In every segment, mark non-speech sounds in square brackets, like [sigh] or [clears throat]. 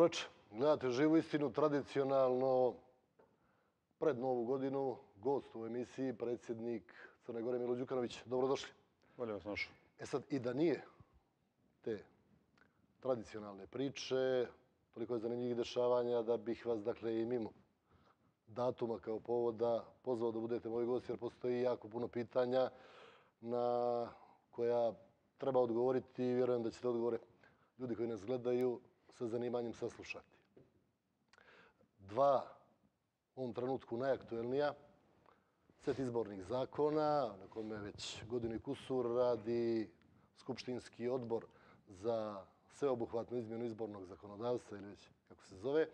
Večer. Gledate živu istinu tradicionalno pred novu godinu. Gost u emisiji, predsjednik Crne Gore Milo Đukanović. Dobrodošli. Bolje vas našao. E sad, i da nije te tradicionalne priče, toliko je zanimljivih dešavanja da bih vas, dakle, i mimo datuma kao povoda pozvao da budete moj gost, jer postoji jako puno pitanja na koja treba odgovoriti i vjerujem da ćete odgovore ljudi koji nas gledaju sa zanimanjem saslušati. Dva u ovom trenutku najaktuelnija, set izbornih zakona, na kome već godinu i kusur radi Skupštinski odbor za sveobuhvatnu izmjenu izbornog zakonodavstva, ili već kako se zove,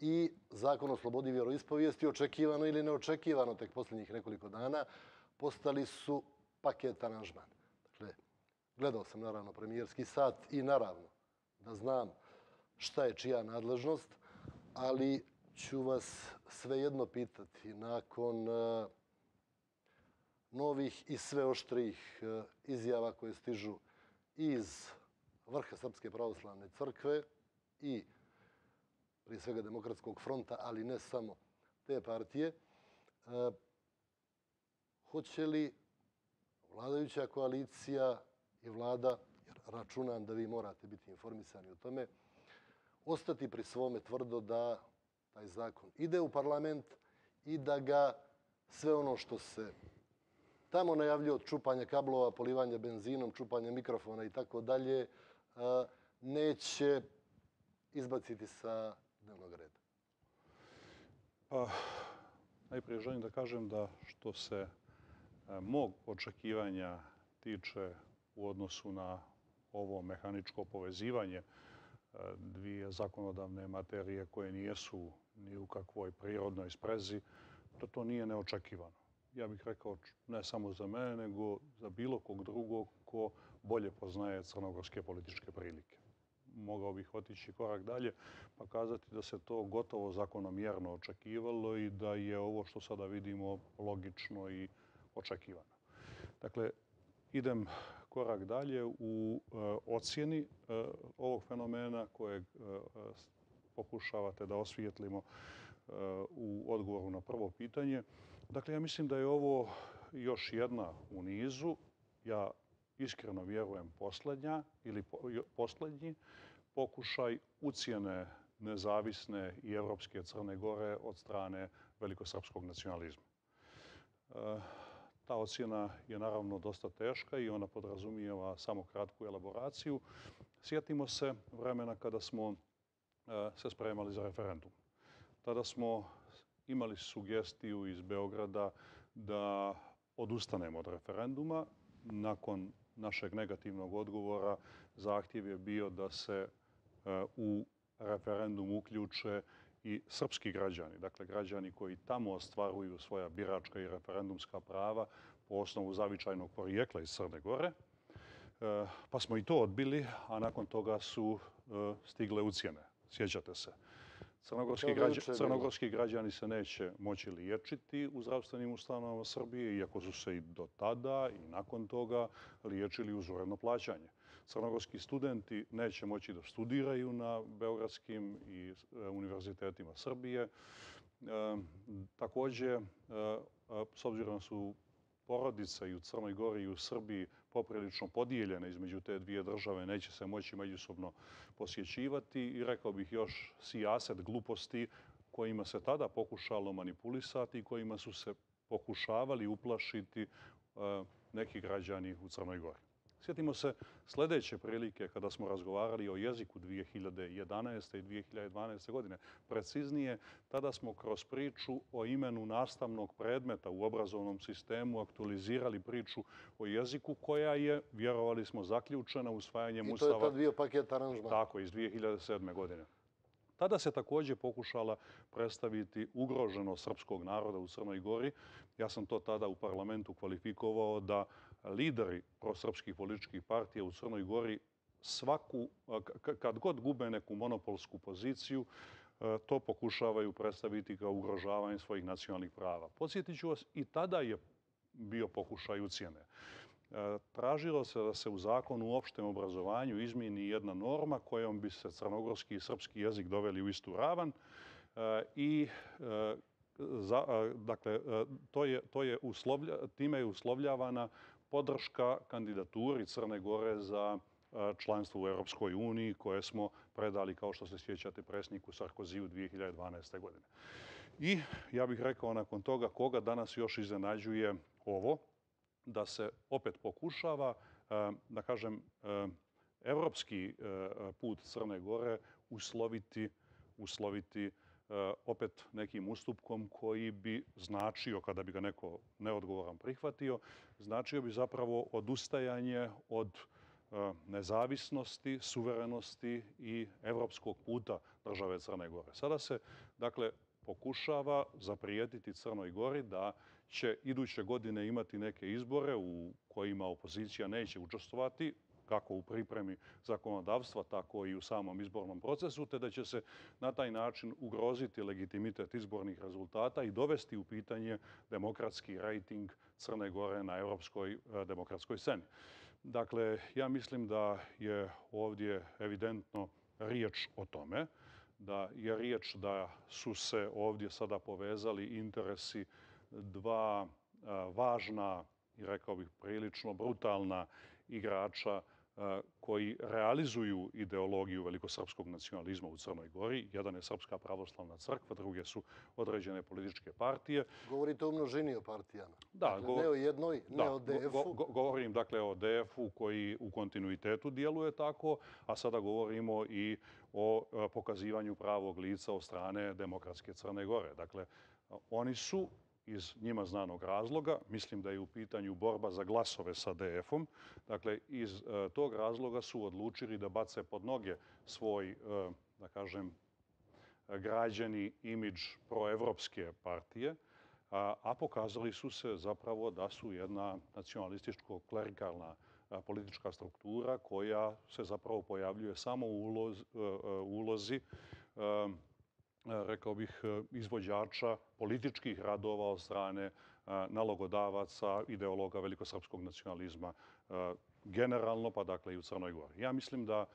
i zakon o slobodi vjeroispovijesti, očekivano ili neočekivano tek posljednjih nekoliko dana, postali su paket aranžman. Dakle, gledao sam naravno premijerski sat i naravno da znam šta je čija nadležnost, ali ću vas svejedno pitati nakon e, novih i sve oštrih e, izjava koje stižu iz vrha Srpske pravoslavne crkve i prije svega demokratskog fronta, ali ne samo te partije, e, hoće li vladajuća koalicija i vlada, jer računam da vi morate biti informisani o tome, ostati pri svome tvrdo da taj zakon ide u parlament i da ga sve ono što se tamo najavljuje od čupanja kablova, polivanja benzinom, čupanja mikrofona i tako dalje, e, neće izbaciti sa dnevnog reda? Pa, najprije želim da kažem da što se e, mog očekivanja tiče u odnosu na ovo mehaničko povezivanje E, dvije zakonodavne materije koje nijesu ni u kakvoj prirodnoj sprezi, da to nije neočekivano. Ja bih rekao ne samo za mene, nego za bilo kog drugog ko bolje poznaje crnogorske političke prilike. Mogao bih otići korak dalje pa kazati da se to gotovo zakonomjerno očekivalo i da je ovo što sada vidimo logično i očekivano. Dakle, idem korak dalje u e, ocjeni e, ovog fenomena kojeg e, pokušavate da osvijetlimo u odgovoru na prvo pitanje. Dakle, ja mislim da je ovo još jedna u nizu. Ja iskreno vjerujem poslednja ili poslednji pokušaj ucijene nezavisne i evropske Crne Gore od strane velikosrpskog nacionalizma. Ta ocjena je naravno dosta teška i ona podrazumijeva samo kratku elaboraciju. Sjetimo se vremena kada smo e, se spremali za referendum. Tada smo imali sugestiju iz Beograda da odustanemo od referenduma. Nakon našeg negativnog odgovora zahtjev je bio da se e, u referendum uključe i srpski građani, dakle građani koji tamo ostvaruju svoja biračka i referendumska prava po osnovu zavičajnog porijekla iz Crne Gore. E, pa smo i to odbili, a nakon toga su e, stigle ucijene. Sjećate se. Crnogorski, građani, crnogorski građani se neće moći liječiti u zdravstvenim ustanovama Srbije, iako su se i do tada i nakon toga liječili uz uredno plaćanje. Crnogorski studenti neće moći da studiraju na Beogradskim i e, univerzitetima Srbije. E, Također, e, s obzirom su porodica i u Crnoj Gori i u Srbiji poprilično podijeljene između te dvije države, neće se moći međusobno posjećivati i rekao bih još sijaset gluposti kojima se tada pokušalo manipulisati i kojima su se pokušavali uplašiti neki građani u Crnoj Gori. Sjetimo se sljedeće prilike kada smo razgovarali o jeziku 2011. i 2012. godine. Preciznije, tada smo kroz priču o imenu nastavnog predmeta u obrazovnom sistemu aktualizirali priču o jeziku koja je, vjerovali smo, zaključena usvajanjem Ustava. I to je tad bio paket aranžman. Tako, iz 2007. godine. Tada se također pokušala predstaviti ugroženo srpskog naroda u Crnoj Gori. Ja sam to tada u parlamentu kvalifikovao da lideri prosrpskih političkih partija u Crnoj Gori svaku, kad god gube neku monopolsku poziciju, to pokušavaju predstaviti kao ugrožavanje svojih nacionalnih prava. Podsjetit ću vas, i tada je bio pokušaj ucijene. tražilo se da se u zakonu u opštem obrazovanju izmijeni jedna norma kojom bi se crnogorski i srpski jezik doveli u istu ravan i dakle, to je, to je uslovlja, time je uslovljavana podrška kandidaturi Crne Gore za e, članstvo u Europskoj uniji koje smo predali, kao što se sjećate, presniku Sarkoziju 2012. godine. I ja bih rekao nakon toga koga danas još iznenađuje ovo, da se opet pokušava, e, da kažem, e, evropski put Crne Gore usloviti, usloviti Eh, opet nekim ustupkom koji bi značio, kada bi ga neko neodgovoran prihvatio, značio bi zapravo odustajanje od eh, nezavisnosti, suverenosti i evropskog puta države Crne Gore. Sada se, dakle, pokušava zaprijetiti Crnoj Gori da će iduće godine imati neke izbore u kojima opozicija neće učestvovati, kako u pripremi zakonodavstva, tako i u samom izbornom procesu, te da će se na taj način ugroziti legitimitet izbornih rezultata i dovesti u pitanje demokratski rejting Crne Gore na evropskoj eh, demokratskoj sceni. Dakle, ja mislim da je ovdje evidentno riječ o tome, da je riječ da su se ovdje sada povezali interesi dva eh, važna i rekao bih prilično brutalna igrača koji realizuju ideologiju velikosrpskog nacionalizma u Crnoj Gori. Jedan je Srpska pravoslavna crkva, druge su određene političke partije. Govorite o množini o partijama. Da, dakle, ne o jednoj, ne o DF-u. govorim dakle o DF-u koji u kontinuitetu djeluje tako, a sada govorimo i o pokazivanju pravog lica od strane Demokratske Crne Gore. Dakle, oni su iz njima znanog razloga. Mislim da je u pitanju borba za glasove sa DF-om. Dakle, iz e, tog razloga su odlučili da bace pod noge svoj, e, da kažem, građani imidž proevropske partije, a pokazali su se zapravo da su jedna nacionalističko-klerikalna politička struktura koja se zapravo pojavljuje samo u e, e ulozi e, rekao bih, e, izvođača političkih radova od strane e, nalogodavaca, ideologa velikosrpskog nacionalizma e, generalno, pa dakle i u Crnoj Gori. Ja mislim da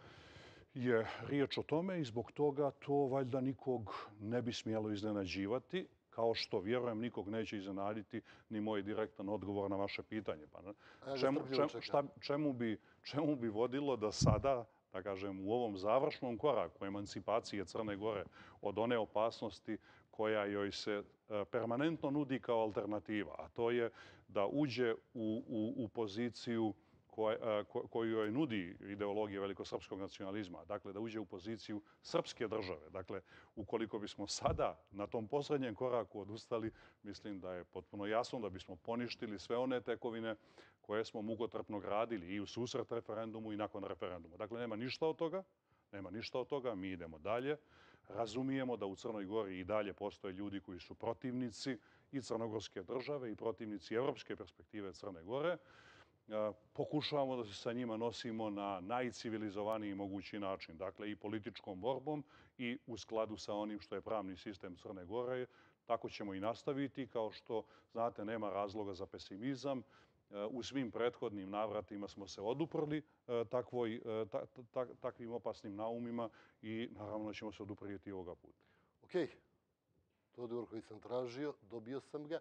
je riječ o tome i zbog toga to valjda nikog ne bi smjelo iznenađivati, kao što vjerujem nikog neće iznenaditi ni moj direktan odgovor na vaše pitanje. Pa, čemu, čemu, čemu, bi, čemu bi vodilo da sada da kažem, u ovom završnom koraku emancipacije Crne Gore od one opasnosti koja joj se e, permanentno nudi kao alternativa, a to je da uđe u, u, u poziciju E, koju joj nudi ideologija velikosrpskog nacionalizma, dakle da uđe u poziciju srpske države. Dakle, ukoliko bismo sada na tom poslednjem koraku odustali, mislim da je potpuno jasno da bismo poništili sve one tekovine koje smo mugotrpno gradili i u susret referendumu i nakon referenduma. Dakle, nema ništa od toga, nema ništa od toga, mi idemo dalje. Razumijemo da u Crnoj Gori i dalje postoje ljudi koji su protivnici i crnogorske države i protivnici evropske perspektive Crne Gore pokušavamo da se sa njima nosimo na najcivilizovaniji mogući način. Dakle, i političkom borbom i u skladu sa onim što je pravni sistem Crne Gore. Tako ćemo i nastaviti. Kao što znate, nema razloga za pesimizam. E, u svim prethodnim navratima smo se oduprli e, takvoj, e, takvim opasnim naumima i naravno ćemo se oduprijeti ovoga puta. Okej, to je odgovor koji sam tražio, dobio sam ga.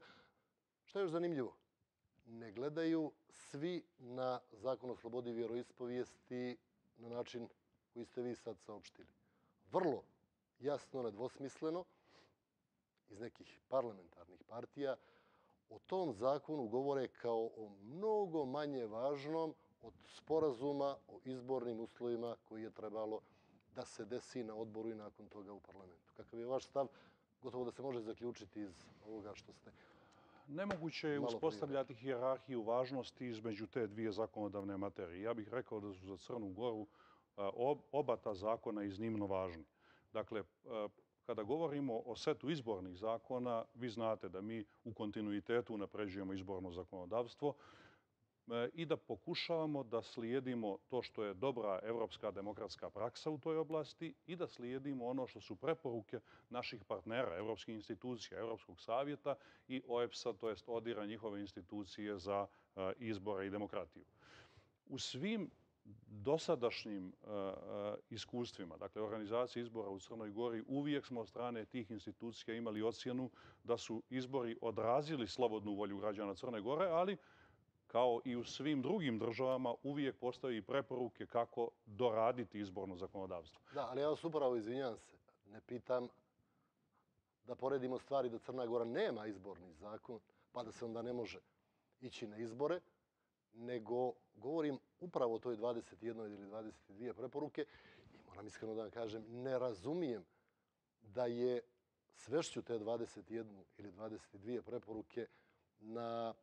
Šta je još zanimljivo? Ne gledaju svi na zakon o slobodi vjeroispovijesti na način koji ste vi sad saopštili. Vrlo jasno, nedvosmisleno, iz nekih parlamentarnih partija, o tom zakonu govore kao o mnogo manje važnom od sporazuma o izbornim uslovima koji je trebalo da se desi na odboru i nakon toga u parlamentu. Kakav je vaš stav? Gotovo da se može zaključiti iz ovoga što ste Nemoguće je uspostavljati hijerarhiju važnosti između te dvije zakonodavne materije. Ja bih rekao da su za Crnu Goru oba ta zakona iznimno važni. Dakle, kada govorimo o setu izbornih zakona, vi znate da mi u kontinuitetu napređujemo izborno zakonodavstvo. E, i da pokušavamo da slijedimo to što je dobra evropska demokratska praksa u toj oblasti i da slijedimo ono što su preporuke naših partnera, evropskih institucija, Evropskog savjeta i OEPS-a, to jest odira njihove institucije za e, izbore i demokratiju. U svim dosadašnjim e, iskustvima, dakle organizacije izbora u Crnoj Gori, uvijek smo od strane tih institucija imali ocjenu da su izbori odrazili slobodnu volju građana Crne Gore, ali kao i u svim drugim državama, uvijek postoji preporuke kako doraditi izborno zakonodavstvo. Da, ali ja vas upravo izvinjam se. Ne pitam da poredimo stvari da Crna Gora nema izborni zakon, pa da se onda ne može ići na izbore, nego govorim upravo o toj 21. ili 22. preporuke i moram iskreno da vam kažem, ne razumijem da je svešću te 21. ili 22. preporuke na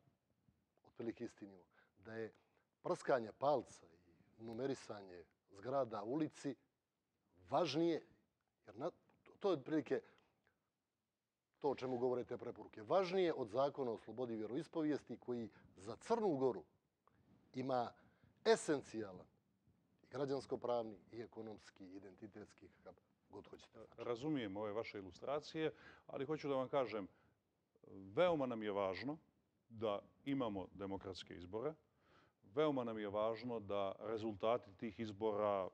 otprilike isti nivo. Da je prskanje palca i numerisanje zgrada u ulici važnije, jer na, to je otprilike to o čemu govore te preporuke, važnije od zakona o slobodi vjeroispovijesti koji za Crnu Goru ima esencijalan i građansko-pravni i ekonomski, identitetski, kakav god hoćete. Razumijem ove vaše ilustracije, ali hoću da vam kažem, veoma nam je važno da imamo demokratske izbore. Veoma nam je važno da rezultati tih izbora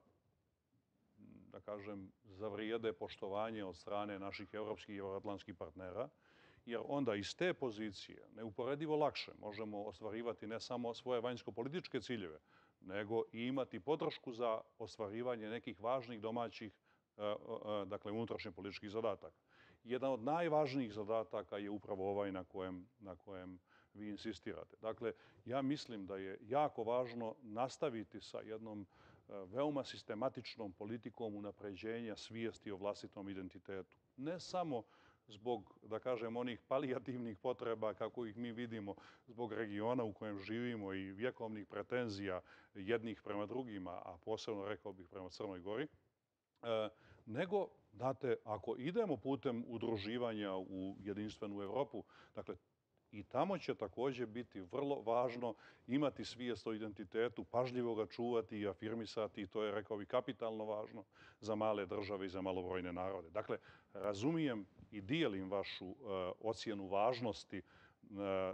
da kažem, zavrijede poštovanje od strane naših evropskih i euroatlantskih partnera, jer onda iz te pozicije neuporedivo lakše možemo ostvarivati ne samo svoje vanjsko-političke ciljeve, nego i imati podršku za ostvarivanje nekih važnih domaćih, e, e, e, dakle, unutrašnje političkih zadataka. Jedan od najvažnijih zadataka je upravo ovaj na kojem, na kojem vi insistirate. Dakle, ja mislim da je jako važno nastaviti sa jednom e, veoma sistematičnom politikom unapređenja svijesti o vlastitom identitetu. Ne samo zbog, da kažem, onih palijativnih potreba kako ih mi vidimo, zbog regiona u kojem živimo i vjekovnih pretenzija jednih prema drugima, a posebno rekao bih prema Crnoj Gori, e, nego, date, ako idemo putem udruživanja u jedinstvenu Evropu, dakle, I tamo će također biti vrlo važno imati svijest o identitetu, pažljivo ga čuvati i afirmisati i to je, rekao bi, kapitalno važno za male države i za malobrojne narode. Dakle, razumijem i dijelim vašu uh, ocjenu važnosti, e,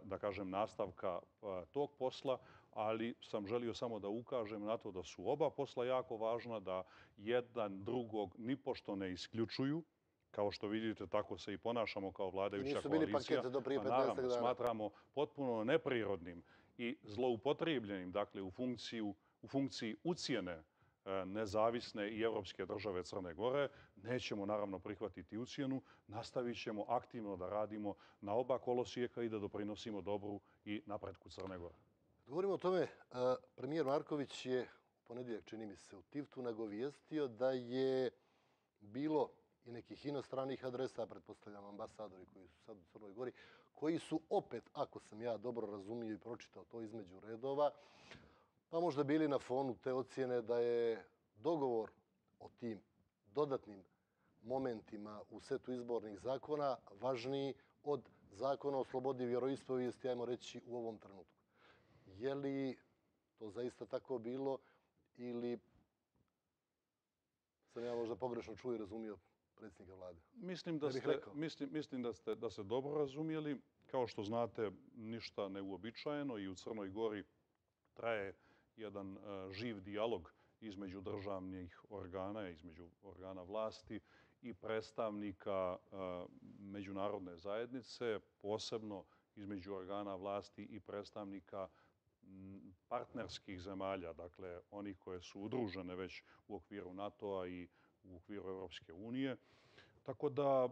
da kažem, nastavka e, tog posla, ali sam želio samo da ukažem na to da su oba posla jako važna, da jedan drugog nipošto ne isključuju, kao što vidite, tako se i ponašamo kao vladajuća koalicija. Nisu bili pakete do prije 15 pa dana. Smatramo potpuno neprirodnim i zloupotrijebljenim, dakle, u, funkciju, u funkciji ucijene e, nezavisne i evropske države Crne Gore. Nećemo naravno prihvatiti ucijenu, nastavit ćemo aktivno da radimo na oba kolosijeka i da doprinosimo dobru i napredku Crne Gore. Govorimo o tome, e, premijer Marković je u ponedjeljak, čini mi se, u Tivtu nagovijestio da je bilo i nekih inostranih adresa, pretpostavljam ambasadori koji su sad u Crnoj Gori, koji su opet, ako sam ja dobro razumio i pročitao to između redova, pa možda bili na fonu te ocjene da je dogovor o tim dodatnim momentima u setu izbornih zakona važniji od zakona o slobodi vjeroispovijesti, ajmo reći, u ovom trenutku. Je li to zaista tako bilo ili sam ja možda pogrešno čuo i razumio predsjednika vlade. Mislim da, ste, mislim, mislim da ste da se dobro razumijeli. Kao što znate, ništa neuobičajeno i u Crnoj Gori traje jedan uh, živ dijalog između državnih organa, između organa vlasti i predstavnika uh, međunarodne zajednice, posebno između organa vlasti i predstavnika partnerskih zemalja, dakle onih koje su udružene već u okviru NATO-a i u okviru Evropske unije. Tako da,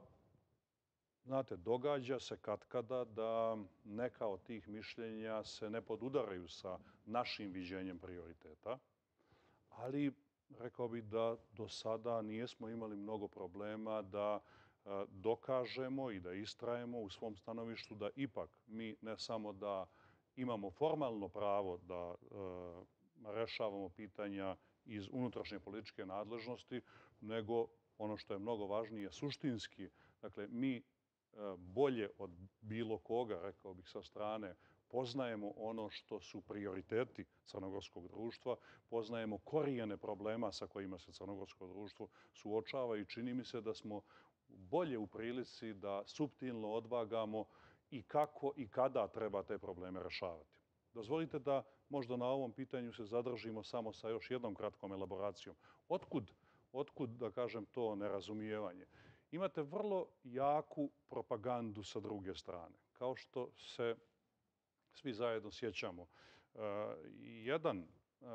znate, događa se katkada da neka od tih mišljenja se ne podudaraju sa našim viđenjem prioriteta, ali rekao bih da do sada nijesmo imali mnogo problema da e, dokažemo i da istrajemo u svom stanovištu da ipak mi ne samo da imamo formalno pravo da e, rešavamo pitanja iz unutrašnje političke nadležnosti, nego ono što je mnogo važnije, suštinski. Dakle, mi e, bolje od bilo koga, rekao bih sa strane, poznajemo ono što su prioriteti crnogorskog društva, poznajemo korijene problema sa kojima se crnogorsko društvo suočava i čini mi se da smo bolje u prilici da subtilno odvagamo i kako i kada treba te probleme rešavati. Dozvolite da možda na ovom pitanju se zadržimo samo sa još jednom kratkom elaboracijom. Otkud, otkud da kažem, to nerazumijevanje? Imate vrlo jaku propagandu sa druge strane. Kao što se svi zajedno sjećamo. E, jedan, e,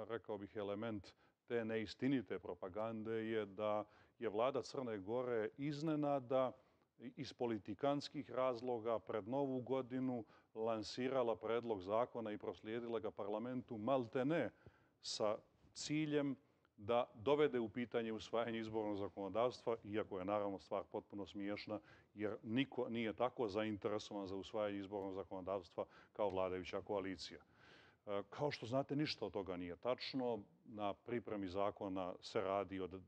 rekao bih, element te neistinite propagande je da je vlada Crne Gore iznenada iz politikanskih razloga pred novu godinu lansirala predlog zakona i proslijedila ga parlamentu maltene sa ciljem da dovede u pitanje usvajanje izbornog zakonodavstva, iako je naravno stvar potpuno smiješna, jer niko nije tako zainteresovan za usvajanje izbornog zakonodavstva kao vladajuća koalicija. E, kao što znate, ništa od toga nije tačno. Na pripremi zakona se radi od e, e,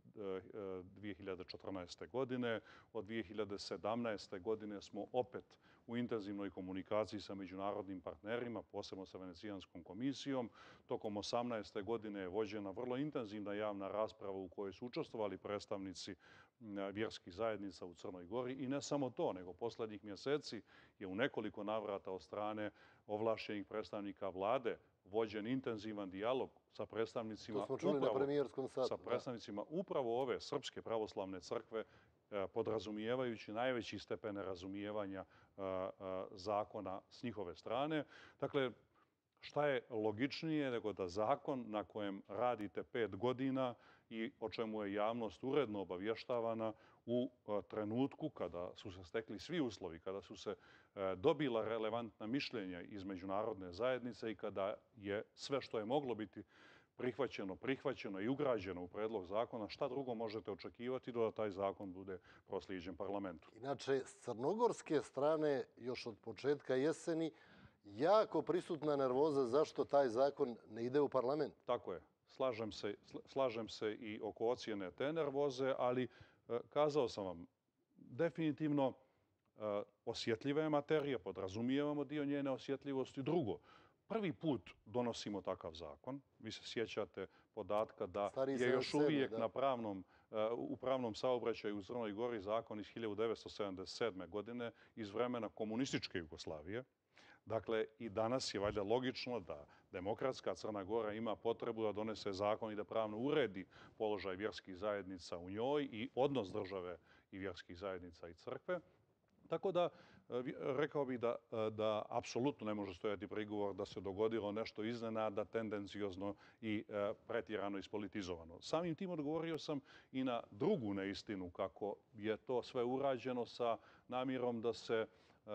2014. Godine. Od 2017. godine smo opet u intenzivnoj komunikaciji sa međunarodnim partnerima, posebno sa Venecijanskom komisijom. Tokom 18. godine je vođena vrlo intenzivna javna rasprava u kojoj su učestvovali predstavnici vjerskih zajednica u Crnoj Gori. I ne samo to, nego poslednjih mjeseci je u nekoliko navrata od strane ovlašenih predstavnika vlade vođen intenzivan dijalog sa predstavnicima upravo, sa predstavnicima upravo ove Srpske pravoslavne crkve E, podrazumijevajući najveći stepene razumijevanja e, e, zakona s njihove strane. Dakle, šta je logičnije nego da zakon na kojem radite pet godina i o čemu je javnost uredno obavještavana u trenutku kada su se stekli svi uslovi, kada su se dobila relevantna mišljenja iz međunarodne zajednice i kada je sve što je moglo biti prihvaćeno, prihvaćeno i ugrađeno u predlog zakona, šta drugo možete očekivati da taj zakon bude proslijeđen parlamentu? Inače, s crnogorske strane, još od početka jeseni, jako prisutna nervoza zašto taj zakon ne ide u parlament. Tako je. Slažem se, slažem se i oko ocijene te nervoze, ali e, kazao sam vam, definitivno e, osjetljiva je materija, podrazumijevamo dio njene osjetljivosti. Drugo, prvi put donosimo takav zakon. Vi se sjećate podatka da je još uvijek na pravnom, uh, u pravnom saobraćaju u Crnoj Gori zakon iz 1977. godine iz vremena komunističke Jugoslavije. Dakle, i danas je valjda logično da demokratska Crna Gora ima potrebu da donese zakon i da pravno uredi položaj vjerskih zajednica u njoj i odnos države i vjerskih zajednica i crkve. Tako da, rekao bih da, e, da apsolutno ne može stojati prigovor da se dogodilo nešto iznenada, tendencijozno i e, pretjerano ispolitizovano. Samim tim odgovorio sam i na drugu neistinu kako je to sve urađeno sa namjerom da se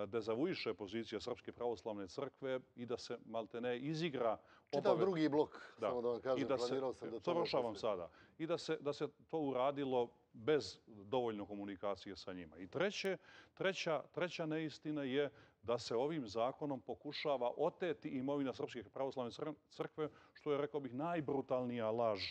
dezavuiše pozicija Srpske pravoslavne crkve i da se maltene izigra... Čitav drugi blok, samo da vam kažem, planirao sam da to... Završavam sada. I da se, da se to uradilo bez dovoljno komunikacije sa njima. I treće, treća, treća neistina je da se ovim zakonom pokušava oteti imovina Srpske pravoslavne crkve, što je, rekao bih, najbrutalnija laž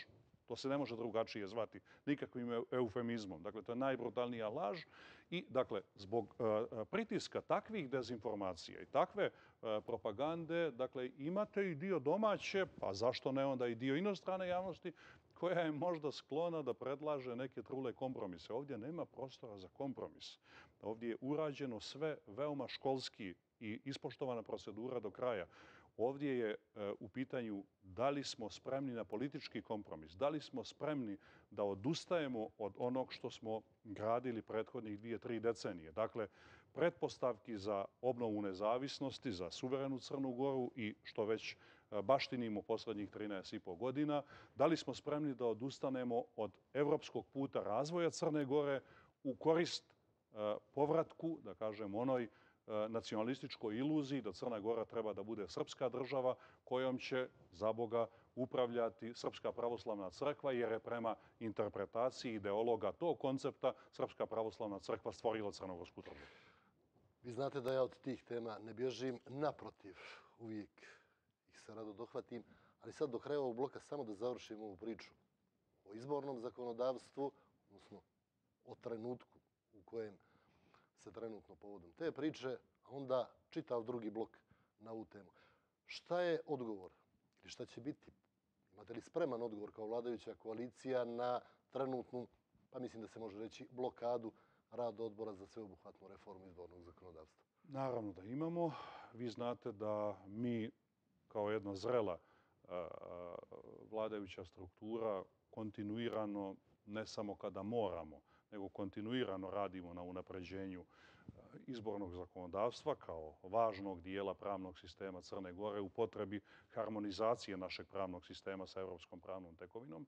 To se ne može drugačije zvati nikakvim eufemizmom. Dakle, to je najbrutalnija laž. I, dakle, zbog e, e, pritiska takvih dezinformacija i takve e, propagande, dakle, imate i dio domaće, pa zašto ne onda i dio inostrane javnosti, koja je možda sklona da predlaže neke trule kompromise. Ovdje nema prostora za kompromis. Ovdje je urađeno sve veoma školski i ispoštovana procedura do kraja. Ovdje je e, u pitanju da li smo spremni na politički kompromis, da li smo spremni da odustajemo od onog što smo gradili prethodnih dvije, tri decenije. Dakle, pretpostavki za obnovu nezavisnosti, za suverenu Crnu Goru i što već baštinimo poslednjih 13,5 godina, da li smo spremni da odustanemo od evropskog puta razvoja Crne Gore u korist e, povratku, da kažem, onoj e, nacionalističkoj iluziji da Crna Gora treba da bude srpska država kojom će za Boga upravljati Srpska pravoslavna crkva jer je prema interpretaciji ideologa tog koncepta Srpska pravoslavna crkva stvorila crnogorsku državu. Vi znate da ja od tih tema ne bježim naprotiv. Uvijek se rado dohvatim. Ali sad do kraja ovog bloka samo da završim ovu priču o izbornom zakonodavstvu, odnosno o trenutku u kojem se trenutno povodom te priče, a onda čitav drugi blok na ovu temu. Šta je odgovor ili šta će biti? Imate li spreman odgovor kao vladajuća koalicija na trenutnu, pa mislim da se može reći, blokadu rada odbora za sveobuhvatnu reformu izbornog zakonodavstva? Naravno da imamo. Vi znate da mi kao jedna zrela vladajuća struktura kontinuirano, ne samo kada moramo, nego kontinuirano radimo na unapređenju izbornog zakonodavstva kao važnog dijela pravnog sistema Crne Gore u potrebi harmonizacije našeg pravnog sistema sa evropskom pravnom tekovinom.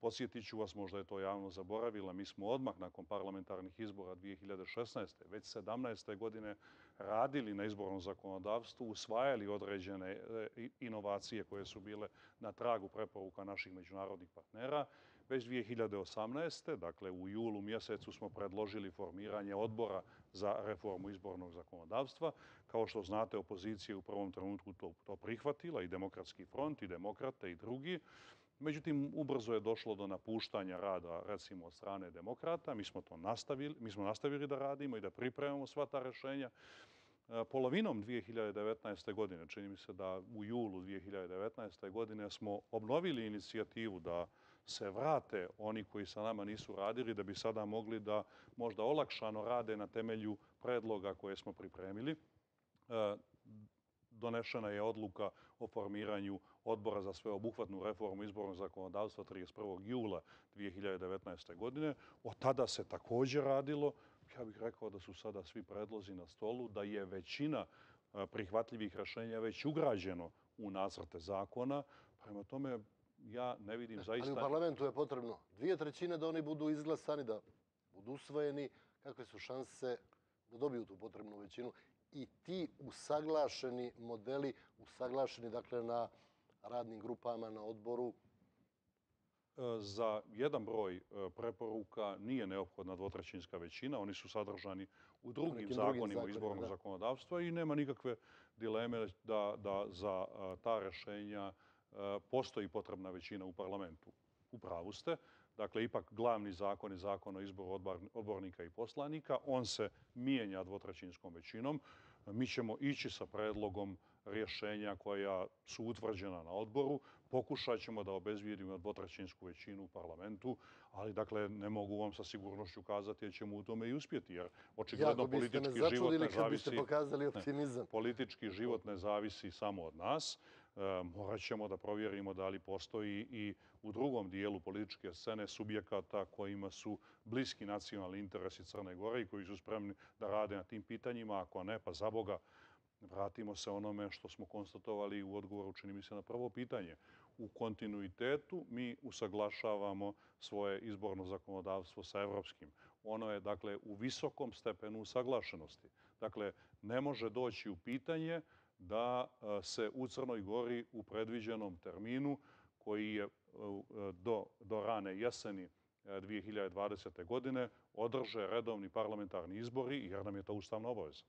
Podsjetit ću vas, možda je to javno zaboravila, mi smo odmah nakon parlamentarnih izbora 2016. već 17. godine radili na izbornom zakonodavstvu, usvajali određene e, inovacije koje su bile na tragu preporuka naših međunarodnih partnera. Već 2018. dakle u julu mjesecu smo predložili formiranje odbora za reformu izbornog zakonodavstva. Kao što znate, opozicija u prvom trenutku to prihvatila, i Demokratski front, i Demokrate, i drugi. Međutim, ubrzo je došlo do napuštanja rada, recimo, od strane demokrata. Mi smo to nastavili, mi smo nastavili da radimo i da pripremamo sva ta rešenja. E, polovinom 2019. godine, čini mi se da u julu 2019. godine smo obnovili inicijativu da se vrate oni koji sa nama nisu radili, da bi sada mogli da možda olakšano rade na temelju predloga koje smo pripremili. E, donešena je odluka o formiranju odbora za sveobuhvatnu reformu izbornog zakonodavstva 31. jula 2019. godine. Od tada se također radilo. Ja bih rekao da su sada svi predlozi na stolu, da je većina prihvatljivih rešenja već ugrađeno u nacrte zakona. Prema tome, ja ne vidim zaista... Ali u parlamentu je potrebno dvije trećine da oni budu izglasani, da budu usvojeni. Kakve su šanse da dobiju tu potrebnu većinu i ti usaglašeni modeli, usaglašeni dakle na radnim grupama, na odboru? E, za jedan broj e, preporuka nije neophodna dvotrećinska većina. Oni su sadržani u drugim zakonima izbornog zakonodavstva i nema nikakve dileme da za e, ta rešenja postoji potrebna većina u parlamentu. U pravu ste. Dakle, ipak glavni zakon je zakon o izboru odbornika i poslanika. On se mijenja dvotrećinskom većinom. Mi ćemo ići sa predlogom rješenja koja su utvrđena na odboru. Pokušat ćemo da obezvijedimo dvotrećinsku većinu u parlamentu, ali dakle ne mogu vam sa sigurnošću kazati jer ćemo u tome i uspjeti, jer očigledno politički život ne zavisi... pokazali optimizam. Politički život ne zavisi samo od nas. E, morat ćemo da provjerimo da li postoji i u drugom dijelu političke scene subjekata kojima su bliski nacionalni interesi Crne Gore i koji su spremni da rade na tim pitanjima. Ako ne, pa za Boga, vratimo se onome što smo konstatovali u odgovoru, čini mi se, na prvo pitanje. U kontinuitetu mi usaglašavamo svoje izborno zakonodavstvo sa evropskim. Ono je, dakle, u visokom stepenu usaglašenosti. Dakle, ne može doći u pitanje da e, se u Crnoj Gori u predviđenom terminu koji je e, do, do rane jeseni e, 2020. Godine održe redovni parlamentarni izbori jer nam je to ustavna obaveza.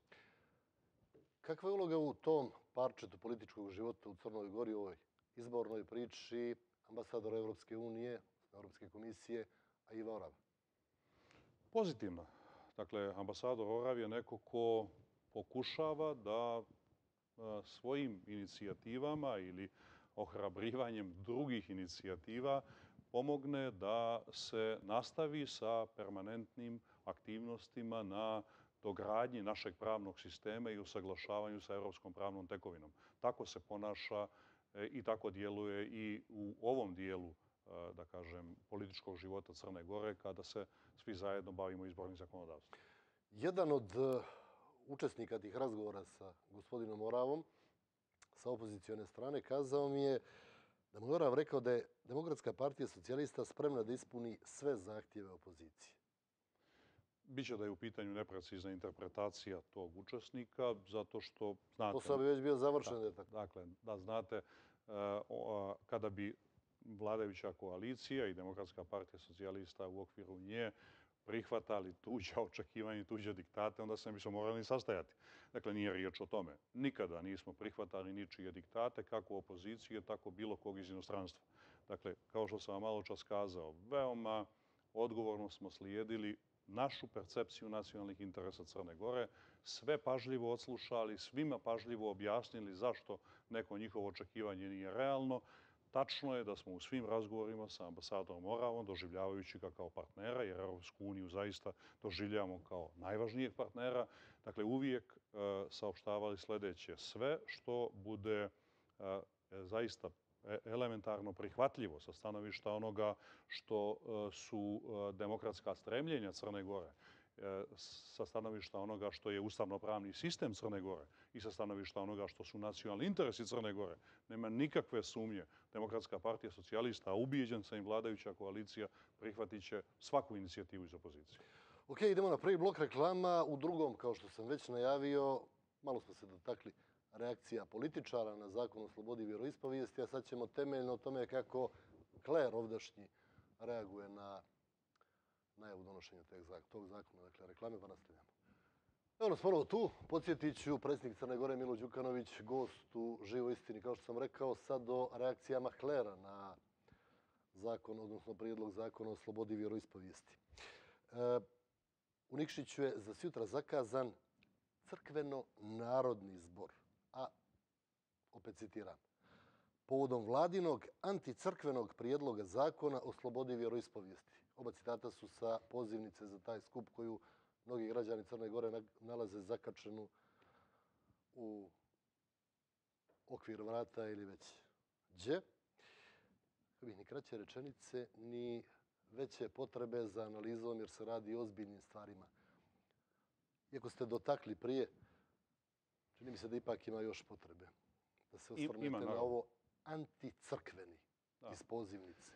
Kakva je uloga u tom parčetu političkog života u Crnoj Gori u ovoj izbornoj priči ambasadora Evropske unije, Evropske komisije, a Iva Orava? Pozitivna. Dakle, ambasador Orav je neko ko pokušava da e, svojim inicijativama ili ohrabrivanjem drugih inicijativa pomogne da se nastavi sa permanentnim aktivnostima na dogradnji našeg pravnog sistema i usaglašavanju sa evropskom pravnom tekovinom. Tako se ponaša e, i tako djeluje i u ovom dijelu e, da kažem, političkog života Crne Gore kada se svi zajedno bavimo izbornim zakonodavstvom. Jedan od e, učesnika tih razgovora sa gospodinom Oravom sa opozicijone strane kazao mi je da mu Orav rekao da je Demokratska partija socijalista spremna da ispuni sve zahtjeve opozicije. Biće da je u pitanju neprecizna interpretacija tog učesnika, zato što... Znate, to bi već bio završen. Da, dakle, da znate, e, kada bi vladajuća koalicija i Demokratska partija socijalista u okviru nje prihvatali tuđa [laughs] očekivanja i tuđe diktate, onda se mi smo morali sastajati. Dakle, nije riječ o tome. Nikada nismo prihvatali ničije diktate, kako opozicije, tako bilo kog iz inostranstva. Dakle, kao što sam vam malo čas kazao, veoma odgovorno smo slijedili našu percepciju nacionalnih interesa Crne Gore, sve pažljivo odslušali, svima pažljivo objasnili zašto neko njihovo očekivanje nije realno. Tačno je da smo u svim razgovorima sa ambasadorom Oravom, doživljavajući ga kao partnera, jer Europsku uniju zaista doživljavamo kao najvažnijeg partnera, dakle uvijek e, saopštavali sljedeće. Sve što bude e, zaista E, elementarno prihvatljivo sa stanovišta onoga što e, su e, demokratska stremljenja Crne Gore, sa stanovišta onoga što je ustavnopravni sistem Crne Gore i sa stanovišta onoga što su nacionalni interesi Crne Gore. Nema nikakve sumnje. Demokratska partija socijalista, a ubijeđen sa im vladajuća koalicija, prihvatit će svaku inicijativu iz opozicije. Ok, idemo na prvi blok reklama. U drugom, kao što sam već najavio, malo smo se dotakli reakcija političara na zakon o slobodi vjeroispovijesti, a sad ćemo temeljno o tome kako Kler ovdašnji reaguje na najavu donošenja tog zakona. Dakle, reklame pa nastavljamo. Evo nas ponovo tu. Podsjetit ću predsjednik Crne Gore Milo Đukanović, gost u živo istini, kao što sam rekao, sad do reakcijama Klera na zakon, odnosno prijedlog zakona o slobodi vjeroispovijesti. E, u Nikšiću je za sutra zakazan crkveno-narodni zbor opet citiram, povodom vladinog anticrkvenog prijedloga zakona o slobodi vjeroispovijesti. Oba citata su sa pozivnice za taj skup koju mnogi građani Crne Gore nalaze zakačenu u okvir vrata ili već gdje. Bih ni kraće rečenice, ni veće potrebe za analizom jer se radi o ozbiljnim stvarima. Iako ste dotakli prije, Čini mi se da ipak ima još potrebe da se osvrnete na ovo anticrkveni iz pozivnice.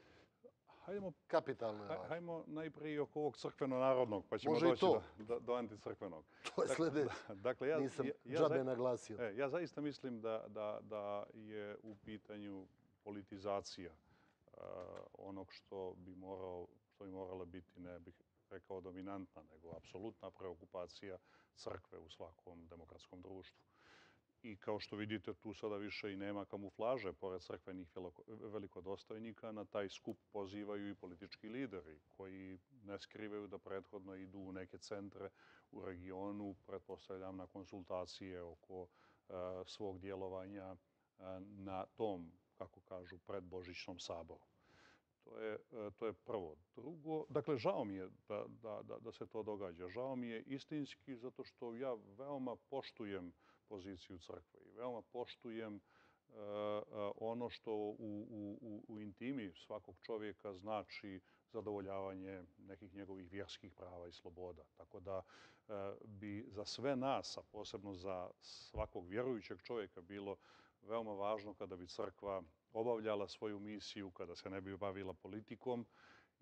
Hajdemo, Kapitalno je Hajdemo najprije oko ovog crkveno-narodnog, pa ćemo doći do, do anticrkvenog. [laughs] To je sljedeće. Dakle, ja, Nisam ja, džabe naglasio. E, ja zaista mislim da, da, da je u pitanju politizacija uh, onog što bi, morao, što bi moralo biti, ne bih rekao dominantna, nego apsolutna preokupacija crkve u svakom demokratskom društvu. I kao što vidite, tu sada više i nema kamuflaže pored crkvenih velikodostojnika. Na taj skup pozivaju i politički lideri koji ne skrivaju da prethodno idu u neke centre u regionu, pretpostavljam na konsultacije oko e, svog djelovanja e, na tom, kako kažu, predbožićnom saboru. To je, e, to je prvo. Drugo, dakle, žao mi je da, da, da, da se to događa. Žao mi je istinski zato što ja veoma poštujem poziciju crkve i veoma poštujem uh, ono što u, u, u, intimi svakog čovjeka znači zadovoljavanje nekih njegovih vjerskih prava i sloboda. Tako da uh, bi za sve nas, a posebno za svakog vjerujućeg čovjeka, bilo veoma važno kada bi crkva obavljala svoju misiju, kada se ne bi bavila politikom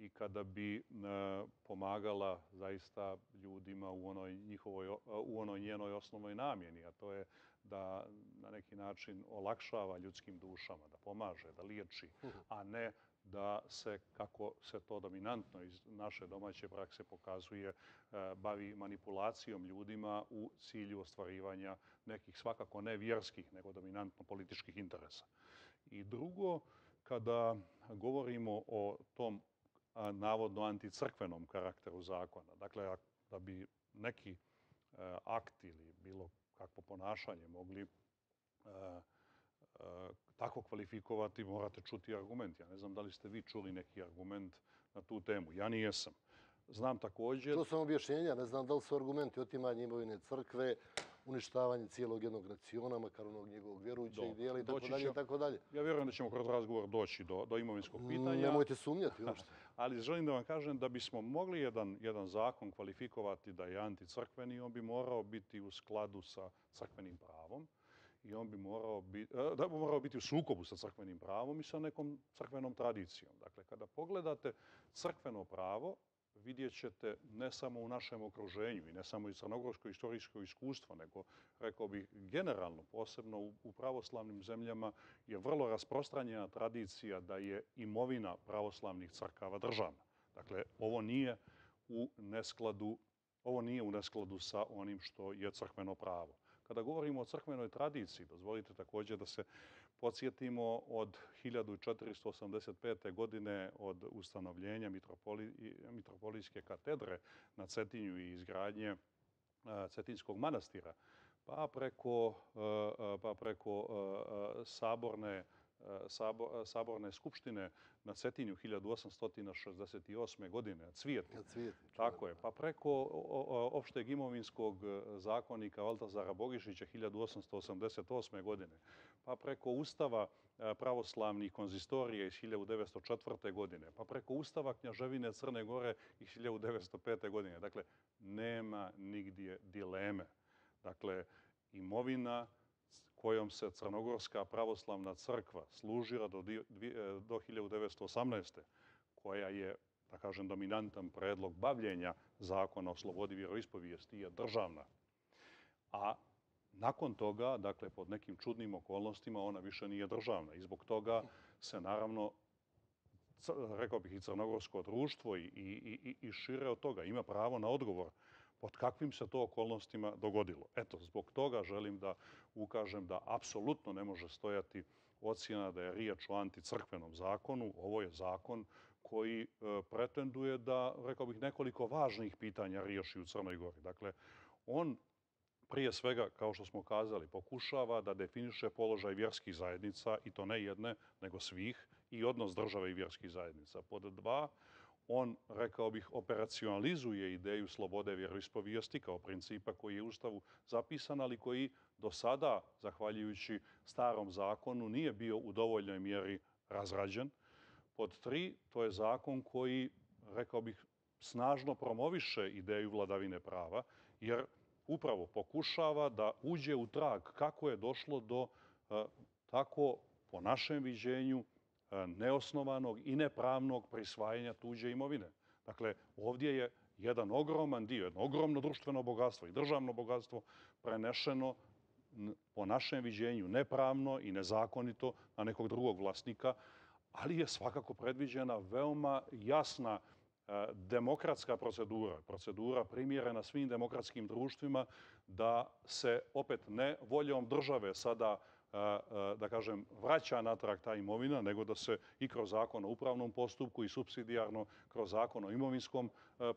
i kada bi e, pomagala zaista ljudima u onoj, njihovoj, u onoj njenoj osnovnoj namjeni, a to je da na neki način olakšava ljudskim dušama, da pomaže, da liječi, a ne da se, kako se to dominantno iz naše domaće prakse pokazuje, e, bavi manipulacijom ljudima u cilju ostvarivanja nekih svakako ne vjerskih, nego dominantno političkih interesa. I drugo, kada govorimo o tom navodno anticrkvenom karakteru zakona, dakle, da bi neki e, akt ili bilo kakvo ponašanje mogli e, tako kvalifikovati, morate čuti argument. Ja ne znam da li ste vi čuli neki argument na tu temu. Ja nijesam. Znam također... To sam objašnjenja. Ne znam da li su argumenti otimanje imovine crkve, uništavanje cijelog jednog raciona, makar onog njegovog vjerujućeg dijela i tako dalje, tako dalje. Ja vjerujem da ćemo kroz razgovor doći do, do imovinskog pitanja. Nemojte sumnjati uopšte. [laughs] Ali želim da vam kažem da bismo mogli jedan, jedan zakon kvalifikovati da je anticrkveni, on bi morao biti u skladu sa crkvenim pravom i on bi morao biti, eh, da bi morao biti u sukobu sa crkvenim pravom i sa nekom crkvenom tradicijom. Dakle, kada pogledate crkveno pravo, vidjet ćete ne samo u našem okruženju i ne samo iz crnogorskog istorijskog iskustva, nego, rekao bih, generalno, posebno u pravoslavnim zemljama, je vrlo rasprostranjena tradicija da je imovina pravoslavnih crkava državna. Dakle, ovo nije u neskladu Ovo nije u neskladu sa onim što je crkveno pravo. Kada govorimo o crkvenoj tradiciji, dozvolite također da se podsjetimo od 1485. godine od ustanovljenja Mitropolijske katedre na Cetinju i izgradnje e, Cetinskog manastira, pa preko, e, pa preko saborne saborne skupštine na Cetinju 1868. godine. Tako je. Pa preko opšteg imovinskog zakonika Valtazara Bogišića 1888. godine. Pa preko ustava e, pravoslavnih konzistorije iz 1904. godine. Pa preko ustava Knjaževine Crne Gore iz 1905. godine. Dakle, nema nigdje dileme. Dakle, imovina kojom se Crnogorska pravoslavna crkva služila do 1918. E, koja je, da kažem, dominantan predlog bavljenja zakona o slobodi vjeroispovijesti je državna. A nakon toga, dakle, pod nekim čudnim okolnostima, ona više nije državna. I zbog toga se, naravno, rekao bih i crnogorsko društvo i, i, i šire od toga ima pravo na odgovor pod kakvim se to okolnostima dogodilo. Eto, zbog toga želim da ukažem da apsolutno ne može stojati ocjena da je riječ o anticrkvenom zakonu. Ovo je zakon koji e, pretenduje da, rekao bih, nekoliko važnih pitanja riješi u Crnoj Gori. Dakle, on prije svega, kao što smo kazali, pokušava da definiše položaj vjerskih zajednica, i to ne jedne, nego svih, i odnos države i vjerskih zajednica. Pod dva, on, rekao bih, operacionalizuje ideju slobode vjeroispovijesti kao principa koji je u Ustavu zapisan, ali koji do sada, zahvaljujući starom zakonu, nije bio u dovoljnoj mjeri razrađen. Pod tri, to je zakon koji, rekao bih, snažno promoviše ideju vladavine prava, jer upravo pokušava da uđe u trag kako je došlo do e, tako, po našem viđenju, e, neosnovanog i nepravnog prisvajanja tuđe imovine. Dakle, ovdje je jedan ogroman dio, jedno ogromno društveno bogatstvo i državno bogatstvo prenešeno po našem viđenju nepravno i nezakonito na nekog drugog vlasnika, ali je svakako predviđena veoma jasna Eh, demokratska procedura, procedura primjerena svim demokratskim društvima da se opet ne voljom države sada eh, eh, da kažem, vraća natrag ta imovina, nego da se i kroz zakon o upravnom postupku i subsidijarno kroz zakon o imovinskom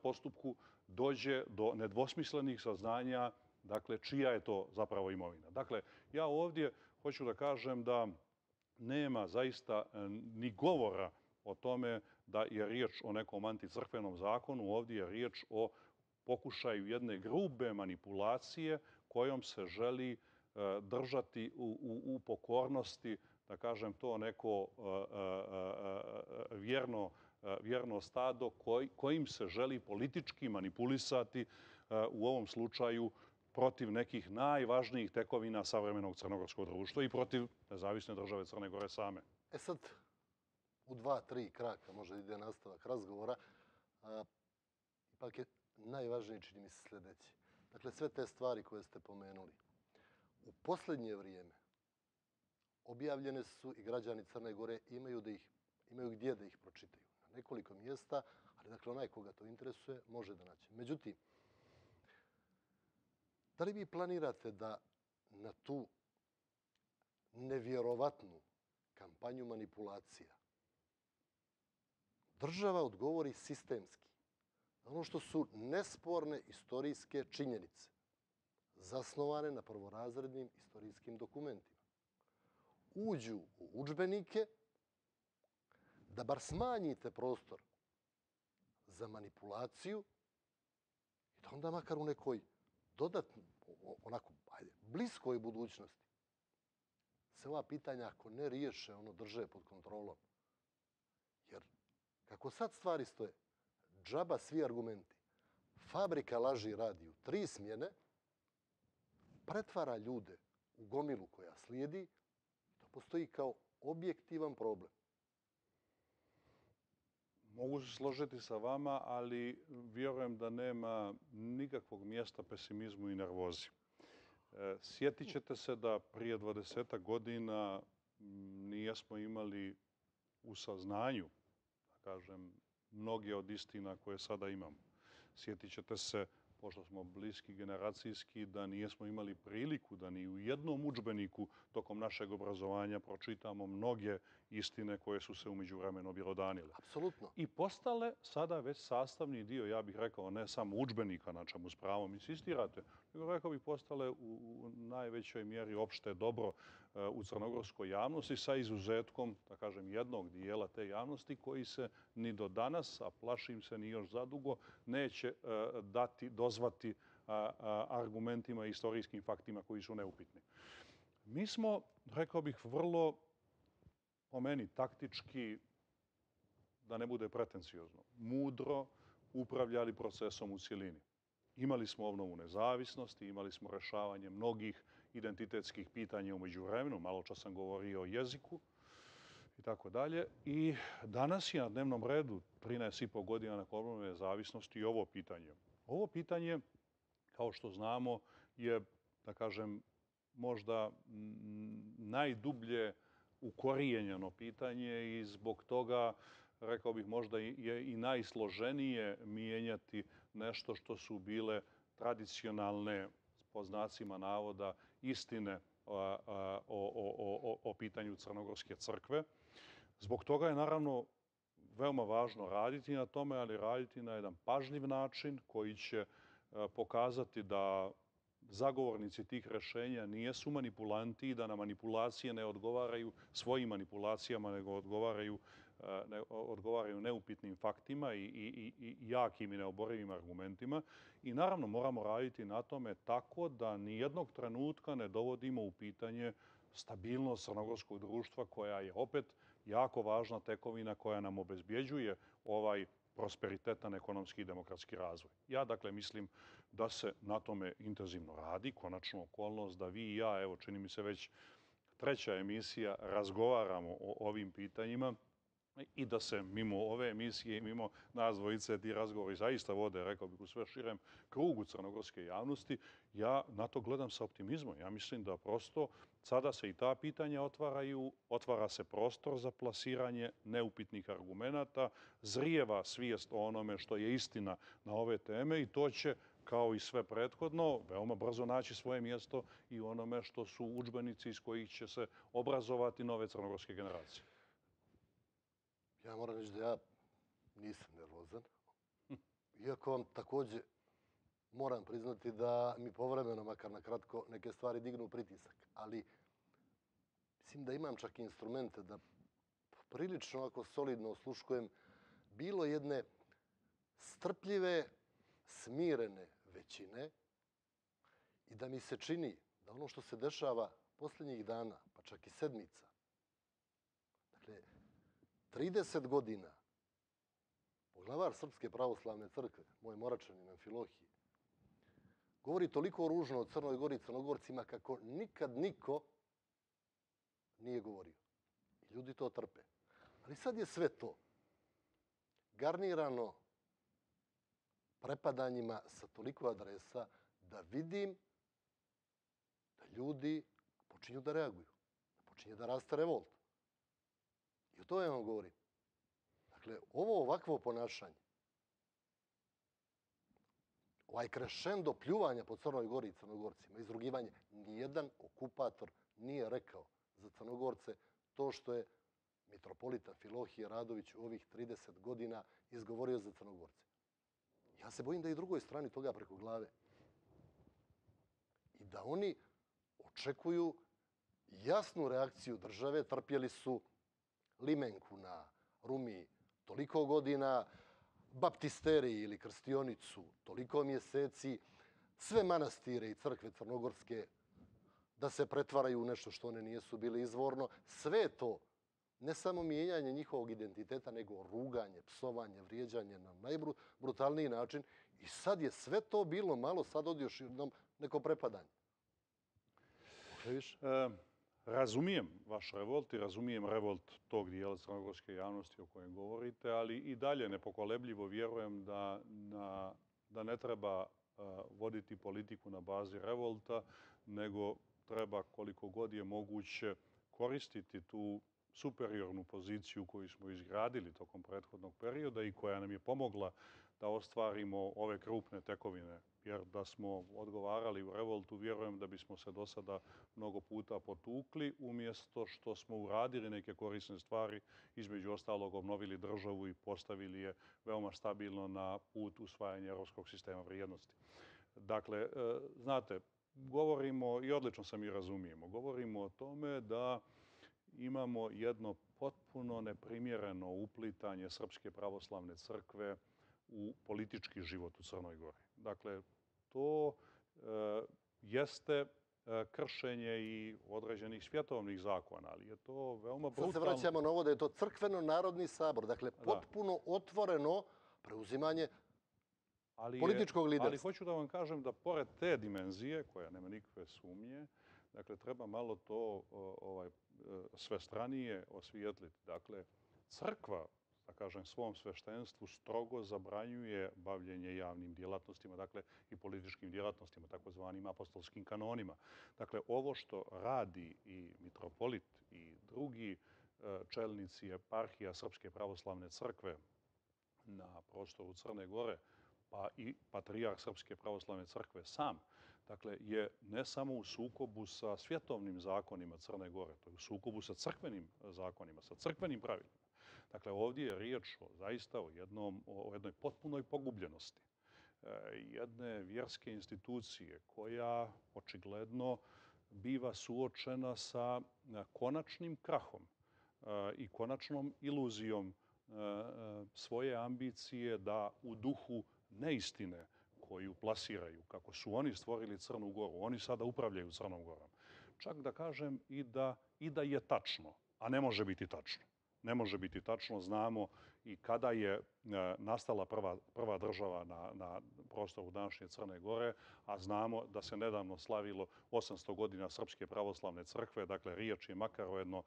postupku dođe do nedvosmislenih saznanja dakle, čija je to zapravo imovina. Dakle, ja ovdje hoću da kažem da nema zaista ni govora o tome da je riječ o nekom anticrkvenom zakonu. Ovdje je riječ o pokušaju jedne grube manipulacije kojom se želi e, držati u, u, u pokornosti, da kažem to neko e, e, vjerno, vjerno stado koj, kojim se želi politički manipulisati u ovom slučaju protiv nekih najvažnijih tekovina savremenog crnogorskog društva i protiv nezavisne države Crne Gore same. E sad, u dva, tri kraka može ide nastavak razgovora. A, ipak je najvažniji čini mi se sljedeći. Dakle, sve te stvari koje ste pomenuli, u posljednje vrijeme objavljene su i građani Crne Gore imaju da ih imaju gdje da ih pročitaju. Na nekoliko mjesta, ali dakle onaj koga to interesuje može da naće. Međutim, da li vi planirate da na tu nevjerovatnu kampanju manipulacija država odgovori sistemski. Ono što su nesporne istorijske činjenice zasnovane na prvorazrednim istorijskim dokumentima. Uđu u učbenike da bar smanjite prostor za manipulaciju i da onda makar u nekoj dodatno, onako, ajde, bliskoj budućnosti se ova pitanja ako ne riješe, ono drže pod kontrolom. Jer kako sad stvari stoje, džaba svi argumenti, fabrika laži radi u tri smjene, pretvara ljude u gomilu koja slijedi, to postoji kao objektivan problem. Mogu se složiti sa vama, ali vjerujem da nema nikakvog mjesta pesimizmu i nervozi. E, sjetit ćete se da prije 20 godina nijesmo imali u saznanju, kažem, mnoge od istina koje sada imamo. Sjetit ćete se pošto smo bliski generacijski, da nijesmo imali priliku da ni u jednom učbeniku tokom našeg obrazovanja pročitamo mnoge istine koje su se umeđu vremenu objelodanile. Apsolutno. I postale sada već sastavni dio, ja bih rekao, ne samo učbenika na čemu s pravom insistirate, nego rekao bih postale u, u najvećoj mjeri opšte dobro e, u crnogorskoj javnosti sa izuzetkom, da kažem, jednog dijela te javnosti koji se ni do danas, a plašim se ni još zadugo, neće e, dati, dozvati argumentima i istorijskim faktima koji su neupitni. Mi smo, rekao bih, vrlo po meni taktički, da ne bude pretencijozno, mudro upravljali procesom u cilini. Imali smo obnovu nezavisnosti, imali smo rešavanje mnogih identitetskih pitanja umeđu vremenu, malo čas sam govorio o jeziku i tako dalje. I danas je na dnevnom redu 13,5 godina nakon obnove nezavisnosti i ovo pitanje. Ovo pitanje, kao što znamo, je, da kažem, možda najdublje ukorijenjeno pitanje i zbog toga, rekao bih, možda je i najsloženije mijenjati nešto što su bile tradicionalne, po znacima navoda, istine o, o, o, o pitanju Crnogorske crkve. Zbog toga je, naravno, veoma važno raditi na tome, ali raditi na jedan pažljiv način koji će pokazati da zagovornici tih rešenja nijesu manipulanti i da na manipulacije ne odgovaraju svojim manipulacijama, nego odgovaraju, e, ne, odgovaraju neupitnim faktima i, i, i jakim i neoborivim argumentima. I naravno moramo raditi na tome tako da ni jednog trenutka ne dovodimo u pitanje stabilnost crnogorskog društva koja je opet jako važna tekovina koja nam obezbjeđuje ovaj prosperitetan ekonomski i demokratski razvoj. Ja dakle mislim da se na tome intenzivno radi, konačno okolnost da vi i ja, evo čini mi se već treća emisija, razgovaramo o ovim pitanjima i da se mimo ove emisije mimo nas dvojice ti razgovori zaista vode, rekao bih, u sve širem krugu crnogorske javnosti, ja na to gledam sa optimizmom. Ja mislim da prosto sada se i ta pitanja otvaraju, otvara se prostor za plasiranje neupitnih argumenta, zrijeva svijest o onome što je istina na ove teme i to će kao i sve prethodno, veoma brzo naći svoje mjesto i onome što su učbenici iz kojih će se obrazovati nove crnogorske generacije. Ja moram reći da ja nisam nervozan. Iako vam također moram priznati da mi povremeno, makar na kratko, neke stvari dignu pritisak. Ali mislim da imam čak instrumente da prilično ako solidno osluškujem bilo jedne strpljive, smirene većine i da mi se čini da ono što se dešava posljednjih dana, pa čak i sedmica, 30 godina poglavar Srpske pravoslavne crkve, moj moračanin Amfilohije, govori toliko ružno o Crnoj Gori i Crnogorcima kako nikad niko nije govorio. I ljudi to trpe. Ali sad je sve to garnirano prepadanjima sa toliko adresa da vidim da ljudi počinju da reaguju. Da počinje da raste revolt. I o to je vam govorim. Dakle, ovo ovakvo ponašanje, ovaj krešendo pljuvanja po Crnoj Gori i Crnogorcima, izrugivanje, nijedan okupator nije rekao za Crnogorce to što je mitropolita Filohije Radović u ovih 30 godina izgovorio za Crnogorce. Ja se bojim da i drugoj strani toga preko glave. I da oni očekuju jasnu reakciju države, trpjeli su limenku na Rumi toliko godina, baptisteriji ili krstionicu toliko mjeseci, sve manastire i crkve crnogorske da se pretvaraju u nešto što one nijesu bile izvorno. Sve to, ne samo mijenjanje njihovog identiteta, nego ruganje, psovanje, vrijeđanje na najbrutalniji način. I sad je sve to bilo malo, sad od još jednom neko prepadanje. Može više? Um. Razumijem vaš revolt i razumijem revolt tog dijela crnogorske javnosti o kojem govorite, ali i dalje nepokolebljivo vjerujem da, na, da ne treba uh, voditi politiku na bazi revolta, nego treba koliko god je moguće koristiti tu superiornu poziciju koju smo izgradili tokom prethodnog perioda i koja nam je pomogla da ostvarimo ove krupne tekovine. Jer da smo odgovarali u revoltu, vjerujem da bismo se do sada mnogo puta potukli, umjesto što smo uradili neke korisne stvari, između ostalog obnovili državu i postavili je veoma stabilno na put usvajanja europskog sistema vrijednosti. Dakle, e, znate, govorimo, i odlično sam i razumijemo, govorimo o tome da imamo jedno potpuno neprimjereno uplitanje Srpske pravoslavne crkve u politički život u Crnoj Gori. Dakle, to e, jeste e, kršenje i određenih svjetovnih zakona, ali je to veoma brutalno. Sad se vraćamo na ovo da je to crkveno-narodni sabor, dakle potpuno otvoreno preuzimanje ali političkog liderstva. Ali hoću da vam kažem da pored te dimenzije, koja nema nikakve sumnje, dakle, treba malo to ovaj, sve stranije osvijetliti. Dakle, crkva, da kažem, svom sveštenstvu strogo zabranjuje bavljenje javnim djelatnostima, dakle, i političkim djelatnostima, takozvanim apostolskim kanonima. Dakle, ovo što radi i mitropolit i drugi e, čelnici eparhija Srpske pravoslavne crkve na prostoru Crne Gore, pa i patrijarh Srpske pravoslavne crkve sam, dakle, je ne samo u sukobu sa svjetovnim zakonima Crne Gore, to je u sukobu sa crkvenim zakonima, sa crkvenim pravilima. Dakle, ovdje je riječ o, zaista o, jednom, o jednoj potpunoj pogubljenosti e, jedne vjerske institucije koja očigledno biva suočena sa e, konačnim krahom e, i konačnom iluzijom svoje ambicije da u duhu neistine koju plasiraju, kako su oni stvorili Crnu Goru, oni sada upravljaju Crnom Gorom. Čak da kažem i da, i da je tačno, a ne može biti tačno. Ne može biti tačno, znamo i kada je e, nastala prva, prva država na, na prostoru današnje Crne Gore, a znamo da se nedavno slavilo 800 godina Srpske pravoslavne crkve, dakle riječ je makar o jedno,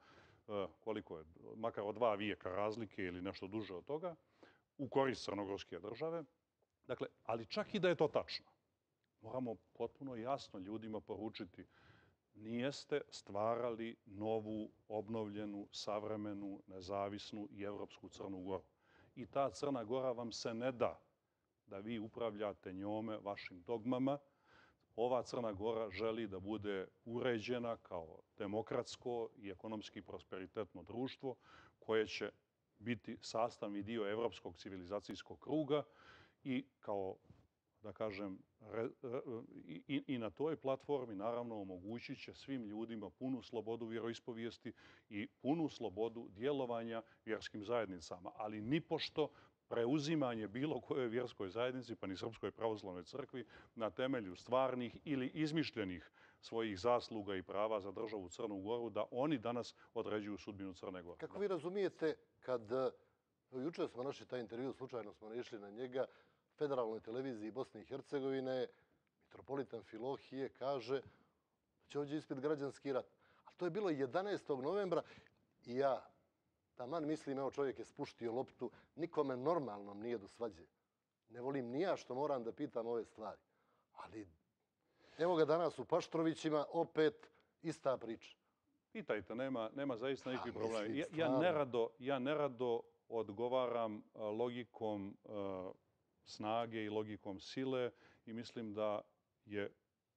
e, koliko je, makar o dva vijeka razlike ili nešto duže od toga, u korist Crnogorske države. Dakle, ali čak i da je to tačno, moramo potpuno jasno ljudima poručiti nijeste stvarali novu, obnovljenu, savremenu, nezavisnu i evropsku Crnu Goru. I ta Crna Gora vam se ne da da vi upravljate njome vašim dogmama. Ova Crna Gora želi da bude uređena kao demokratsko i ekonomski prosperitetno društvo koje će biti sastavni dio evropskog civilizacijskog kruga i kao, da kažem, re, i, i na toj platformi naravno omogućit će svim ljudima punu slobodu vjeroispovijesti i punu slobodu djelovanja vjerskim zajednicama, ali ni pošto preuzimanje bilo koje vjerskoj zajednici, pa ni Srpskoj pravoslavnoj crkvi, na temelju stvarnih ili izmišljenih svojih zasluga i prava za državu Crnu Goru, da oni danas određuju sudbinu Crne Gore. Kako vi razumijete kad jučer smo našli taj intervju, slučajno smo išli na njega, federalnoj televiziji Bosne i Hercegovine, mitropolitan Filohije kaže da će ovdje ispit građanski rat. A to je bilo 11. novembra i ja, taman mislim, evo čovjek je spuštio loptu, nikome normalnom nije do svađe. Ne volim ni ja što moram da pitam ove stvari. Ali evo ga danas u Paštrovićima, opet ista priča. Pitajte, nema, nema zaista nikakvih problema. Ja, ja, nerado, ja nerado odgovaram logikom snage i logikom sile i mislim da je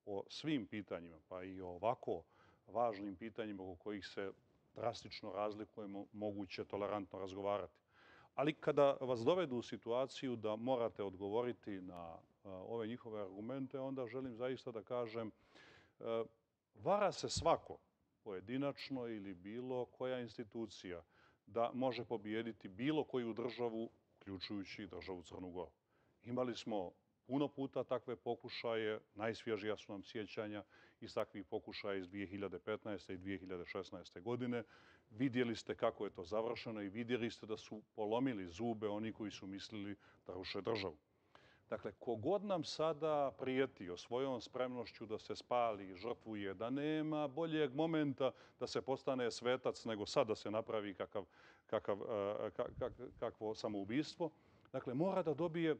o svim pitanjima, pa i o ovako važnim pitanjima o kojih se drastično razlikujemo, moguće tolerantno razgovarati. Ali kada vas dovedu u situaciju da morate odgovoriti na ove njihove argumente, onda želim zaista da kažem, vara se svako, pojedinačno ili bilo koja institucija, da može pobijediti bilo koju državu, uključujući državu Crnu Goru. Imali smo puno puta takve pokušaje, najsvježija su nam sjećanja iz takvih pokušaja iz 2015. i 2016. godine. Vidjeli ste kako je to završeno i vidjeli ste da su polomili zube oni koji su mislili da ruše državu. Dakle, kogod nam sada prijeti o svojom spremnošću da se spali i žrtvuje, da nema boljeg momenta da se postane svetac nego sad da se napravi kakav, kakav, e, kak, kakvo samoubistvo, dakle, mora da dobije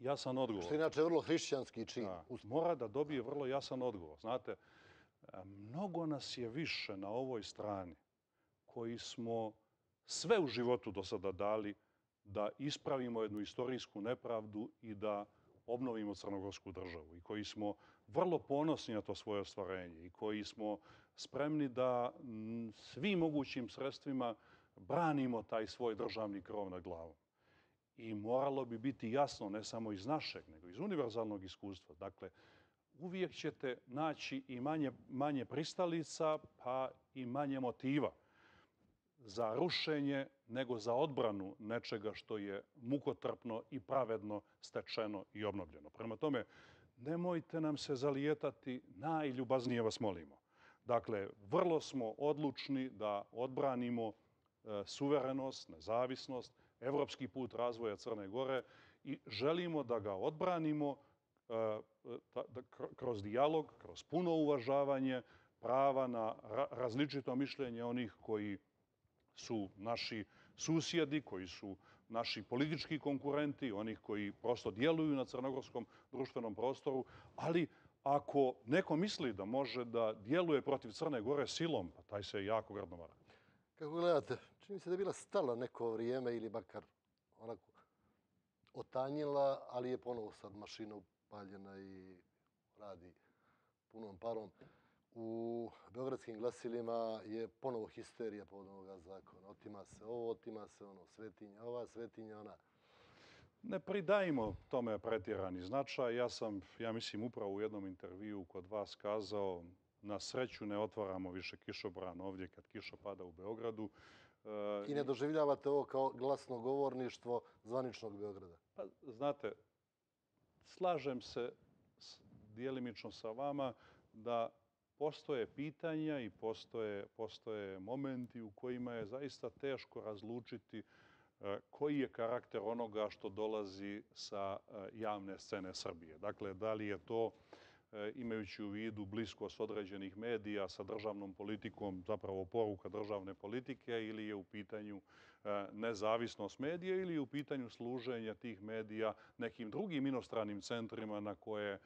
jasan odgovor. Što je inače vrlo hrišćanski čin. Da, mora da dobije vrlo jasan odgovor. Znate, mnogo nas je više na ovoj strani koji smo sve u životu do sada dali da ispravimo jednu istorijsku nepravdu i da obnovimo crnogorsku državu i koji smo vrlo ponosni na to svoje ostvarenje i koji smo spremni da svim mogućim sredstvima branimo taj svoj državni krov na glavom. I moralo bi biti jasno, ne samo iz našeg, nego iz univerzalnog iskustva. Dakle, uvijek ćete naći i manje, manje pristalica, pa i manje motiva za rušenje nego za odbranu nečega što je mukotrpno i pravedno stečeno i obnovljeno. Prema tome, nemojte nam se zalijetati, najljubaznije vas molimo. Dakle, vrlo smo odlučni da odbranimo e, suverenost, nezavisnost, evropski put razvoja Crne Gore i želimo da ga odbranimo e, kroz dijalog, kroz puno uvažavanje prava na različito mišljenje onih koji su naši susjedi, koji su naši politički konkurenti, onih koji prosto djeluju na crnogorskom društvenom prostoru, ali ako neko misli da može da djeluje protiv Crne Gore silom, pa taj se jako gradno vara. Kako gledate, čini se da je bila stala neko vrijeme ili bakar onako otanjila, ali je ponovo sad mašina upaljena i radi punom parom u beogradskim glasilima je ponovo histerija povodom ovoga zakona. Otima se ovo, otima se ono, svetinja ova, svetinja ona. Ne pridajmo tome pretjerani značaj. Ja sam, ja mislim, upravo u jednom intervju kod vas kazao na sreću ne otvaramo više kišobran ovdje kad kiša pada u Beogradu. I ne doživljavate ovo kao glasno govorništvo zvaničnog Beograda? Pa, znate, slažem se dijelimično sa vama da postoje pitanja i postoje, postoje momenti u kojima je zaista teško razlučiti e, koji je karakter onoga što dolazi sa e, javne scene Srbije. Dakle, da li je to E, E, imajući u vidu bliskost određenih medija sa državnom politikom, zapravo poruka državne politike ili je u pitanju e, nezavisnost medija ili je u pitanju služenja tih medija nekim drugim inostranim centrima na koje,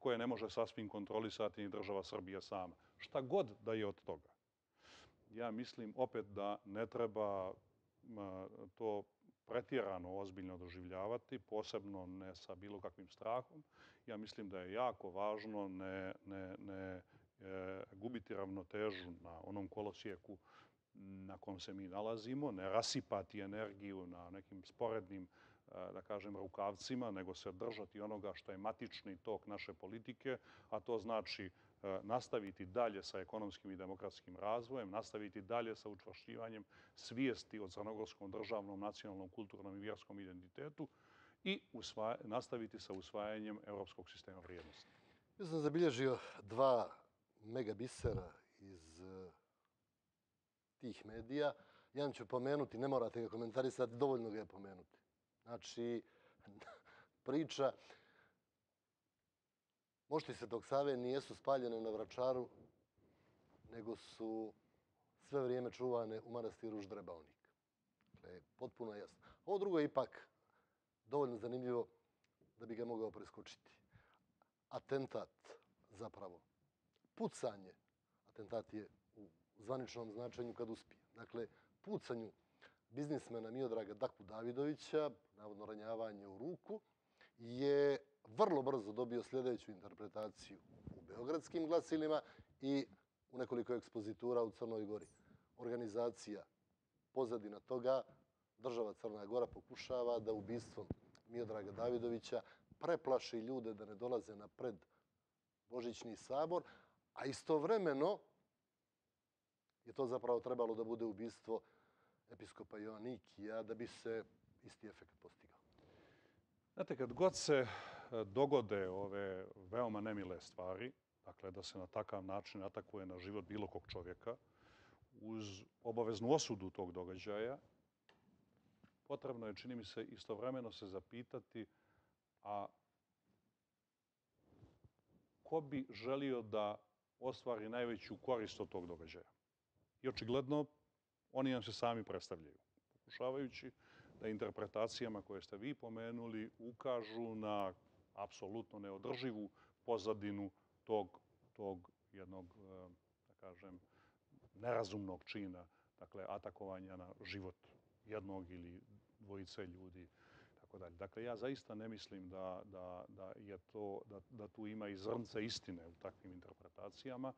koje ne može sasvim kontrolisati ni država Srbija sama. Šta god da je od toga. Ja mislim opet da ne treba e, to pretjerano ozbiljno doživljavati, posebno ne sa bilo kakvim strahom. Ja mislim da je jako važno ne, ne, ne e, gubiti ravnotežu na onom kolosijeku na kom se mi nalazimo, ne rasipati energiju na nekim sporednim e, da kažem, rukavcima, nego se držati onoga što je matični tok naše politike, a to znači E, nastaviti dalje sa ekonomskim i demokratskim razvojem, nastaviti dalje sa učvršćivanjem svijesti o crnogorskom državnom, nacionalnom, kulturnom i vjerskom identitetu i nastaviti sa usvajanjem evropskog sistema vrijednosti. Ja sam zabilježio dva megabisera iz e, tih medija. Jedan ću pomenuti, ne morate ga komentarisati, dovoljno ga je pomenuti. Znači, [laughs] priča Mošti Svetog Save nijesu spaljene na vračaru, nego su sve vrijeme čuvane u manastiru Ždrebaonik. Dakle, potpuno jasno. Ovo drugo je ipak dovoljno zanimljivo da bi ga mogao preskočiti. Atentat, zapravo, pucanje, atentat je u zvaničnom značenju kad uspije. Dakle, pucanju biznismena Miodraga Daku Davidovića, navodno ranjavanje u ruku, je vrlo brzo dobio sljedeću interpretaciju u beogradskim glasilima i u nekoliko ekspozitura u Crnoj Gori. Organizacija pozadina toga, država Crna Gora pokušava da ubistvom Miodraga Davidovića preplaši ljude da ne dolaze na pred Božićni sabor, a istovremeno je to zapravo trebalo da bude ubistvo episkopa Joannikija da bi se isti efekt postigao. Znate, kad god se dogode ove veoma nemile stvari, dakle da se na takav način atakuje na život bilo kog čovjeka, uz obaveznu osudu tog događaja, potrebno je, čini mi se, istovremeno se zapitati a ko bi želio da ostvari najveću korist od tog događaja. I očigledno, oni nam se sami predstavljaju, pokušavajući da interpretacijama koje ste vi pomenuli ukažu na apsolutno neodrživu pozadinu tog, tog jednog, eh, da kažem, nerazumnog čina, dakle, atakovanja na život jednog ili dvojice ljudi. Tako dalje. Dakle, ja zaista ne mislim da, da, da, je to, da, da tu ima i zrnce istine u takvim interpretacijama,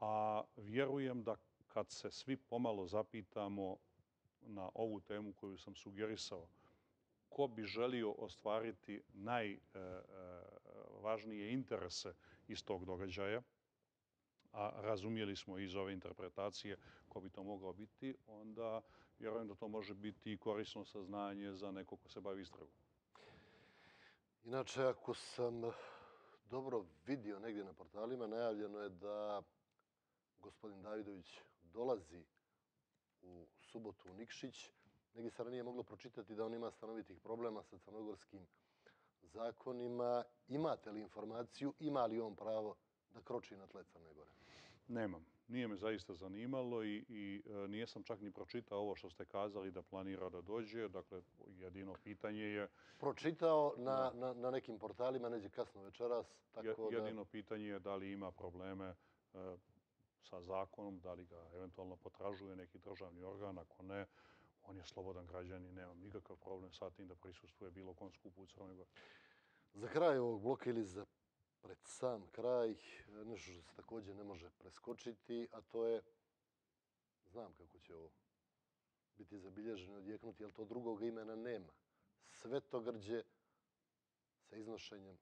a vjerujem da kad se svi pomalo zapitamo na ovu temu koju sam sugerisao, ko bi želio ostvariti najvažnije e, e, interese iz tog događaja, a razumijeli smo iz ove interpretacije ko bi to mogao biti, onda vjerujem da to može biti korisno saznanje za neko ko se bavi istragom. Inače, ako sam dobro vidio negdje na portalima, najavljeno je da gospodin Davidović dolazi u subotu u Nikšić. Negdje se ranije moglo pročitati da on ima stanovitih problema sa crnogorskim zakonima. Imate li informaciju, ima li on pravo da kroči na tle Crne Gore? Nemam. Nije me zaista zanimalo i, i e, nijesam čak ni pročitao ovo što ste kazali da planira da dođe. Dakle, jedino pitanje je... Pročitao na, na, na nekim portalima, neđe kasno večeras. Tako jedino pitanje je da li ima probleme e, sa zakonom, da li ga eventualno potražuje neki državni organ. Ako ne, on je slobodan građan i nemam nikakav problem sa tim da prisustuje bilo kom skupu u Crnoj Gori. Za kraj ovog bloka ili za pred sam kraj, nešto što se također ne može preskočiti, a to je, znam kako će ovo biti zabilježeno i odjeknuti, ali to drugog imena nema. Svetogrđe sa iznošenjem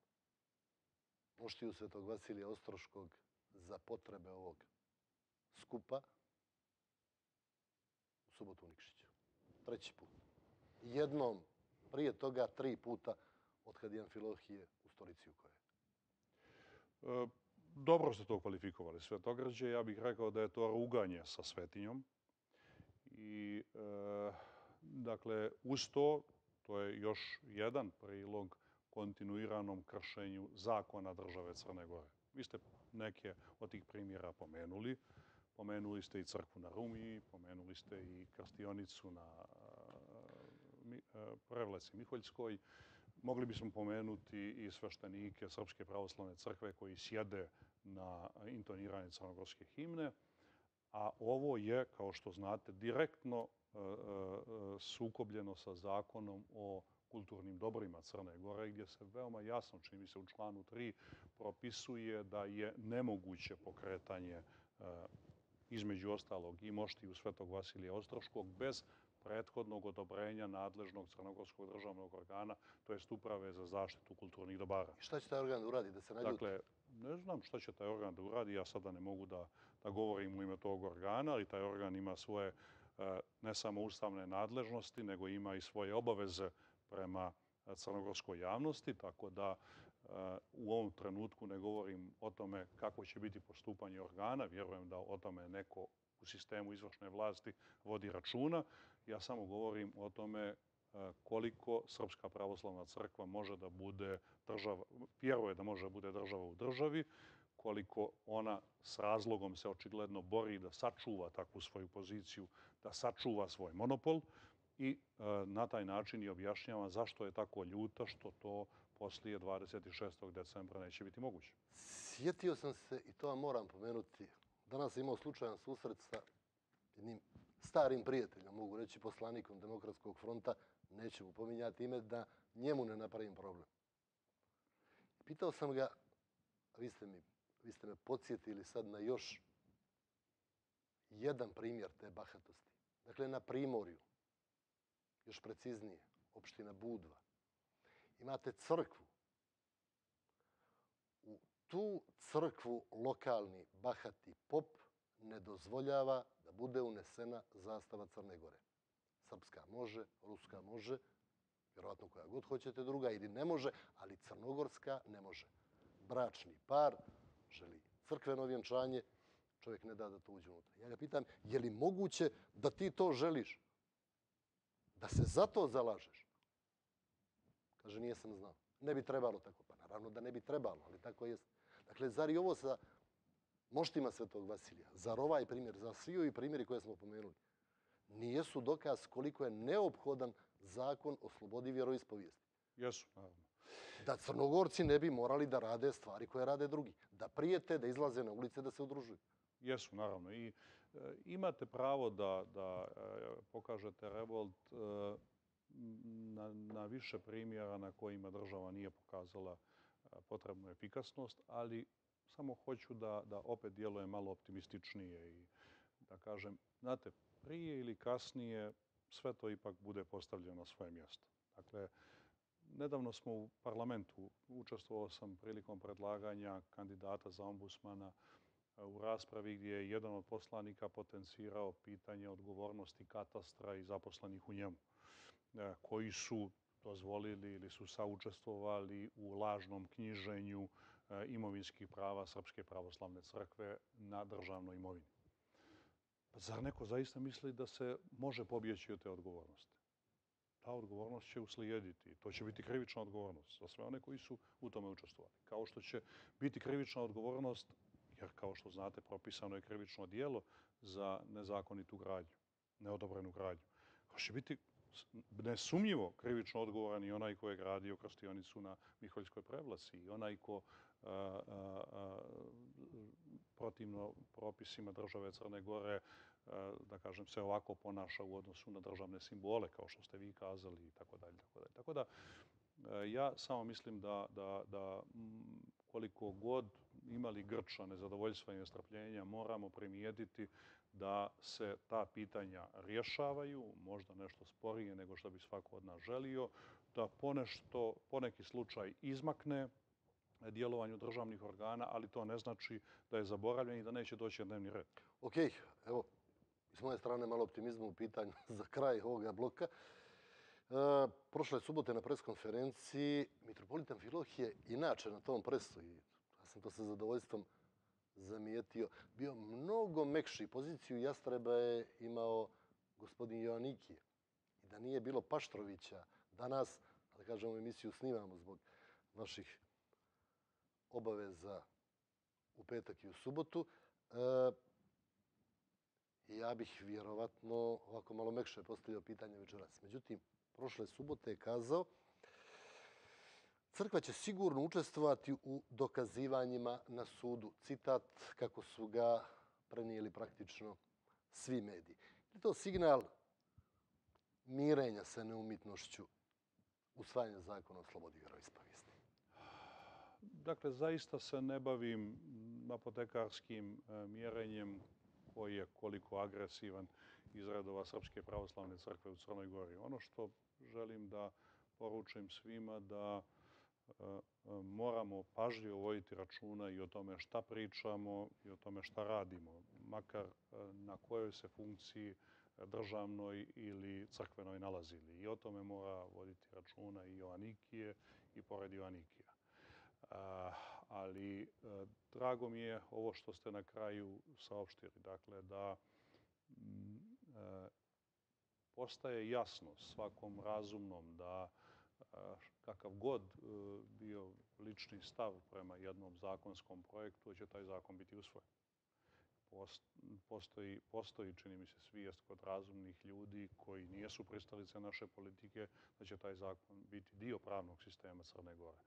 moštiju Svetog Vasilija Ostroškog za potrebe ovog skupa u subotu u Nikšiću. Treći put. Jednom, prije toga tri puta od kad je Amfilohije u Storiciju u kojoj E, dobro ste to kvalifikovali, svetograđe. Ja bih rekao da je to ruganje sa svetinjom. I, e, dakle, uz to, to je još jedan prilog kontinuiranom kršenju zakona države Crne Gore. Vi ste neke od tih primjera pomenuli. Pomenuli ste i crkvu na Rumiji, pomenuli ste i krstionicu na E, prevleci Miholjskoj. Mogli bismo pomenuti i sveštenike Srpske pravoslavne crkve koji sjede na intoniranje crnogorske himne. A ovo je, kao što znate, direktno e, e, sukobljeno sa zakonom o kulturnim dobrima Crne Gore, gdje se veoma jasno, čini mi se u članu 3, propisuje da je nemoguće pokretanje između ostalog i mošti u Svetog Vasilija Ostroškog bez prethodnog odobrenja nadležnog crnogorskog državnog organa, to je uprave za zaštitu kulturnih dobara. I šta će taj organ da uradi, da se naljuti? Dakle, ne znam šta će taj organ da uradi, ja sada ne mogu da, da govorim u ime tog organa, ali taj organ ima svoje e, ne samo ustavne nadležnosti, nego ima i svoje obaveze prema crnogorskoj javnosti, tako da e, u ovom trenutku ne govorim o tome kako će biti postupanje organa. Vjerujem da o tome neko u sistemu izvršne vlasti vodi računa. Ja samo govorim o tome e, koliko Srpska pravoslavna crkva može da bude država, vjeruje da može da bude država u državi, koliko ona s razlogom se očigledno bori da sačuva takvu svoju poziciju, da sačuva svoj monopol i e, na taj način i objašnjava zašto je tako ljuta što to poslije 26. decembra neće biti moguće. Sjetio sam se, i to vam moram pomenuti, Danas sam imao slučajan susret sa jednim starim prijateljom, mogu reći poslanikom Demokratskog fronta, neću mu pominjati ime, da njemu ne napravim problem. Pitao sam ga, vi ste, mi, vi ste me podsjetili sad na još jedan primjer te bahatosti. Dakle, na Primorju, još preciznije, opština Budva, imate crkvu U tu crkvu lokalni bahati pop ne dozvoljava da bude unesena zastava Crne Gore. Srpska može, Ruska može, vjerovatno koja god hoćete druga, ili ne može, ali Crnogorska ne može. Bračni par želi crkveno vjenčanje, čovjek ne da da to uđe unutra. Ja ga pitam, je li moguće da ti to želiš? Da se za to zalažeš? Kaže, nije sam znao. Ne bi trebalo tako. Pa naravno da ne bi trebalo, ali tako jest. Dakle, zar i ovo sa moštima Svetog Vasilija, zar ovaj primjer, za svi ovi primjeri koje smo pomenuli, nijesu dokaz koliko je neophodan zakon o slobodi vjeroispovijesti? Jesu, naravno. Da crnogorci ne bi morali da rade stvari koje rade drugi. Da prijete, da izlaze na ulice, da se udružuju. Jesu, naravno. I e, imate pravo da, da e, pokažete revolt e, na, na više primjera na kojima država nije pokazala potrebnu efikasnost, ali samo hoću da, da opet djeluje malo optimističnije i da kažem, znate, prije ili kasnije sve to ipak bude postavljeno na svoje mjesto. Dakle, nedavno smo u parlamentu, učestvovao sam prilikom predlaganja kandidata za ombudsmana e, u raspravi gdje je jedan od poslanika potencirao pitanje odgovornosti katastra i zaposlenih u njemu, e, koji su dozvolili ili su saučestvovali u lažnom knjiženju E, imovinskih prava Srpske pravoslavne crkve na državnoj imovini. Pa zar neko zaista misli da se može pobjeći od te odgovornosti? Ta odgovornost će uslijediti. To će biti krivična odgovornost za sve one koji su u tome učestvovali. Kao što će biti krivična odgovornost, jer kao što znate, propisano je krivično dijelo za nezakonitu gradnju, neodobrenu gradnju. Kao će biti nesumnjivo krivično odgovoran i onaj ko je gradio krstionicu na Miholjskoj prevlasi i onaj ko protivno propisima države Crne Gore da kažem, se ovako ponaša u odnosu na državne simbole, kao što ste vi kazali i tako dalje. Tako da, e, ja samo mislim da, da, da mm, koliko god imali grča, nezadovoljstva i nestrpljenja, moramo primijetiti da se ta pitanja rješavaju, možda nešto sporije nego što bi svako od nas želio, da ponešto, poneki slučaj izmakne djelovanju državnih organa, ali to ne znači da je zaboravljen i da neće doći na dnevni red. Ok, evo, s moje strane malo optimizma u pitanju [laughs] za kraj ovoga bloka. E, prošle subote na preskonferenciji Mitropolitan Filoh je inače na tom presu, i ja sam to sa zadovoljstvom zamijetio, bio mnogo mekši. Poziciju Jastreba je imao gospodin Joanniki. I da nije bilo Paštrovića danas, da kažemo emisiju snimamo zbog naših obaveza u petak i u subotu, e, ja bih vjerovatno ovako malo mekše postavio pitanje večeras. Međutim, prošle subote je kazao Crkva će sigurno učestvovati u dokazivanjima na sudu. Citat kako su ga prenijeli praktično svi mediji. Je to signal mirenja sa neumitnošću usvajanja zakona o slobodi vjeroispovijesti? Dakle, zaista se ne bavim apotekarskim e, mjerenjem koji je koliko agresivan iz redova Srpske pravoslavne crkve u Crnoj Gori. Ono što želim da poručim svima da e, e, moramo pažljivo vojiti računa i o tome šta pričamo i o tome šta radimo, makar na kojoj se funkciji državnoj ili crkvenoj nalazili. I o tome mora voditi računa i Joanikije i pored Joanikija. Eh, ali eh, drago mi je ovo što ste na kraju saopštili, dakle da mm, eh, postaje jasno svakom razumnom da kakav god bio lični stav prema jednom zakonskom projektu, će taj zakon biti usvojen. Postoji, postoji, čini mi se, svijest kod razumnih ljudi koji nijesu pristalice naše politike, da će taj zakon biti dio pravnog sistema Crne Gore.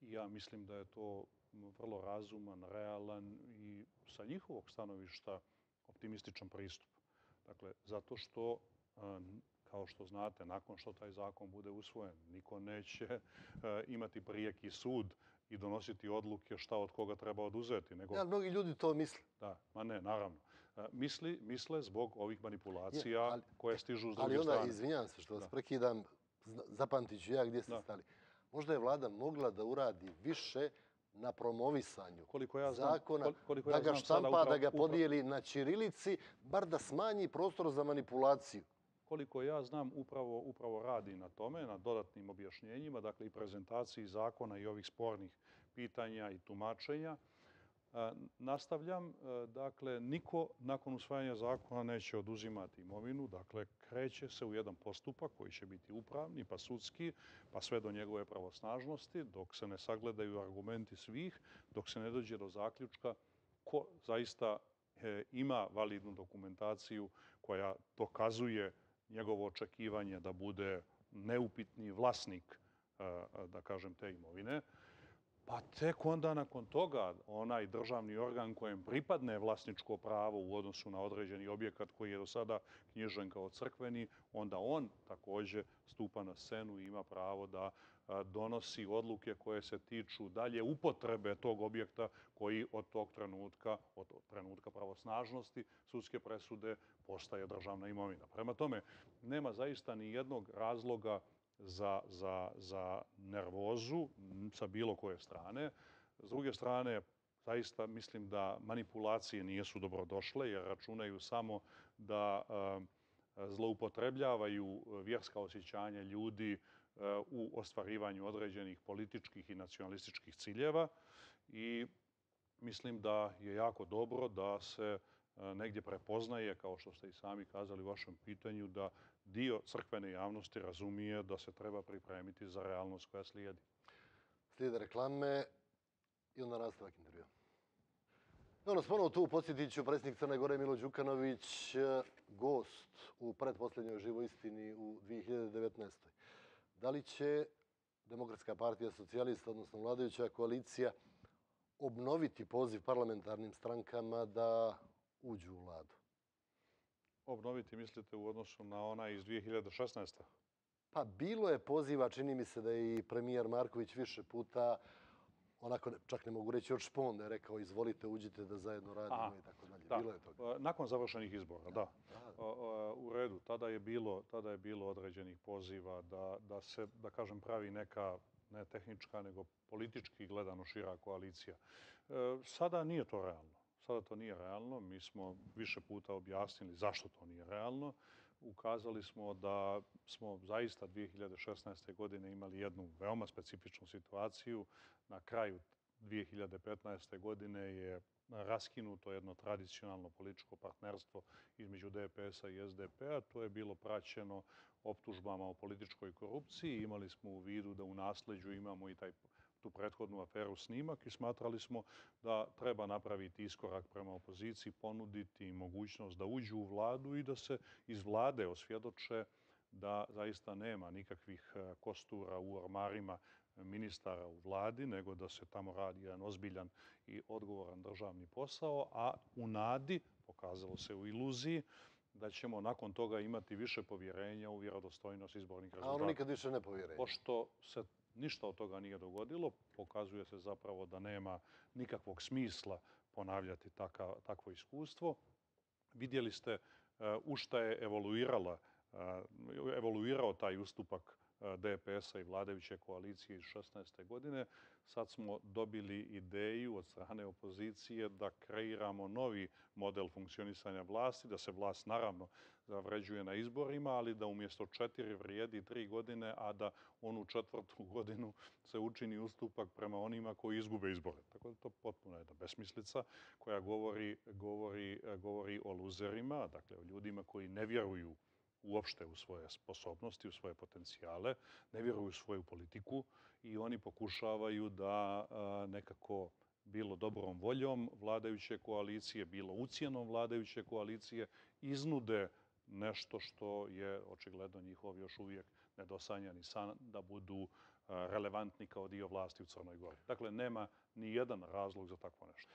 I ja mislim da je to vrlo razuman, realan i sa njihovog stanovišta optimističan pristup. Dakle, zato što kao što znate, nakon što taj zakon bude usvojen, niko neće imati prijeki sud i donositi odluke šta od koga treba oduzeti. Nego... Ja, mnogi ljudi to misle. Da, ma ne, naravno. Misli, misle zbog ovih manipulacija je, ali, koje stižu s druge strane. Ali onda, izvinjam se što vas da. prekidam, zapamtit ću ja gdje ste da. stali. Možda je vlada mogla da uradi više na promovisanju koliko ja znam, zakona, koliko ja da ga štampa, upravo, da ga podijeli upravo. na Čirilici, bar da smanji prostor za manipulaciju koliko ja znam, upravo, upravo radi na tome, na dodatnim objašnjenjima, dakle i prezentaciji zakona i ovih spornih pitanja i tumačenja. E, nastavljam, e, dakle, niko nakon usvajanja zakona neće oduzimati imovinu, dakle, kreće se u jedan postupak koji će biti upravni, pa sudski, pa sve do njegove pravosnažnosti, dok se ne sagledaju argumenti svih, dok se ne dođe do zaključka ko zaista e, ima validnu dokumentaciju koja dokazuje njegovo očekivanje da bude neupitni vlasnik, e, e, da kažem, te imovine pa tek onda nakon toga onaj državni organ kojem pripadne vlasničko pravo u odnosu na određeni objekat koji je do sada knjižen kao crkveni, onda on također stupa na scenu i ima pravo da donosi odluke koje se tiču dalje upotrebe tog objekta koji od tog trenutka, od trenutka pravosnažnosti sudske presude postaje državna imovina. Prema tome, nema zaista ni jednog razloga za, za, za nervozu sa bilo koje strane. S druge strane, zaista mislim da manipulacije nijesu dobrodošle jer računaju samo da eh, zloupotrebljavaju vjerska osjećanja ljudi eh, u ostvarivanju određenih političkih i nacionalističkih ciljeva i mislim da je jako dobro da se eh, negdje prepoznaje, kao što ste i sami kazali u vašem pitanju, da dio crkvene javnosti razumije da se treba pripremiti za realnost koja slijedi. Slijede reklame i onda nastavak intervjua. Evo nas ponovo tu podsjetit ću predsjednik Crne Gore Milo Đukanović, gost u predposljednjoj živoj istini u 2019. Da li će Demokratska partija socijalista, odnosno vladajuća koalicija, obnoviti poziv parlamentarnim strankama da uđu u vladu? Obnoviti, mislite, u odnosu na ona iz 2016. Pa bilo je poziva, čini mi se da je i premijer Marković više puta, onako čak ne mogu reći od šponde, je rekao izvolite, uđite da zajedno radimo i tako dalje. Bilo je toga. Nakon završenih izbora, da. U redu, tada je bilo, tada je bilo određenih poziva da, da se, da kažem, pravi neka ne tehnička, nego politički gledano šira koalicija. E, sada nije to realno. Sada to nije realno. Mi smo više puta objasnili zašto to nije realno. Ukazali smo da smo zaista 2016. godine imali jednu veoma specifičnu situaciju. Na kraju 2015. godine je raskinuto jedno tradicionalno političko partnerstvo između DPS-a i SDP-a. To je bilo praćeno optužbama o političkoj korupciji. Imali smo u vidu da u nasledđu imamo i taj tu prethodnu aferu snimak i smatrali smo da treba napraviti iskorak prema opoziciji, ponuditi mogućnost da uđu u vladu i da se iz vlade osvjedoče da zaista nema nikakvih e, kostura u armarima ministara u vladi, nego da se tamo radi jedan ozbiljan i odgovoran državni posao, a u nadi, pokazalo se u iluziji, da ćemo nakon toga imati više povjerenja u vjerodostojnost izbornih rezultata. A ono nikad više ne povjerenja. Pošto se ništa od toga nije dogodilo. Pokazuje se zapravo da nema nikakvog smisla ponavljati takvo iskustvo. Vidjeli ste eh, u šta je evoluirala eh, evoluirao taj ustupak DPS-a i vladajuće koalicije iz 16. godine. Sad smo dobili ideju od strane opozicije da kreiramo novi model funkcionisanja vlasti, da se vlast naravno zavređuje na izborima, ali da umjesto četiri vrijedi tri godine, a da onu četvrtu [laughs] godinu se učini ustupak prema onima koji izgube izbore. Tako da to potpuno jedna besmislica koja govori, govori, govori o luzerima, dakle o ljudima koji ne vjeruju uopšte u svoje sposobnosti, u svoje potencijale, ne vjeruju u svoju politiku i oni pokušavaju da nekako bilo dobrom voljom vladajuće koalicije, bilo ucijenom vladajuće koalicije, iznude nešto što je očigledno njihov još uvijek nedosanjani san da budu relevantni kao dio vlasti u Crnoj Gori. Dakle, nema ni jedan razlog za takvo nešto.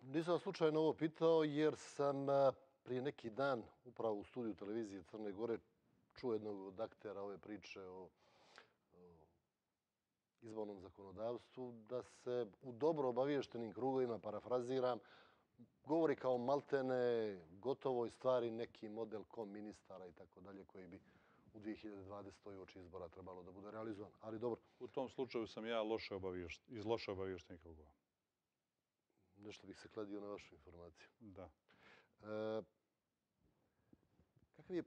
Nisam slučajno ovo pitao jer sam prije neki dan upravo u studiju televizije Crne Gore čuo jednog od aktera ove priče o izbornom zakonodavstvu da se u dobro obaviještenim krugovima, parafraziram, govori kao maltene, gotovoj stvari neki model kom ministara i tako dalje koji bi u 2020. oči izbora trebalo da bude realizovan. Ali dobro. U tom slučaju sam ja loše iz loše obaviještenih krugova. Nešto bih se kladio na vašu informaciju. Da. E, kakav je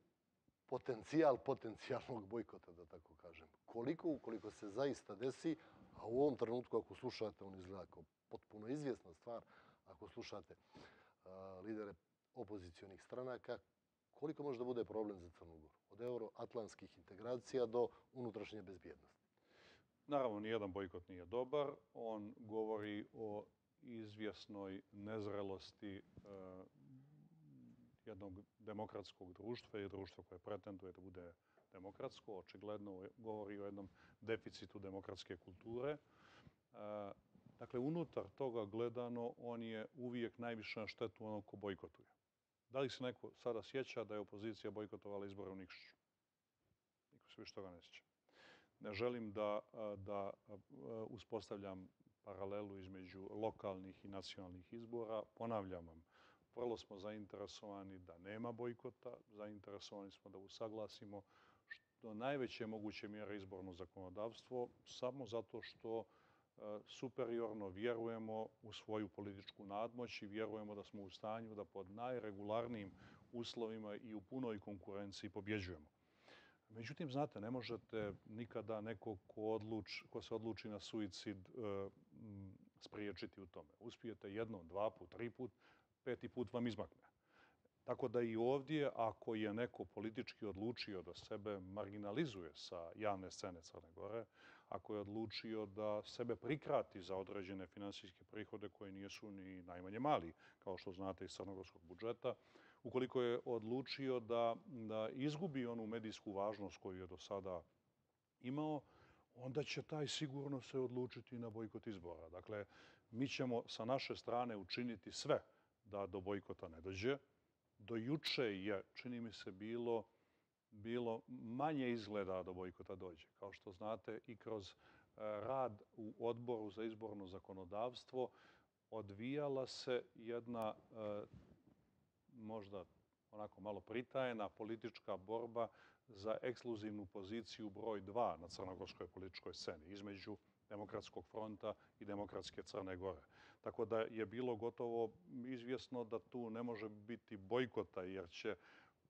potencijal potencijalnog bojkota, da tako kažem? Koliko, ukoliko se zaista desi, a u ovom trenutku ako slušate, on izgleda kao potpuno izvjesna stvar, ako slušate lidere opozicijonih stranaka, koliko može da bude problem za Crnu Goru? Od euroatlantskih integracija do unutrašnje bezbjednosti. Naravno, nijedan bojkot nije dobar. On govori o izvjesnoj nezrelosti e, jednog demokratskog društva i društva koje pretenduje da bude demokratsko, očigledno govori o jednom deficitu demokratske kulture. E, dakle, unutar toga gledano, on je uvijek najviše na štetu onog ko bojkotuje. Da li se neko sada sjeća da je opozicija bojkotovala izbore u Nikšiću? Niko se više toga ne sjeća. Ne želim da, da e, uspostavljam paralelu između lokalnih i nacionalnih izbora. Ponavljam vam, vrlo smo zainteresovani da nema bojkota, zainteresovani smo da usaglasimo do najveće moguće mjere izborno zakonodavstvo, samo zato što e, superiorno vjerujemo u svoju političku nadmoć i vjerujemo da smo u stanju da pod najregularnijim uslovima i u punoj konkurenciji pobjeđujemo. Međutim, znate, ne možete nikada neko ko, odluč, ko se odluči na suicid e, spriječiti u tome. Uspijete jednom, dva put, tri put, peti put vam izmakne. Tako da i ovdje, ako je neko politički odlučio da sebe marginalizuje sa javne scene Crne Gore, ako je odlučio da sebe prikrati za određene finansijske prihode koje nijesu ni najmanje mali, kao što znate iz crnogorskog budžeta, ukoliko je odlučio da, da izgubi onu medijsku važnost koju je do sada imao, onda će taj sigurno se odlučiti na bojkot izbora. Dakle, mi ćemo sa naše strane učiniti sve da do bojkota ne dođe. Do juče je, čini mi se, bilo, bilo manje izgleda do bojkota dođe. Kao što znate, i kroz e, rad u odboru za izborno zakonodavstvo odvijala se jedna e, možda onako malo pritajena politička borba za ekskluzivnu poziciju broj 2 na crnogorskoj političkoj sceni između Demokratskog fronta i Demokratske Crne Gore. Tako da je bilo gotovo izvjesno da tu ne može biti bojkota jer će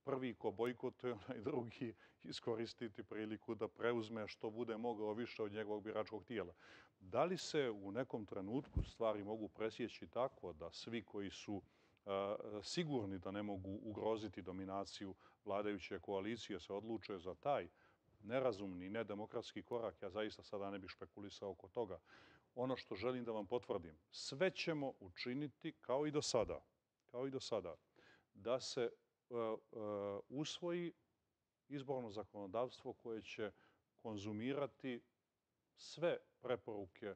prvi ko bojkotuje, onaj drugi iskoristiti priliku da preuzme što bude mogao više od njegovog biračkog tijela. Da li se u nekom trenutku stvari mogu presjeći tako da svi koji su e, sigurni da ne mogu ugroziti dominaciju vladajuće koalicije se odluče za taj nerazumni, nedemokratski korak, ja zaista sada ne bih špekulisao oko toga. Ono što želim da vam potvrdim, sve ćemo učiniti kao i do sada, kao i do sada, da se e, e, usvoji izborno zakonodavstvo koje će konzumirati sve preporuke e,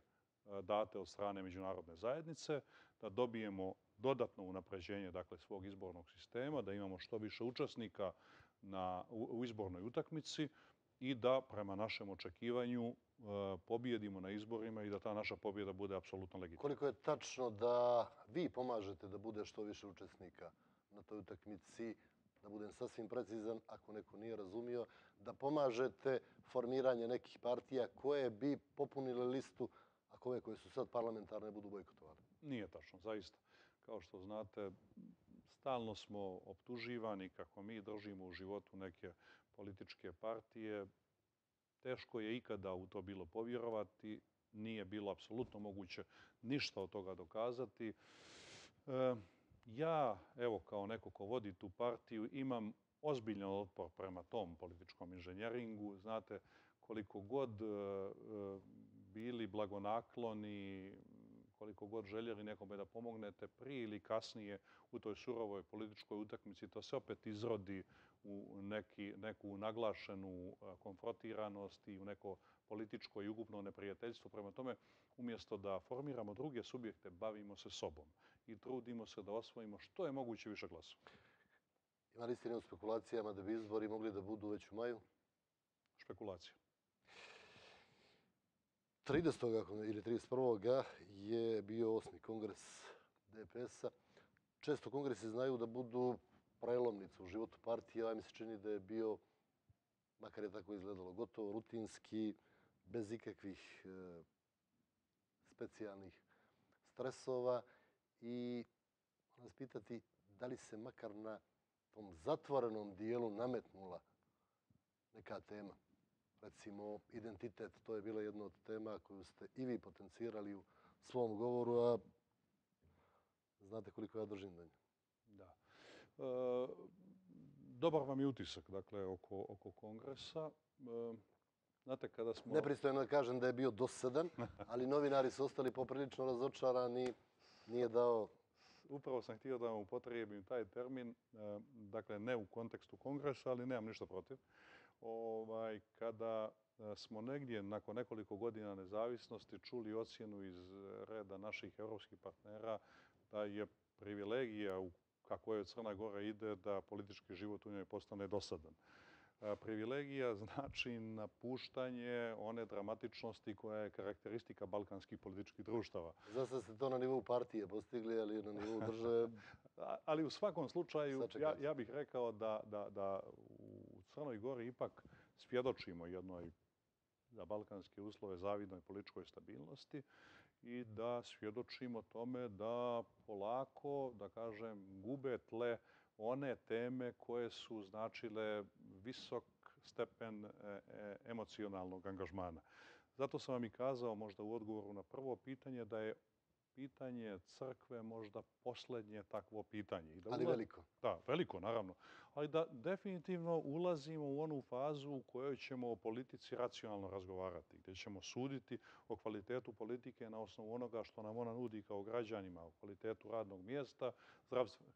date od strane međunarodne zajednice, da dobijemo dodatno unapređenje dakle, svog izbornog sistema, da imamo što više učesnika na, u, u izbornoj utakmici i da prema našem očekivanju e, pobjedimo na izborima i da ta naša pobjeda bude apsolutno legitimna. Koliko je tačno da vi pomažete da bude što više učesnika na toj utakmici, da budem sasvim precizan, ako neko nije razumio, da pomažete formiranje nekih partija koje bi popunile listu, ako ove koje su sad parlamentarne budu bojkotovali? Nije tačno, zaista. Kao što znate, stalno smo optuživani kako mi držimo u životu neke političke partije. Teško je ikada u to bilo povjerovati. Nije bilo apsolutno moguće ništa od toga dokazati. E, ja, evo, kao neko ko vodi tu partiju, imam ozbiljan otpor prema tom političkom inženjeringu. Znate, koliko god e, bili blagonakloni, koliko god željeli nekome da pomognete prije ili kasnije u toj surovoj političkoj utakmici, to se opet izrodi u neki, neku naglašenu konfrontiranost i u neko političko i ukupno neprijateljstvo. Prema tome, umjesto da formiramo druge subjekte, bavimo se sobom i trudimo se da osvojimo što je moguće više glasu. Ima li istine u spekulacijama da bi izbori mogli da budu već u maju? Spekulacija. 30. ili 31. je bio osmi kongres DPS-a. Često kongresi znaju da budu prelomnica u životu partije. ja mi se čini da je bio, makar je tako izgledalo, gotovo rutinski, bez ikakvih e, specijalnih stresova. I moram vas pitati da li se makar na tom zatvorenom dijelu nametnula neka tema recimo identitet, to je bila jedna od tema koju ste i vi potencirali u svom govoru, a znate koliko ja držim do nju. Da. E, dobar vam je utisak, dakle, oko, oko kongresa. E, znate, kada smo... Nepristojno da kažem da je bio dosadan, [laughs] ali novinari su ostali poprilično razočarani, nije dao... Upravo sam htio da vam upotrijebim taj termin, e, dakle, ne u kontekstu kongresa, ali nemam ništa protiv ovaj, kada smo negdje nakon nekoliko godina nezavisnosti čuli ocjenu iz reda naših evropskih partnera da je privilegija u kako je Crna Gora ide da politički život u njoj postane dosadan. E, privilegija znači napuštanje one dramatičnosti koja je karakteristika balkanskih političkih društava. Zasa ste to na nivou partije postigli, ali na nivou države... [laughs] ali u svakom slučaju, ja, ja bih rekao da, da, da u Crnoj Gori ipak svjedočimo jednoj za balkanske uslove zavidnoj političkoj stabilnosti i da svjedočimo tome da polako, da kažem, gube tle one teme koje su značile visok stepen e, e, emocionalnog angažmana. Zato sam vam i kazao možda u odgovoru na prvo pitanje da je pitanje crkve možda posljednje takvo pitanje. I da Ali veliko. Da, veliko, naravno. Ali da definitivno ulazimo u onu fazu u kojoj ćemo o politici racionalno razgovarati, gdje ćemo suditi o kvalitetu politike na osnovu onoga što nam ona nudi kao građanima, o kvalitetu radnog mjesta,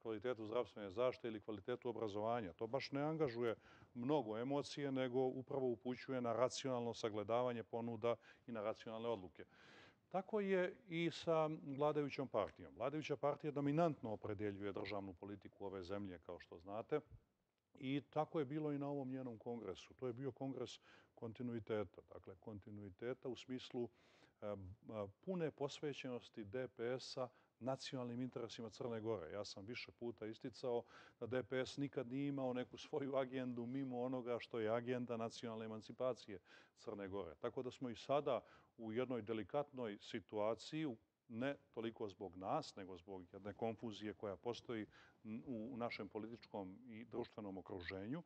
kvalitetu zdravstvene zaštite ili kvalitetu obrazovanja. To baš ne angažuje mnogo emocije, nego upravo upućuje na racionalno sagledavanje ponuda i na racionalne odluke. Tako je i sa vladajućom partijom. Vladajuća partija dominantno opredeljuje državnu politiku ove zemlje, kao što znate. I tako je bilo i na ovom njenom kongresu. To je bio kongres kontinuiteta. Dakle, kontinuiteta u smislu e, e, pune posvećenosti DPS-a nacionalnim interesima Crne Gore. Ja sam više puta isticao da DPS nikad nije imao neku svoju agendu mimo onoga što je agenda nacionalne emancipacije Crne Gore. Tako da smo i sada u jednoj delikatnoj situaciji, ne toliko zbog nas, nego zbog jedne konfuzije koja postoji u našem političkom i društvenom okruženju,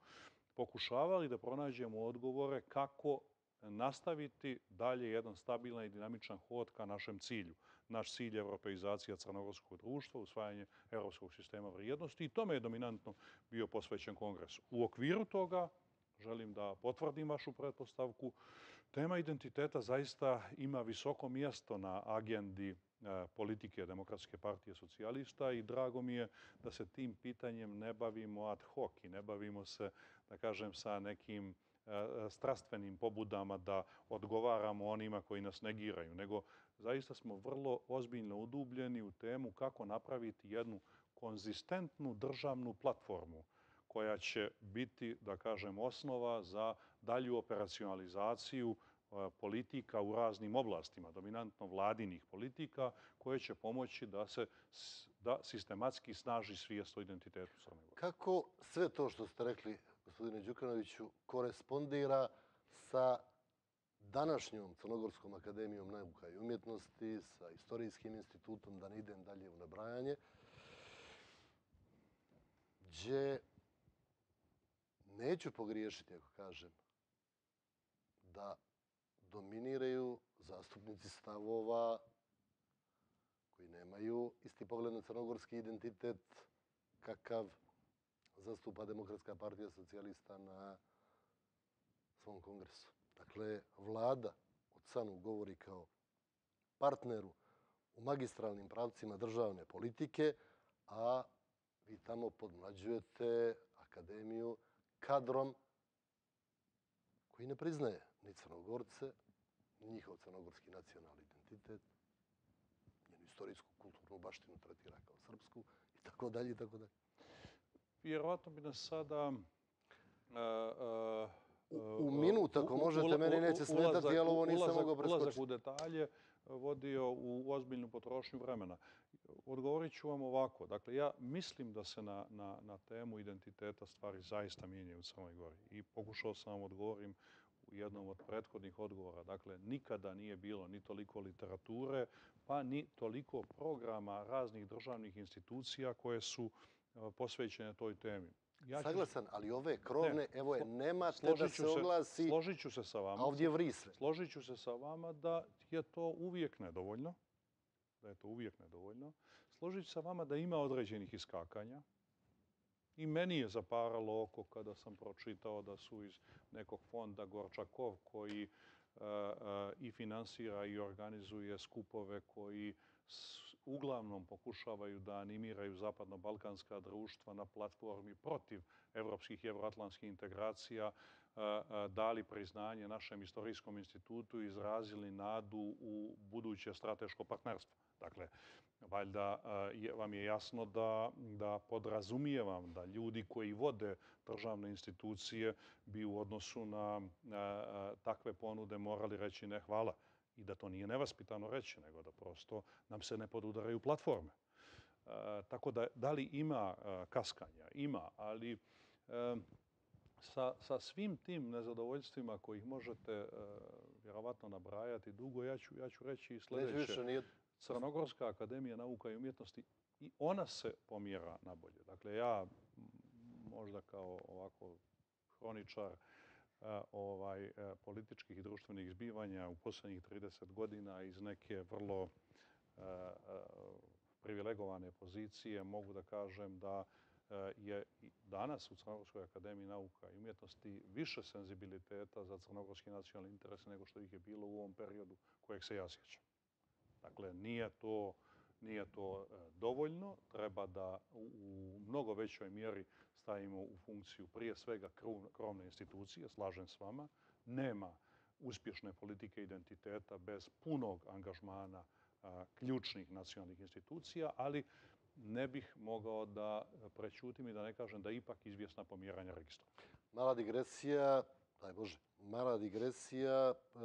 pokušavali da pronađemo odgovore kako nastaviti dalje jedan stabilan i dinamičan hod ka našem cilju. Naš cilj je europeizacija crnogorskog društva, usvajanje europskog sistema vrijednosti i tome je dominantno bio posvećen kongres. U okviru toga, želim da potvrdim vašu pretpostavku, tema identiteta zaista ima visoko mjesto na agendi e, politike Demokratske partije socijalista i drago mi je da se tim pitanjem ne bavimo ad hoc i ne bavimo se, da kažem, sa nekim e, strastvenim pobudama da odgovaramo onima koji nas negiraju, nego zaista smo vrlo ozbiljno udubljeni u temu kako napraviti jednu konzistentnu državnu platformu koja će biti, da kažem, osnova za dalju operacionalizaciju e, politika u raznim oblastima, dominantno vladinih politika, koje će pomoći da se da sistematski snaži svijest o identitetu Crne Gore. Kako sve to što ste rekli gospodine Đukanoviću, korespondira sa današnjom Crnogorskom akademijom nauka i umjetnosti, sa istorijskim institutom, da ne idem dalje u nabrajanje, gdje neću pogriješiti ako kažem da dominiraju zastupnici stavova koji nemaju isti pogled na crnogorski identitet kakav zastupa Demokratska partija socijalista na svom kongresu. Dakle, vlada od Sanu govori kao partneru u magistralnim pravcima državne politike, a vi tamo podmlađujete akademiju kadrom koji ne priznaje ni crnogorce, ni njihov crnogorski nacionalni identitet, njenu istorijsku kulturnu baštinu tretira kao srpsku i tako dalje i tako dalje vjerovatno bi nas sada... U minut, ako možete, meni neće smetati, ali ovo nisam mogao preskočiti. Ulazak u detalje vodio u ozbiljnu potrošnju vremena. Odgovorit ću vam ovako. Dakle, ja mislim da se na, na, na temu identiteta stvari zaista mijenjaju u Crnoj Gori. I pokušao sam vam odgovorim u jednom od prethodnih odgovora. Dakle, nikada nije bilo ni toliko literature, pa ni toliko programa raznih državnih institucija koje su posvećene toj temi. Ja Saglasan, ali ove krovne, evo je, nemate da se oglasi, složit ću se sa vama, a ovdje vri sve. Složit ću se sa vama da je to uvijek nedovoljno, da je to uvijek nedovoljno. Složit ću sa vama da ima određenih iskakanja. I meni je zaparalo oko kada sam pročitao da su iz nekog fonda Gorčakov koji uh, uh, i finansira i organizuje skupove koji uglavnom pokušavaju da animiraju zapadno-balkanska društva na platformi protiv evropskih i evroatlantskih integracija, e, dali priznanje našem istorijskom institutu i izrazili nadu u buduće strateško partnerstvo. Dakle, valjda vam je jasno da, da podrazumijevam da ljudi koji vode državne institucije bi u odnosu na takve ponude morali reći ne hvala i da to nije nevaspitano reći, nego da prosto nam se ne podudaraju platforme. Tako da, da li ima kaskanja? Ima, ali sa, sa svim tim nezadovoljstvima kojih možete vjerovatno nabrajati dugo, ja ću, ja ću reći i sljedeće. Nije... Crnogorska akademija nauka i umjetnosti i ona se pomjera na bolje. Dakle, ja možda kao ovako hroničar e, ovaj, e, političkih i društvenih zbivanja u posljednjih 30 godina iz neke vrlo e, privilegovane pozicije mogu da kažem da je danas u Crnogorskoj akademiji nauka i umjetnosti više senzibiliteta za crnogorski nacionalni interes nego što ih je bilo u ovom periodu kojeg se ja sjećam. Dakle, nije to, nije to e, dovoljno. Treba da u mnogo većoj mjeri stavimo u funkciju prije svega krovne institucije, slažem s vama. Nema uspješne politike identiteta bez punog angažmana e, ključnih nacionalnih institucija, ali ne bih mogao da prećutim i da ne kažem da ipak izvjesna pomjeranja registra. Mala digresija, daj Bože, mala digresija, e,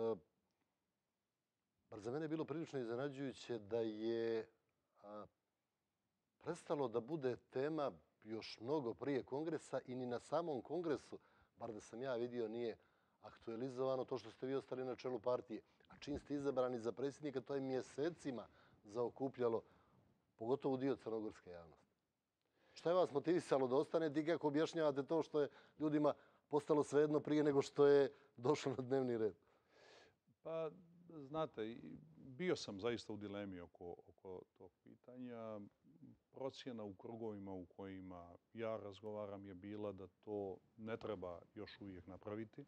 Bar za mene je bilo prilično iznenađujuće da je a, prestalo da bude tema još mnogo prije kongresa i ni na samom kongresu, bar da sam ja vidio, nije aktualizovano to što ste vi ostali na čelu partije. A čim ste izabrani za predsjednika, to je mjesecima zaokupljalo pogotovo dio crnogorske javnosti. Šta je vas motivisalo da ostanete i kako objašnjavate to što je ljudima postalo svejedno prije nego što je došlo na dnevni red? Pa, znate, bio sam zaista u dilemi oko, oko tog pitanja. Procjena u krugovima u kojima ja razgovaram je bila da to ne treba još uvijek napraviti. E,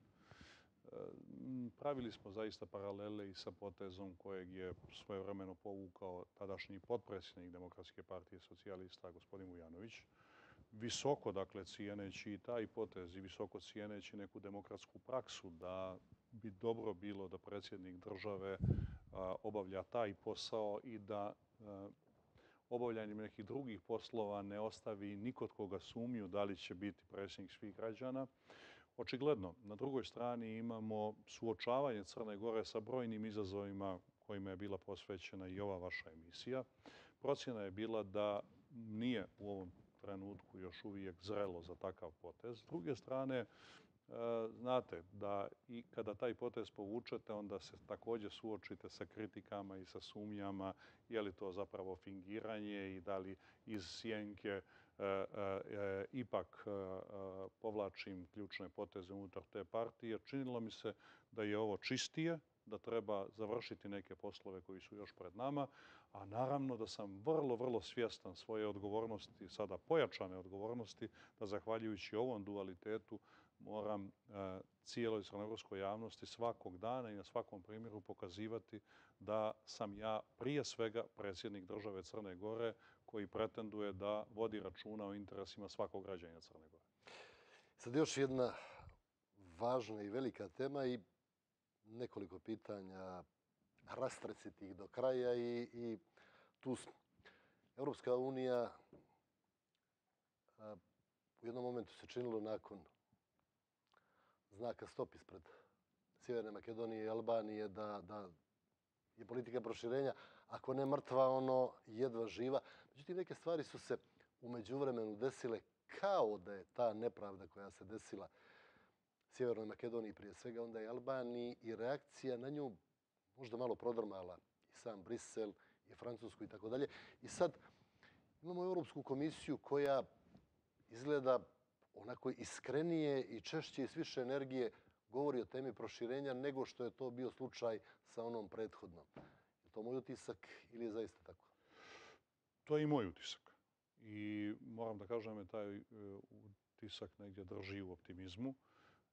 pravili smo zaista paralele i sa potezom kojeg je svoje vremeno povukao tadašnji potpredsjednik Demokratske partije socijalista, gospodin Vujanović. Visoko, dakle, cijeneći i taj potez i visoko cijeneći neku demokratsku praksu da bi dobro bilo da predsjednik države obavlja taj posao i da obavljanjem nekih drugih poslova ne ostavi nikod koga sumnju da li će biti predsjednik svih građana. Očigledno, na drugoj strani imamo suočavanje Crne Gore sa brojnim izazovima kojima je bila posvećena i ova vaša emisija. Procjena je bila da nije u ovom trenutku još uvijek zrelo za takav potez. S druge strane, Eh, znate da i kada taj potez povučete, onda se također suočite sa kritikama i sa sumnjama je li to zapravo fingiranje i da li iz sjenke e, e, e, ipak povlačim ključne poteze unutar te partije. Činilo mi se da je ovo čistije, da treba završiti neke poslove koji su još pred nama, a naravno da sam vrlo, vrlo svjestan svoje odgovornosti, sada pojačane odgovornosti, da zahvaljujući ovom dualitetu moram e, cijeloj crnogorskoj javnosti svakog dana i na svakom primjeru pokazivati da sam ja prije svega predsjednik države Crne Gore koji pretenduje da vodi računa o interesima svakog građanja Crne Gore. Sad još jedna važna i velika tema i nekoliko pitanja rastreciti ih do kraja i, i tu smo. Europska unija a, u jednom momentu se činilo nakon znaka stop ispred Sjeverne Makedonije i Albanije da, da je politika proširenja, ako ne mrtva, ono jedva živa. Međutim, neke stvari su se umeđu vremenu desile kao da je ta nepravda koja se desila Sjevernoj Makedoniji prije svega, onda i Albaniji i reakcija na nju možda malo prodrmala i sam Brisel i Francusku i tako dalje. I sad imamo Europsku komisiju koja izgleda onako iskrenije i češće i s više energije govori o temi proširenja nego što je to bio slučaj sa onom prethodnom. Je to moj utisak ili je zaista tako? To je i moj utisak. I moram da kažem da taj e, utisak negdje drži u optimizmu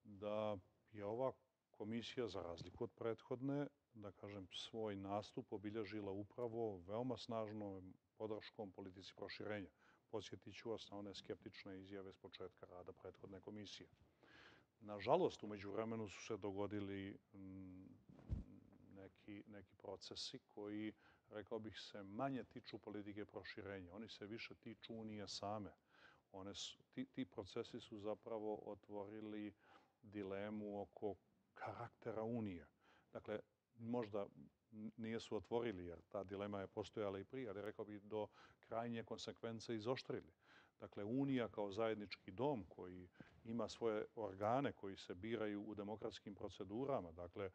da je ova komisija, za razliku od prethodne, da kažem, svoj nastup obilježila upravo veoma snažnom podrškom politici proširenja. Podsjetit ću vas na one skeptične izjave s početka rada prethodne komisije. Nažalost, umeđu vremenu su se dogodili mm, neki, neki procesi koji, rekao bih se, manje tiču politike proširenja. Oni se više tiču Unije same. One su, ti, ti procesi su zapravo otvorili dilemu oko karaktera Unije. Dakle, možda nije su otvorili, jer ta dilema je postojala i prije, ali rekao bih do krajnje konsekvence izoštrili. Dakle, Unija kao zajednički dom koji ima svoje organe koji se biraju u demokratskim procedurama, dakle, e,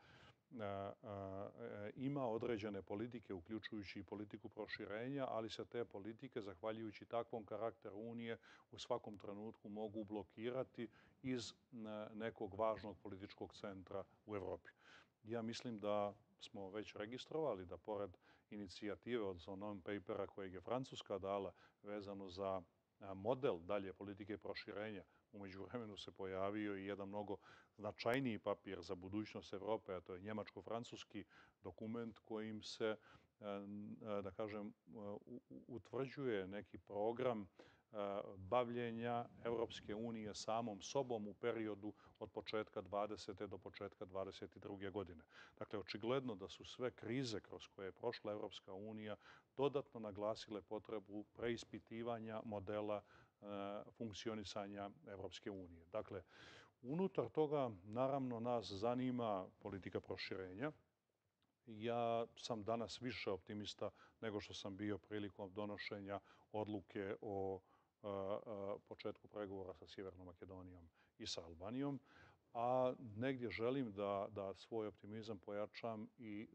ima određene politike, uključujući i politiku proširenja, ali se te politike, zahvaljujući takvom karakteru Unije, u svakom trenutku mogu blokirati iz e, nekog važnog političkog centra u Evropi. Ja mislim da smo već registrovali da pored inicijative od non-papera kojeg je Francuska dala vezano za model dalje politike proširenja, umeđu vremenu se pojavio i jedan mnogo značajniji papir za budućnost Evrope, a to je njemačko-francuski dokument kojim se, da kažem, utvrđuje neki program Eh, bavljenja Evropske unije samom sobom u periodu od početka 20. do početka 22. godine. Dakle, očigledno da su sve krize kroz koje je prošla Evropska unija dodatno naglasile potrebu preispitivanja modela eh, funkcionisanja Evropske unije. Dakle, unutar toga, naravno, nas zanima politika proširenja. Ja sam danas više optimista nego što sam bio prilikom donošenja odluke o početku pregovora sa Sjevernom Makedonijom i sa Albanijom, a negdje želim da, da svoj optimizam pojačam i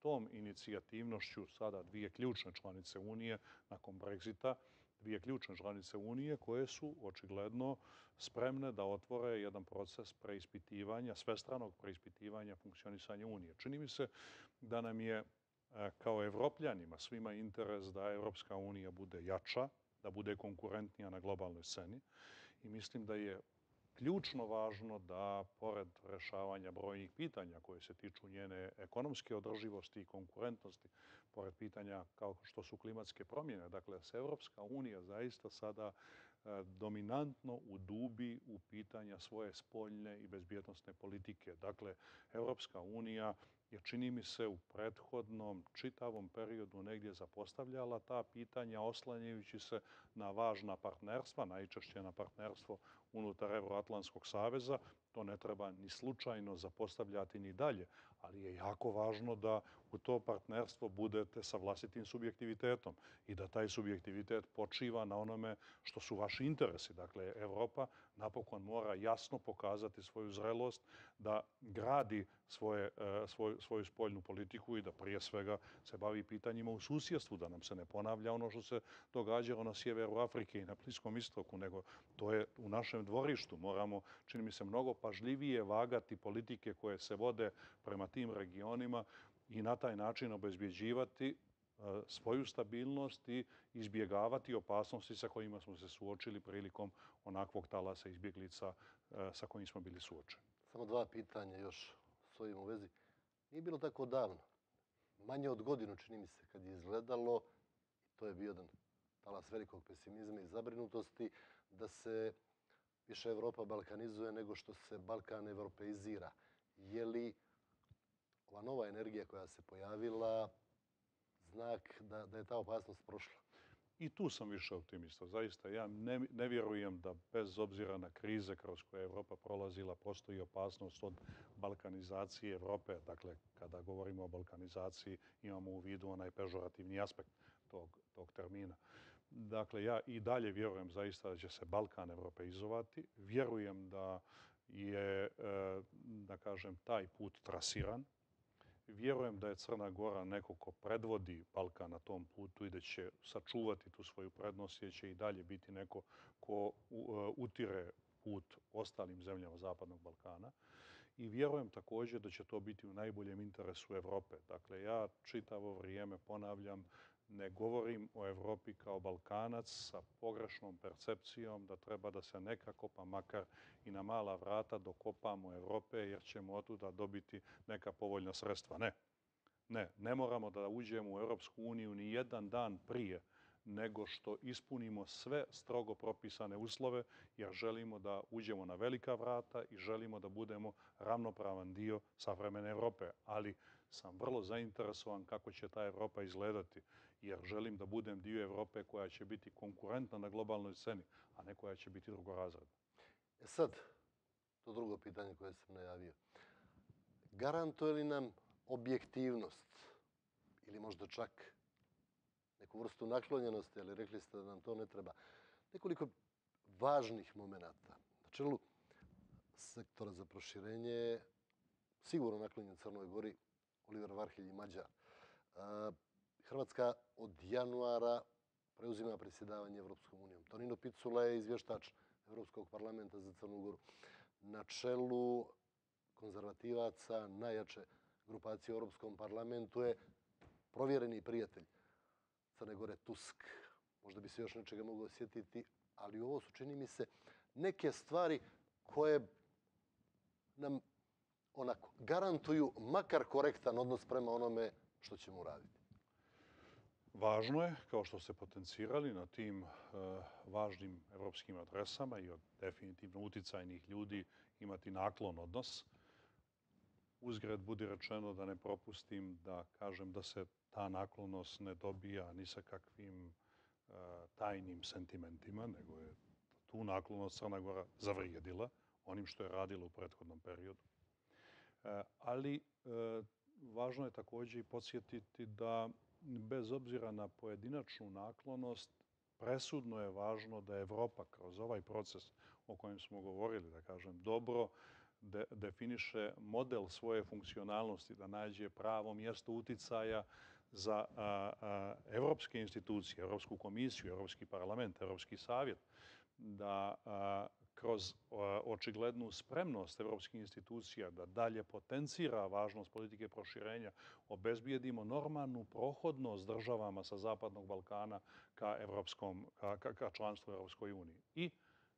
tom inicijativnošću sada dvije ključne članice Unije nakon Brexita, dvije ključne članice Unije koje su očigledno spremne da otvore jedan proces preispitivanja, svestranog preispitivanja funkcionisanja Unije. Čini mi se da nam je e, kao evropljanima svima interes da Evropska unija bude jača, da bude konkurentnija na globalnoj sceni. I mislim da je ključno važno da, pored rešavanja brojnih pitanja koje se tiču njene ekonomske održivosti i konkurentnosti, pored pitanja kao što su klimatske promjene, dakle, se Evropska unija zaista sada e, dominantno udubi u pitanja svoje spoljne i bezbjednostne politike. Dakle, Evropska unija je čini mi se u prethodnom čitavom periodu negdje zapostavljala ta pitanja oslanjajući se na važna partnerstva, najčešće na partnerstvo unutar Euroatlantskog saveza. To ne treba ni slučajno zapostavljati ni dalje, ali je jako važno da u to partnerstvo budete sa vlastitim subjektivitetom i da taj subjektivitet počiva na onome što su vaši interesi. Dakle, Evropa napokon mora jasno pokazati svoju zrelost da gradi svoje, e, svoj, svoju spoljnu politiku i da prije svega se bavi pitanjima u susjedstvu, da nam se ne ponavlja ono što se događalo na sjeveru Afrike i na Bliskom istoku, nego to je u našem dvorištu. Moramo, čini mi se, mnogo pažljivije vagati politike koje se vode prema tim regionima i na taj način obezbjeđivati e, svoju stabilnost i izbjegavati opasnosti sa kojima smo se suočili prilikom onakvog talasa izbjeglica e, sa kojim smo bili suočeni. Samo dva pitanja još s ovim u vezi. Nije bilo tako davno. Manje od godinu, čini mi se, kad je izgledalo, to je bio jedan talas velikog pesimizma i zabrinutosti, da se više Evropa balkanizuje nego što se Balkan evropeizira. Je li ova nova energija koja se pojavila znak da, da je ta opasnost prošla? I tu sam više optimista. Zaista, ja ne, ne vjerujem da bez obzira na krize kroz koje je Evropa prolazila, postoji opasnost od balkanizacije Evrope. Dakle, kada govorimo o balkanizaciji, imamo u vidu onaj pežorativni aspekt tog, tog termina. Dakle, ja i dalje vjerujem zaista da će se Balkan europeizovati. Vjerujem da je, e, da kažem, taj put trasiran. Vjerujem da je Crna Gora neko ko predvodi Balkan na tom putu i da će sačuvati tu svoju prednost i će i dalje biti neko ko e, utire put ostalim zemljama Zapadnog Balkana. I vjerujem također da će to biti u najboljem interesu Evrope. Dakle, ja čitavo vrijeme ponavljam ne govorim o Evropi kao Balkanac sa pogrešnom percepcijom da treba da se nekako, pa makar i na mala vrata, dokopamo Evrope jer ćemo otuda dobiti neka povoljna sredstva. Ne. Ne, ne moramo da uđemo u Europsku uniju ni jedan dan prije nego što ispunimo sve strogo propisane uslove, jer želimo da uđemo na velika vrata i želimo da budemo ravnopravan dio savremene Evrope. Ali sam vrlo zainteresovan kako će ta Evropa izgledati, jer želim da budem dio Evrope koja će biti konkurentna na globalnoj sceni, a ne koja će biti drugorazredna. E sad, to drugo pitanje koje sam najavio. Garantuje li nam objektivnost ili možda čak neku vrstu naklonjenosti, ali rekli ste da nam to ne treba. Nekoliko važnih momenta. Na čelu sektora za proširenje sigurno naklonjen Crnoj Gori, Oliver Varhelj i Mađar. E, Hrvatska od januara preuzima predsjedavanje Evropskom unijom. Tonino Picula je izvještač Evropskog parlamenta za Crnu Goru. Na čelu konzervativaca najjače grupacije u Europskom parlamentu je provjereni prijatelj Crne Gore Tusk. Možda bi se još nečega moglo osjetiti, ali ovo su, čini mi se, neke stvari koje nam onako garantuju makar korektan odnos prema onome što ćemo uraditi. Važno je, kao što ste potencirali, na tim eh, važnim evropskim adresama i od definitivno uticajnih ljudi imati naklon odnos. Uzgred budi rečeno da ne propustim da kažem da se ta naklonost ne dobija ni sa kakvim eh, tajnim sentimentima, nego je tu naklonost Crna Gora zavrijedila onim što je radila u prethodnom periodu. Eh, ali važno je također i podsjetiti da bez obzira na pojedinačnu naklonost, presudno je važno da Evropa kroz ovaj proces o kojem smo govorili, da kažem, dobro de, definiše model svoje funkcionalnosti, da nađe pravo mjesto uticaja za a, a, evropske institucije, Evropsku komisiju, Evropski parlament, Evropski savjet, da a, kroz očiglednu spremnost evropskih institucija da dalje potencira važnost politike proširenja, obezbijedimo normalnu prohodnost državama sa Zapadnog Balkana ka, evropskom, ka, ka, ka članstvu Evropskoj uniji. I,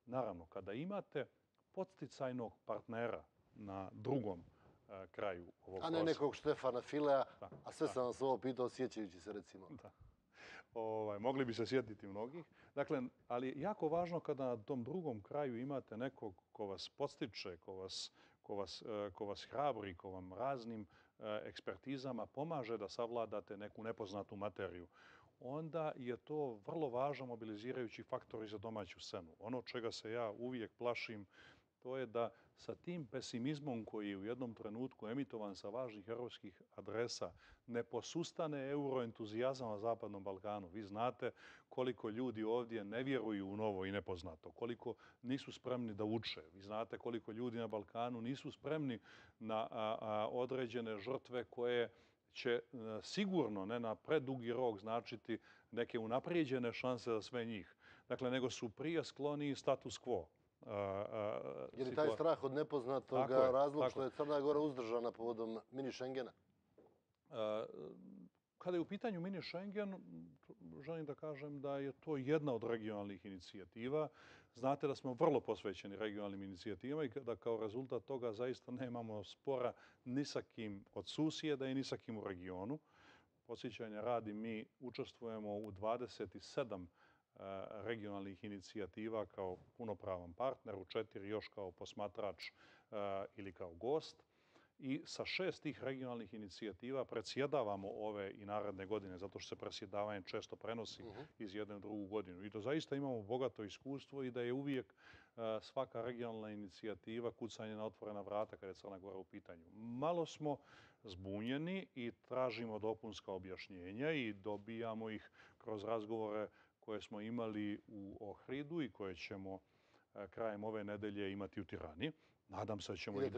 naravno, kada imate podsticajnog partnera na drugom E, kraju ovog A ne nekog Štefana Filea, a sve sam vas ovo pitao sjećajući se recimo. Da. Ovaj, mogli bi se sjetiti mnogih. Dakle, ali jako važno kada na tom drugom kraju imate nekog ko vas postiče, ko vas, ko vas, e, ko vas hrabri, ko vam raznim e, ekspertizama pomaže da savladate neku nepoznatu materiju onda je to vrlo važan mobilizirajući faktor i za domaću scenu. Ono čega se ja uvijek plašim to je da sa tim pesimizmom koji je u jednom trenutku emitovan sa važnih europskih adresa ne posustane euroentuzijazam na Zapadnom Balkanu. Vi znate koliko ljudi ovdje ne vjeruju u novo i nepoznato, koliko nisu spremni da uče. Vi znate koliko ljudi na Balkanu nisu spremni na određene žrtve koje će e, sigurno ne na predugi rok značiti neke unaprijeđene šanse za sve njih. Dakle, nego su prije skloni status quo. Taj strah od nepoznatog razlog što je Crna Gora uzdržana povodom mini Schengena? Kada je u pitanju mini Schengen, želim da kažem da je to jedna od regionalnih inicijativa. Znate da smo vrlo posvećeni regionalnim inicijativama i da kao rezultat toga zaista nemamo spora ni sa kim od susjeda i ni sa kim u regionu. Posjećanja radi, mi učestvujemo u 27 regionalnih inicijativa kao punopravan partner, u četiri još kao posmatrač ili kao gost. I sa šest tih regionalnih inicijativa predsjedavamo ove i naredne godine, zato što se presjedavanje često prenosi mhm. iz jedne u drugu godinu. I to zaista imamo bogato iskustvo i da je uvijek svaka regionalna inicijativa kucanje na otvorena vrata kada je Crna Gora u pitanju. Malo smo zbunjeni i tražimo dopunska objašnjenja i dobijamo ih kroz razgovore koje smo imali u Ohridu i koje ćemo e, krajem ove nedelje imati u Tirani. Nadam se da ćemo, ih,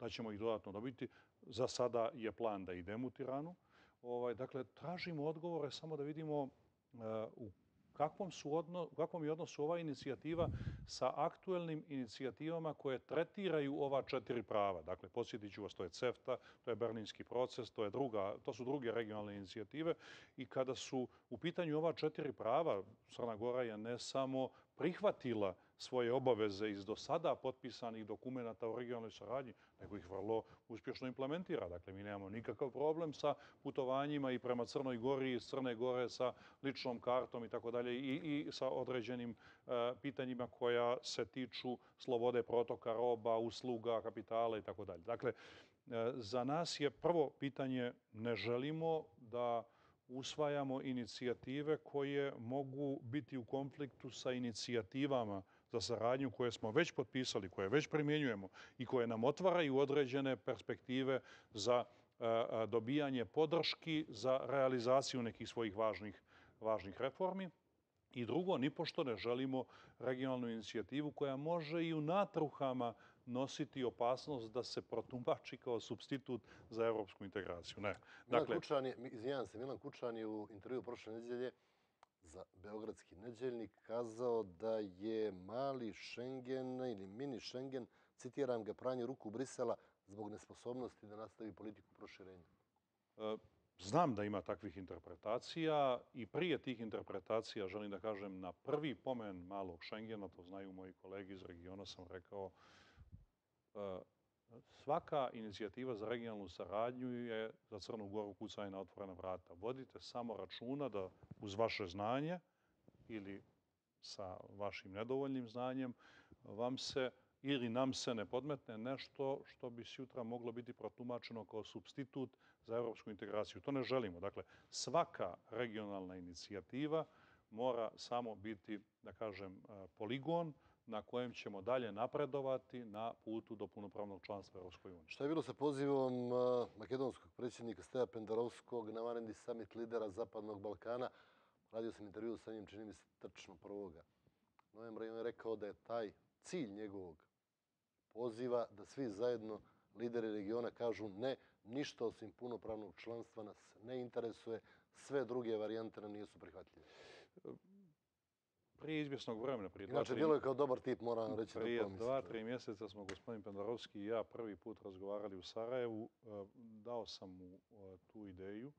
da ćemo ih dodatno dobiti. Za sada je plan da idemo u Tiranu. Ovaj, dakle, tražimo odgovore samo da vidimo e, u kakvom, su odno, u kakvom je odnosu ova inicijativa sa aktuelnim inicijativama koje tretiraju ova četiri prava. Dakle, posjetit ću vas, to je CEFTA, to je Berlinski proces, to, je druga, to su druge regionalne inicijative i kada su u pitanju ova četiri prava, Crna Gora je ne samo prihvatila svoje obaveze iz do sada potpisanih dokumenta o regionalnoj saradnji, nego ih vrlo uspješno implementira. Dakle, mi nemamo nikakav problem sa putovanjima i prema Crnoj Gori, iz Crne Gore sa ličnom kartom i tako dalje i sa određenim e, pitanjima koja se tiču slobode protoka roba, usluga, kapitala i tako dalje. Dakle, e, za nas je prvo pitanje ne želimo da usvajamo inicijative koje mogu biti u konfliktu sa inicijativama za saradnju koje smo već potpisali, koje već primjenjujemo i koje nam otvaraju određene perspektive za e, e, dobijanje podrški za realizaciju nekih svojih važnih, važnih reformi. I drugo, ni pošto ne želimo regionalnu inicijativu koja može i u natruhama nositi opasnost da se protumači kao substitut za evropsku integraciju. Ne. Dakle, Milan Kučan je, izvinjam se, Milan Kučan je u intervju prošle nedjelje za Beogradski neđeljnik kazao da je mali Schengen ili mini Schengen, citiram ga, pranje ruku Brisela zbog nesposobnosti da nastavi politiku proširenja. E, znam da ima takvih interpretacija i prije tih interpretacija želim da kažem na prvi pomen malog Schengena, to znaju moji kolegi iz regiona, sam rekao e, svaka inicijativa za regionalnu saradnju je za Crnu Goru kucanje na otvorena vrata. Vodite samo računa da uz vaše znanje ili sa vašim nedovoljnim znanjem vam se ili nam se ne podmetne nešto što bi sutra moglo biti protumačeno kao substitut za evropsku integraciju. To ne želimo. Dakle, svaka regionalna inicijativa mora samo biti, da kažem, poligon, na kojem ćemo dalje napredovati na putu do punopravnog članstva Europskoj uniji. Šta je bilo sa pozivom uh, makedonskog predsjednika Steja Pendarovskog na vanredni summit lidera Zapadnog Balkana? Radio sam intervju sa njim, čini mi se tačno prvoga. Novembra je rekao da je taj cilj njegovog poziva da svi zajedno lideri regiona kažu ne, ništa osim punopravnog članstva nas ne interesuje, sve druge varijante nam nisu prihvatljive prije izbjesnog vremena. Prije Inače, bilo je kao dobar tip, moram reći da pomislim. Prije dva, tri mjeseca smo gospodin Pendarovski i ja prvi put razgovarali u Sarajevu. E, dao sam mu e, tu ideju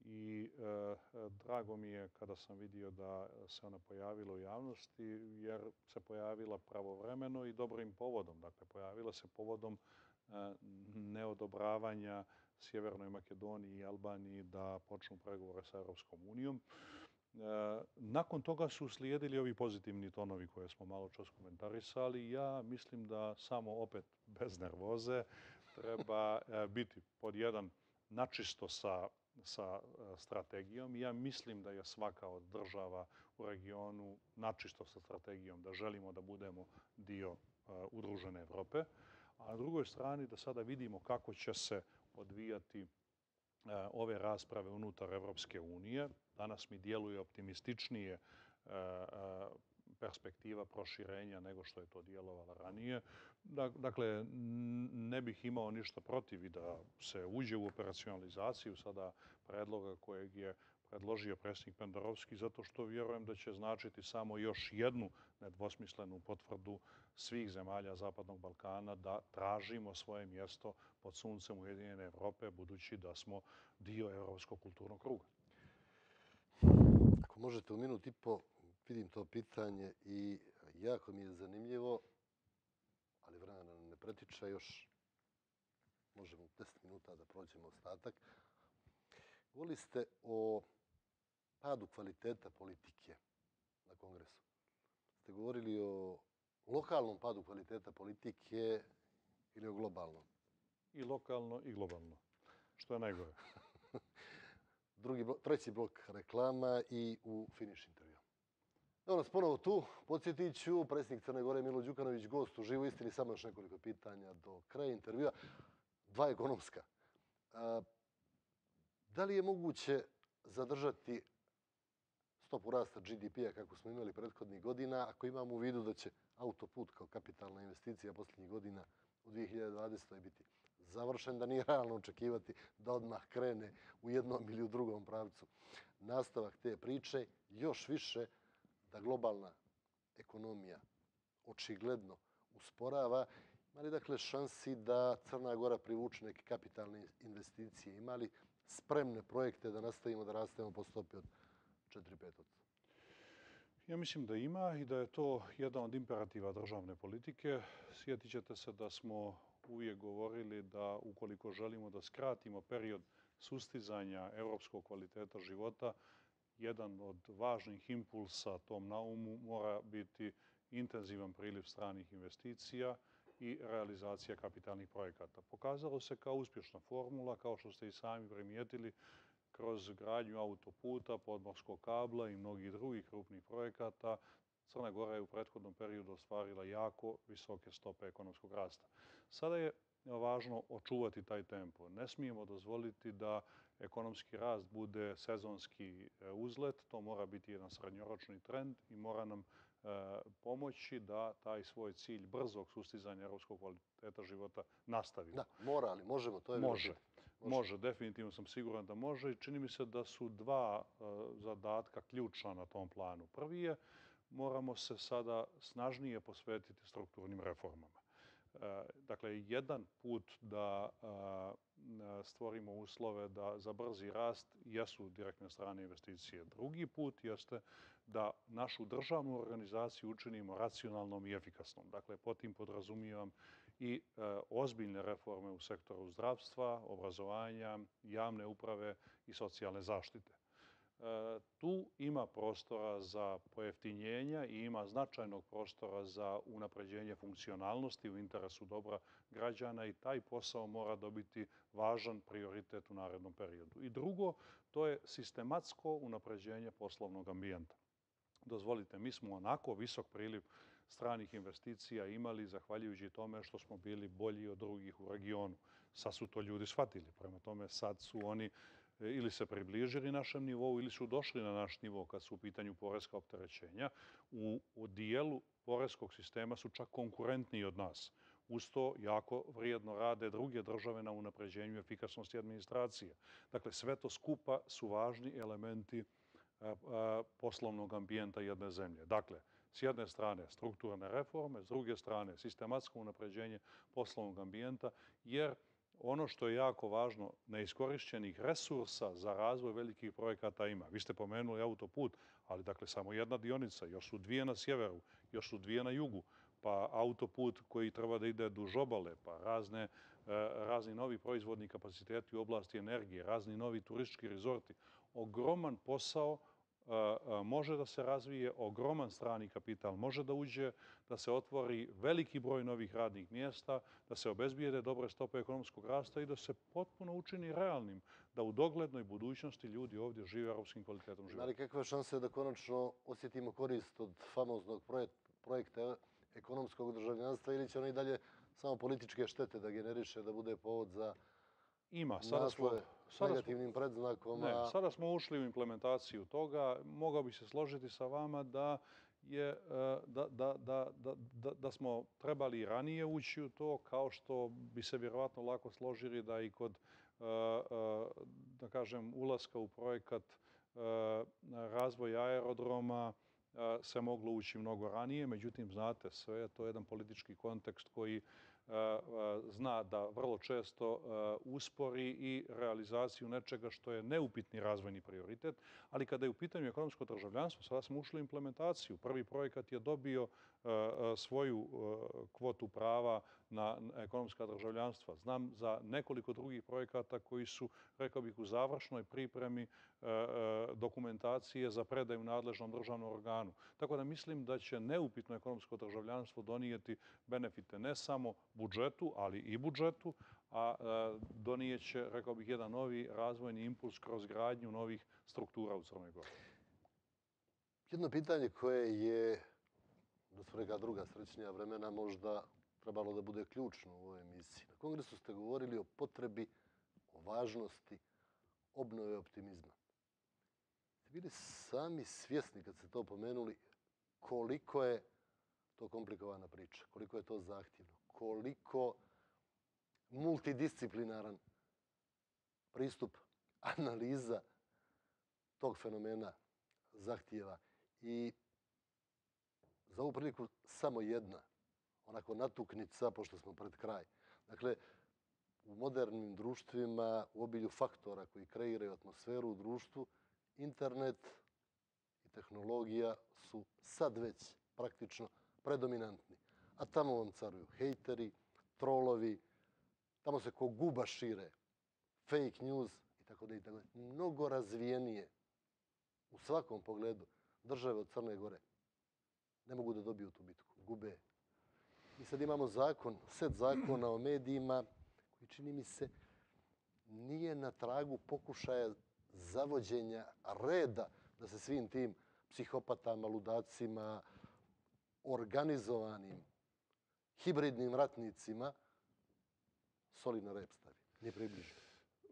i e, drago mi je kada sam vidio da se ona pojavila u javnosti, jer se pojavila pravovremeno i dobrim povodom. Dakle, pojavila se povodom neodobravanja Sjevernoj Makedoniji i Albaniji da počnu pregovore sa Europskom unijom. Nakon toga su slijedili ovi pozitivni tonovi koje smo malo čas komentarisali. Ja mislim da samo opet bez nervoze treba e, biti pod jedan načisto sa, sa e, strategijom. Ja mislim da je svaka od država u regionu načisto sa strategijom, da želimo da budemo dio e, udružene Evrope. A na drugoj strani da sada vidimo kako će se odvijati E, ove rasprave unutar Evropske unije. Danas mi djeluje optimističnije e, e, perspektiva proširenja nego što je to djelovala ranije. Dakle, ne bih imao ništa protiv i da se uđe u operacionalizaciju sada predloga kojeg je predložio predsjednik Pendarovski, zato što vjerujem da će značiti samo još jednu nedvosmislenu potvrdu svih zemalja Zapadnog Balkana da tražimo svoje mjesto pod suncem Ujedinjene Evrope, budući da smo dio Evropskog kulturnog kruga. Ako možete u minut i po, vidim to pitanje i jako mi je zanimljivo, ali vremena ne pretiče još. Možemo 10 minuta da prođemo ostatak. Govorili ste o padu kvaliteta politike na kongresu. Ste govorili o lokalnom padu kvaliteta politike ili o globalnom? I lokalno i globalno. Što je najgore? [laughs] Drugi blok, treći blok reklama i u finish intervju. Evo nas ponovo tu. Podsjetit ću, predsjednik Crne Gore Milo Đukanović, gost u živu istini, samo još nekoliko pitanja do kraja intervjua. Dva ekonomska. Da li je moguće zadržati stopu rasta GDP-a kako smo imali prethodnih godina, ako imamo u vidu da će autoput kao kapitalna investicija posljednjih godina u 2020. biti završen, da nije realno očekivati da odmah krene u jednom ili u drugom pravcu. Nastavak te priče još više da globalna ekonomija očigledno usporava, ima li dakle šansi da Crna Gora privuče neke kapitalne investicije? Ima li spremne projekte da nastavimo da rastemo po stopi od 4-5 Ja mislim da ima i da je to jedan od imperativa državne politike. Sjetit ćete se da smo uvijek govorili da ukoliko želimo da skratimo period sustizanja evropskog kvaliteta života, jedan od važnih impulsa tom naumu mora biti intenzivan priliv stranih investicija i realizacija kapitalnih projekata. Pokazalo se kao uspješna formula, kao što ste i sami primijetili, kroz gradnju autoputa, podmorskog kabla i mnogih drugih krupnih projekata, Crna Gora je u prethodnom periodu ostvarila jako visoke stope ekonomskog rasta. Sada je važno očuvati taj tempo. Ne smijemo dozvoliti da ekonomski rast bude sezonski e, uzlet. To mora biti jedan srednjoročni trend i mora nam e, pomoći da taj svoj cilj brzog sustizanja europskog kvaliteta života nastavimo. Da, mora, ali možemo, to je može. Može, definitivno sam siguran da može i čini mi se da su dva e, zadatka ključna na tom planu. Prvi je, moramo se sada snažnije posvetiti strukturnim reformama. E, dakle, jedan put da e, stvorimo uslove da za brzi rast jesu direktne strane investicije. Drugi put jeste da našu državnu organizaciju učinimo racionalnom i efikasnom. Dakle, po tim podrazumijevam i e, ozbiljne reforme u sektoru zdravstva, obrazovanja, javne uprave i socijalne zaštite. E, tu ima prostora za pojeftinjenja i ima značajnog prostora za unapređenje funkcionalnosti u interesu dobra građana i taj posao mora dobiti važan prioritet u narednom periodu. I drugo, to je sistematsko unapređenje poslovnog ambijenta. Dozvolite, mi smo onako visok priliv stranih investicija imali zahvaljujući tome što smo bili bolji od drugih u regionu. Sad su to ljudi shvatili. Prema tome, sad su oni eh, ili se približili našem nivou ili su došli na naš nivo kad su u pitanju porezka opterećenja. U, u dijelu porezkog sistema su čak konkurentniji od nas. Uz to jako vrijedno rade druge države na unapređenju efikasnosti administracije. Dakle, sve to skupa su važni elementi eh, eh, poslovnog ambijenta jedne zemlje. Dakle, s jedne strane strukturne reforme, s druge strane sistematsko unapređenje poslovnog ambijenta, jer ono što je jako važno, neiskorišćenih resursa za razvoj velikih projekata ima. Vi ste pomenuli autoput, ali dakle samo jedna dionica, još su dvije na sjeveru, još su dvije na jugu, pa autoput koji treba da ide duž obale, pa razne, e, razni novi proizvodni kapaciteti u oblasti energije, razni novi turistički rezorti. Ogroman posao može da se razvije ogroman strani kapital, može da uđe, da se otvori veliki broj novih radnih mjesta, da se obezbijede dobre stope ekonomskog rasta i da se potpuno učini realnim da u doglednoj budućnosti ljudi ovdje žive europskim kvalitetom života. Ali kakve šanse da konačno osjetimo korist od famoznog projekta ekonomskog državljanstva ili će ono i dalje samo političke štete da generiše, da bude povod za Ima. Sada smo, s negativnim predznakom. Ne, sada smo ušli u implementaciju toga. Mogao bi se složiti sa vama da je e, da, da, da, da, da smo trebali ranije ući u to, kao što bi se vjerovatno lako složili da i kod e, e, da kažem, ulaska u projekat razvoja aerodroma se moglo ući mnogo ranije. Međutim, znate sve, to je jedan politički kontekst koji zna da vrlo često uspori i realizaciju nečega što je neupitni razvojni prioritet. Ali kada je u pitanju ekonomsko državljanstvo, sada smo ušli u implementaciju. Prvi projekat je dobio E, e, svoju e, kvotu prava na ekonomska državljanstva. Znam za nekoliko drugih projekata koji su, rekao bih, u završnoj pripremi dokumentacije za predaju nadležnom državnom organu. Tako da mislim da će neupitno ekonomsko državljanstvo donijeti benefite ne samo budžetu, ali i budžetu, a donijeće, rekao bih, jedan novi razvojni impuls kroz gradnju novih struktura u Crnoj Gori. Jedno pitanje koje je do svega druga srećnija vremena možda trebalo da bude ključno u ovoj emisiji. Na kongresu ste govorili o potrebi, o važnosti obnove optimizma. Ste bili sami svjesni kad ste to pomenuli koliko je to komplikovana priča, koliko je to zahtjevno, koliko multidisciplinaran pristup analiza tog fenomena zahtjeva. I za ovu priliku samo jedna, onako natuknica, pošto smo pred kraj. Dakle, u modernim društvima, u obilju faktora koji kreiraju atmosferu u društvu, internet i tehnologija su sad već praktično predominantni. A tamo vam caruju hejteri, trolovi, tamo se ko guba šire, fake news i tako da i tako da. Mnogo razvijenije u svakom pogledu države od Crne Gore ne mogu da dobiju tu bitku, gube. Mi sad imamo zakon, set zakona o medijima koji čini mi se nije na tragu pokušaja zavođenja reda da se svim tim psihopatama, ludacima, organizovanim hibridnim ratnicima soli na rep stavi. Nije približno.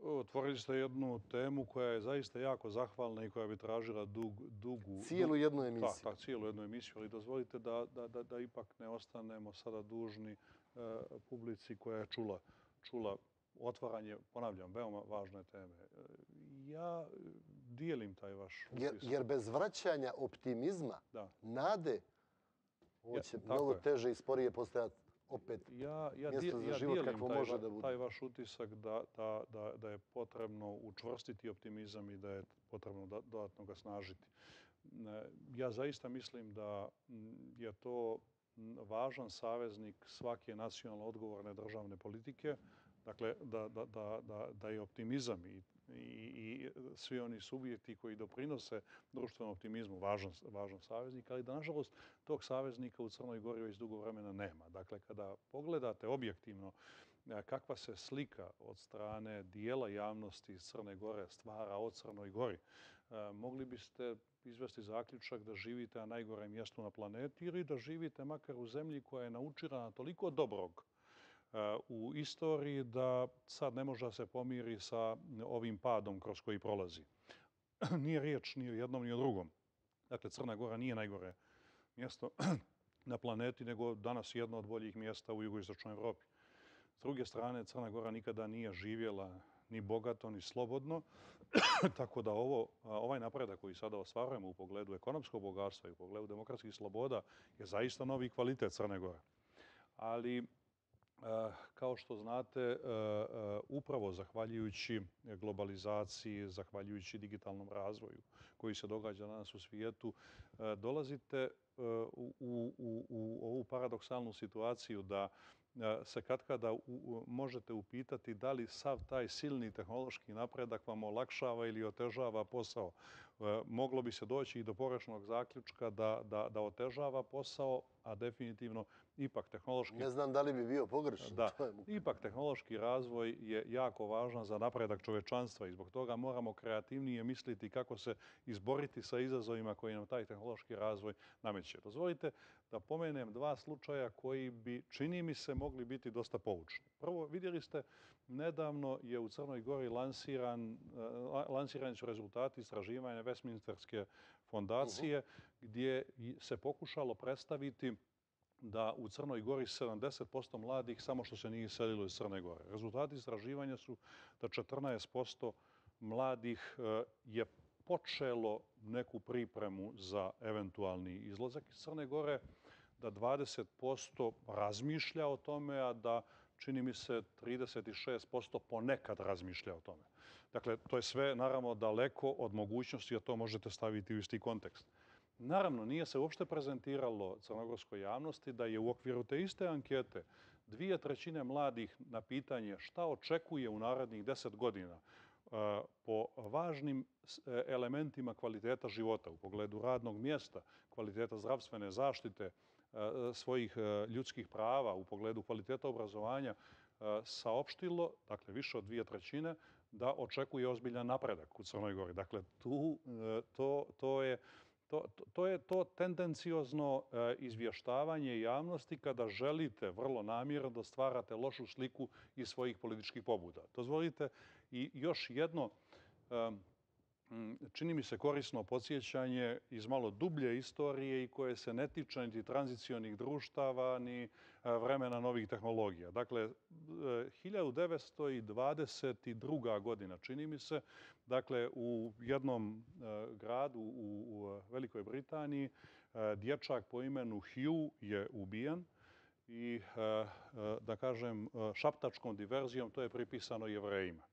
Otvorili ste jednu temu koja je zaista jako zahvalna i koja bi tražila dug, dugu... Cijelu jednu emisiju. Da, da, cijelu jednu emisiju, ali dozvolite da, da, da, da ipak ne ostanemo sada dužni e, publici koja je čula, čula otvaranje, ponavljam, veoma važne teme. E, ja dijelim taj vaš jer, jer bez vraćanja optimizma, da. nade, ovo će ja, mnogo je. teže i sporije postajati opet ja, ja mjesto za ja život kakvo taj, može da bude. taj vaš utisak da, da, da, da je potrebno učvrstiti optimizam i da je potrebno dodatno ga snažiti. Ja zaista mislim da je to važan saveznik svake nacionalno odgovorne državne politike, Dakle, da, da, da, da, da je optimizam i, i, i svi oni subjekti koji doprinose društvenom optimizmu važan, važan saveznik, ali da, nažalost, tog saveznika u Crnoj Gori već dugo vremena nema. Dakle, kada pogledate objektivno kakva se slika od strane dijela javnosti iz Crne Gore stvara o Crnoj Gori, mogli biste izvesti zaključak da živite na najgorem mjestu na planeti ili da živite makar u zemlji koja je naučila toliko dobrog u istoriji da sad ne može se pomiri sa ovim padom kroz koji prolazi. [clears throat] Nije riječ ni o jednom ni o drugom. Dakle, Crna Gora nije najgore mjesto [clears throat] na planeti, nego danas jedno od boljih mjesta u jugoistočnoj Evropi. S druge strane, Crna Gora nikada nije živjela ni bogato, ni slobodno. [clears throat] Tako da ovo, ovaj napredak koji sada ostvarujemo u pogledu ekonomskog bogatstva i u pogledu demokratskih sloboda je zaista novi kvalitet Crne Gore. Ali Eh, kao što znate, eh, eh, upravo zahvaljujući globalizaciji, zahvaljujući digitalnom razvoju koji se događa danas u svijetu, dolazite u, u, u, u ovu paradoksalnu situaciju da se kad kada možete upitati da li sav taj silni tehnološki napredak vam olakšava ili otežava posao. Moglo bi se doći i do porešnog zaključka da, da, da otežava posao, a definitivno ipak tehnološki... Ne znam da li bi bio pogrešan. Da, ipak tehnološki razvoj je jako važan za napredak čovečanstva i zbog toga moramo kreativnije misliti kako se izboriti sa izazovima koji nam taj tehnološki razvoj nameće. Dozvolite da pomenem dva slučaja koji bi, čini mi se, mogli biti dosta poučni. Prvo, vidjeli ste, nedavno je u Crnoj Gori lansiran, lansirani su rezultati istraživanja Westminsterske fondacije, uh -huh. gdje se pokušalo predstaviti da u Crnoj Gori 70% mladih samo što se nije iselilo iz Crne Gore. Rezultati istraživanja su da 14% mladih uh, je počelo neku pripremu za eventualni izlazak iz Crne Gore, da 20% razmišlja o tome, a da čini mi se 36% ponekad razmišlja o tome. Dakle, to je sve naravno daleko od mogućnosti, a to možete staviti u isti kontekst. Naravno, nije se uopšte prezentiralo crnogorskoj javnosti da je u okviru te iste ankete dvije trećine mladih na pitanje šta očekuje u narednih deset godina e, po važnim e, elementima kvaliteta života u pogledu radnog mjesta, kvaliteta zdravstvene zaštite, e, svojih ljudskih prava u pogledu kvaliteta obrazovanja saopštilo, dakle više od dvije trećine, da očekuje ozbiljan napredak u Crnoj Gori. Dakle, tu, e, to, to je To, to je to tendenciozno e, izvještavanje javnosti kada želite vrlo namjerno da stvarate lošu sliku iz svojih političkih pobuda. Dozvolite i još jedno e, Mm, čini mi se korisno podsjećanje iz malo dublje istorije i koje se ne tiče niti tranzicijonih društava, ni e, vremena novih tehnologija. Dakle, e, 1922. Godina, čini mi se, dakle, u jednom e, gradu u Velikoj Britaniji dječak po imenu Hugh je ubijen i, da kažem, šaptačkom diverzijom to je pripisano jevrejima.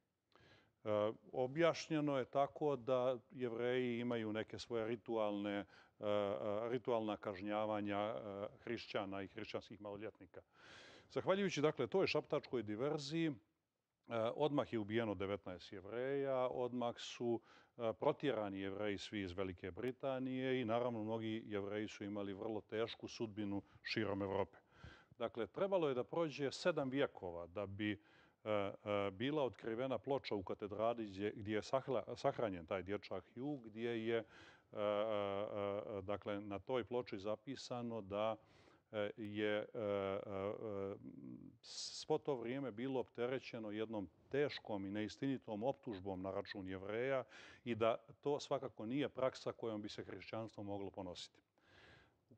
E, objašnjeno je tako da jevreji imaju neke svoje ritualne, e, e, ritualna kažnjavanja hrišćana i hrišćanskih maloljetnika. Zahvaljujući dakle toj šaptačkoj diverziji, odmah je ubijeno 19 jevreja, odmah su protjerani jevreji svi iz Velike Britanije i naravno mnogi jevreji su imali vrlo tešku sudbinu širom Evrope. Dakle, trebalo je da prođe sedam vijekova da bi E, e, bila otkrivena ploča u katedrali gdje je sahranjen taj dječak Hugh, gdje je e, dakle, na toj ploči zapisano da je svo to vrijeme bilo opterećeno jednom teškom i neistinitom optužbom na račun jevreja i da to svakako nije praksa kojom bi se hrišćanstvo moglo ponositi.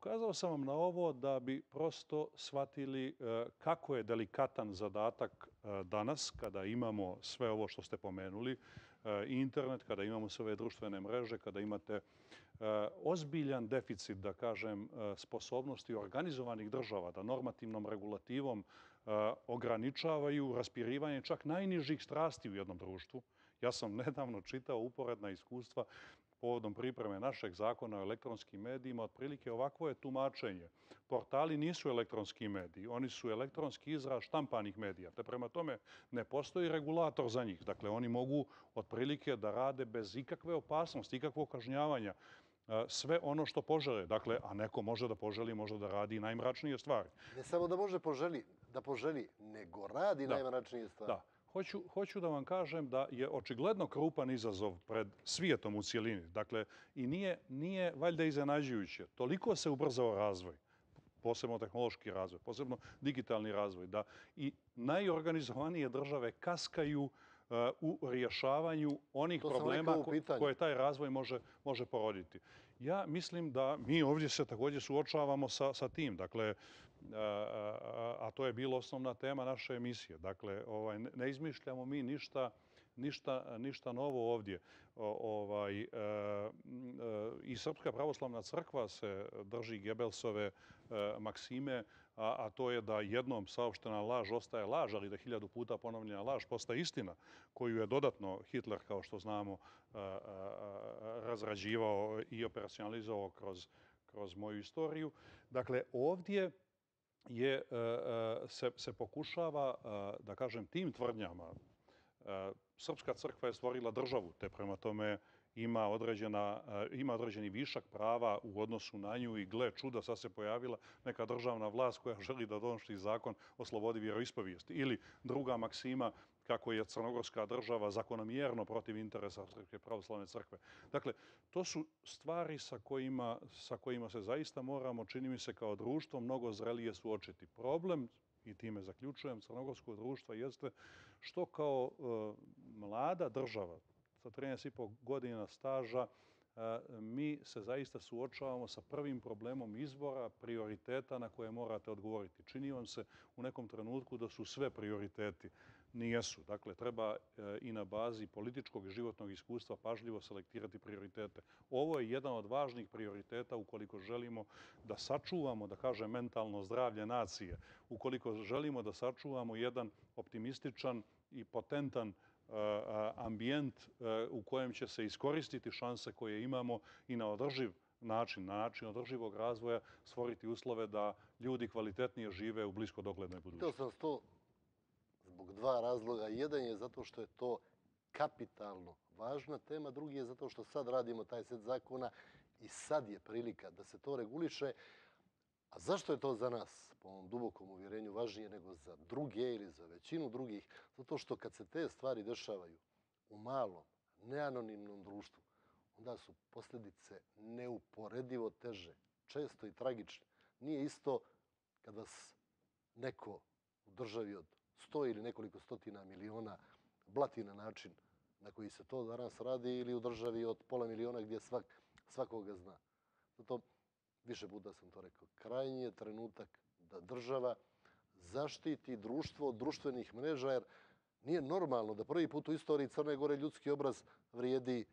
Ukazao sam vam na ovo da bi prosto shvatili eh, kako je delikatan zadatak eh, danas kada imamo sve ovo što ste pomenuli, eh, internet, kada imamo sve ove društvene mreže, kada imate ozbiljan deficit, da kažem, sposobnosti organizovanih država da normativnom regulativom ograničavaju raspirivanje čak najnižih strasti u jednom društvu. Ja sam [laughs] nedavno čitao uporedna iskustva povodom pripreme našeg zakona o elektronskim medijima. Otprilike ovako je tumačenje. Portali nisu elektronski mediji, oni su elektronski izraz štampanih medija. Te prema tome ne postoji regulator za njih. Dakle, oni mogu otprilike da rade bez ikakve opasnosti, ikakvog kažnjavanja sve ono što požele. Dakle, a neko može da poželi, može da radi najmračnije stvari. Ne samo da može poželi, da poželi, nego radi najmračnije stvari. Da. Hoću, hoću da vam kažem da je očigledno krupan izazov pred svijetom u cijelini. Dakle, i nije, nije valjda iznenađujuće. Toliko se ubrzao razvoj, posebno tehnološki razvoj, posebno digitalni razvoj, da i najorganizovanije države kaskaju uh, u rješavanju onih problema koje taj razvoj može, može poroditi. Ja mislim da mi ovdje se također suočavamo sa, sa tim. Dakle, a to je bila osnovna tema naše emisije. Dakle, ovaj, ne izmišljamo mi ništa ništa, ništa novo ovdje. Ovaj, e, e, I Srpska pravoslavna crkva se drži Gebelsove e, maksime, a, a to je da jednom saopštena laž ostaje laž, ali da hiljadu puta ponovljena laž postaje istina, koju je dodatno Hitler, kao što znamo, e, e, e, razrađivao i operacionalizovao kroz, kroz moju istoriju. Dakle, ovdje je, e, e, se, se pokušava, e, da kažem, tim tvrdnjama, Srpska crkva je stvorila državu, te prema tome ima, određena, ima određeni višak prava u odnosu na nju i gle čuda, sad se pojavila neka državna vlast koja želi da donoši zakon o slobodi vjeroispovijesti. Ili druga maksima kako je crnogorska država zakonomjerno protiv interesa Srpske pravoslavne crkve. Dakle, to su stvari sa kojima, sa kojima se zaista moramo, čini mi se kao društvo, mnogo zrelije suočiti. Problem i time zaključujem, crnogorskog društva jeste što kao e, mlada država sa 13,5 godina staža e, mi se zaista suočavamo sa prvim problemom izbora prioriteta na koje morate odgovoriti. Čini vam se u nekom trenutku da su sve prioriteti nijesu. Dakle, treba e, i na bazi političkog i životnog iskustva pažljivo selektirati prioritete. Ovo je jedan od važnih prioriteta ukoliko želimo da sačuvamo, da kaže mentalno zdravlje nacije, ukoliko želimo da sačuvamo jedan optimističan i potentan e, ambijent e, u kojem će se iskoristiti šanse koje imamo i na održiv način, način održivog razvoja, stvoriti uslove da ljudi kvalitetnije žive u blisko doglednoj budućnosti zbog dva razloga. Jedan je zato što je to kapitalno važna tema, drugi je zato što sad radimo taj set zakona i sad je prilika da se to reguliše. A zašto je to za nas, po ovom dubokom uvjerenju, važnije nego za druge ili za većinu drugih? Zato što kad se te stvari dešavaju u malom, neanonimnom društvu, onda su posljedice neuporedivo teže, često i tragične. Nije isto kad vas neko u državi od sto ili nekoliko stotina miliona blati na način na koji se to danas radi ili u državi od pola miliona gdje svak, svakoga zna. Zato više puta sam to rekao. Krajnji je trenutak da država zaštiti društvo od društvenih mreža jer nije normalno da prvi put u istoriji Crne Gore ljudski obraz vrijedi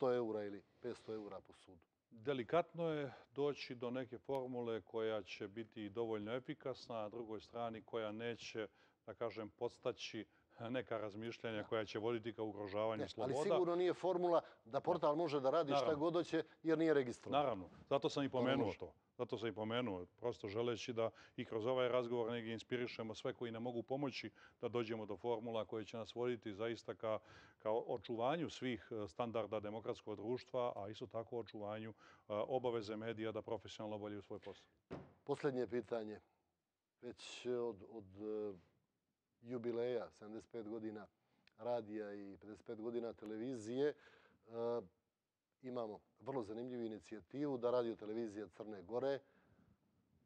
100 eura ili 500 eura po sudu. Delikatno je doći do neke formule koja će biti dovoljno efikasna, a drugoj strani koja neće, da kažem, podstaći neka razmišljanja koja će voditi ka ugrožavanju Ne, sloboda. ali sigurno nije formula da portal može da radi šta god hoće jer nije registrovan. Naravno, zato sam i pomenuo to. Zato sam i pomenuo, prosto želeći da i kroz ovaj razgovor negdje inspirišemo sve koji nam mogu pomoći da dođemo do formula koje će nas voditi zaista ka, ka očuvanju svih e, standarda demokratskog društva, a isto tako očuvanju e, obaveze medija da profesionalno obavljaju svoj posao. Posljednje pitanje. Već od, od e, jubileja, 75 godina radija i 55 godina televizije, e, imamo vrlo zanimljivu inicijativu da radio televizija Crne Gore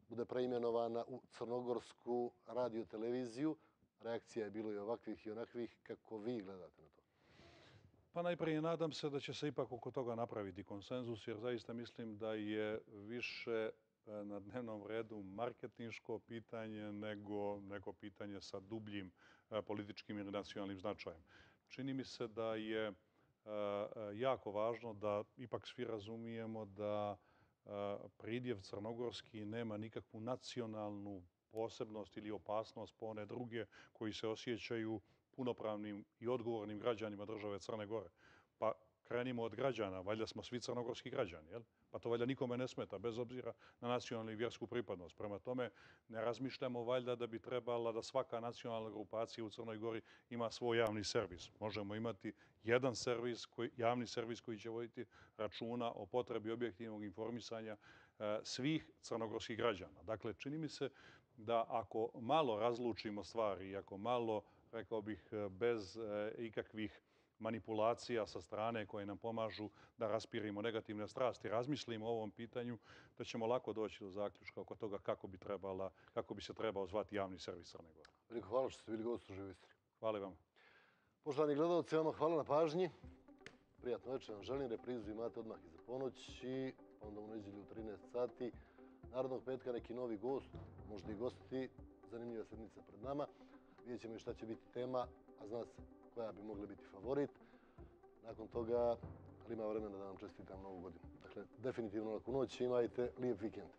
bude preimenovana u Crnogorsku radioteleviziju. Reakcija je bilo i ovakvih i onakvih. Kako vi gledate na to? Pa najprije nadam se da će se ipak oko toga napraviti konsenzus, jer zaista mislim da je više E, na dnevnom redu marketinško pitanje nego neko pitanje sa dubljim e, političkim i nacionalnim značajem. Čini mi se da je e, jako važno da ipak svi razumijemo da pridjev crnogorski nema nikakvu nacionalnu posebnost ili opasnost po one druge koji se osjećaju punopravnim i odgovornim građanima države Crne Gore. Krenimo od građana, valjda smo svi crnogorski građani, jel? Pa to valjda nikome ne smeta, bez obzira na nacionalnu i vjersku pripadnost. Prema tome, ne razmišljamo valjda da bi trebala da svaka nacionalna grupacija u Crnoj Gori ima svoj javni servis. Možemo imati jedan servis, koji, javni servis koji će voditi računa o potrebi objektivnog informisanja e, svih crnogorskih građana. Dakle, čini mi se da ako malo razlučimo stvari i ako malo, rekao bih, e, bez e, ikakvih manipulacija sa strane koje nam pomažu da raspirimo negativne strasti, razmislimo o ovom pitanju, da ćemo lako doći do zaključka oko toga kako bi, trebala, kako bi se trebao zvati javni servis Crne Gore. Veliko hvala što ste bili gost u Živoj Istri. Hvala vam. Poštovani gledalci, vama hvala na pažnji. Prijatno večer vam želim. Reprizu imate odmah iza ponoći, pa onda u nedjelju u 13 sati. Narodnog petka neki novi gost, možda i gosti. Zanimljiva sedmica pred nama. Vidjet ćemo i šta će biti tema, a zna se koja bi mogla biti favorit. Nakon toga, ali ima vremena da vam čestitam novu godinu. Dakle, definitivno laku noć, imajte lijep vikend.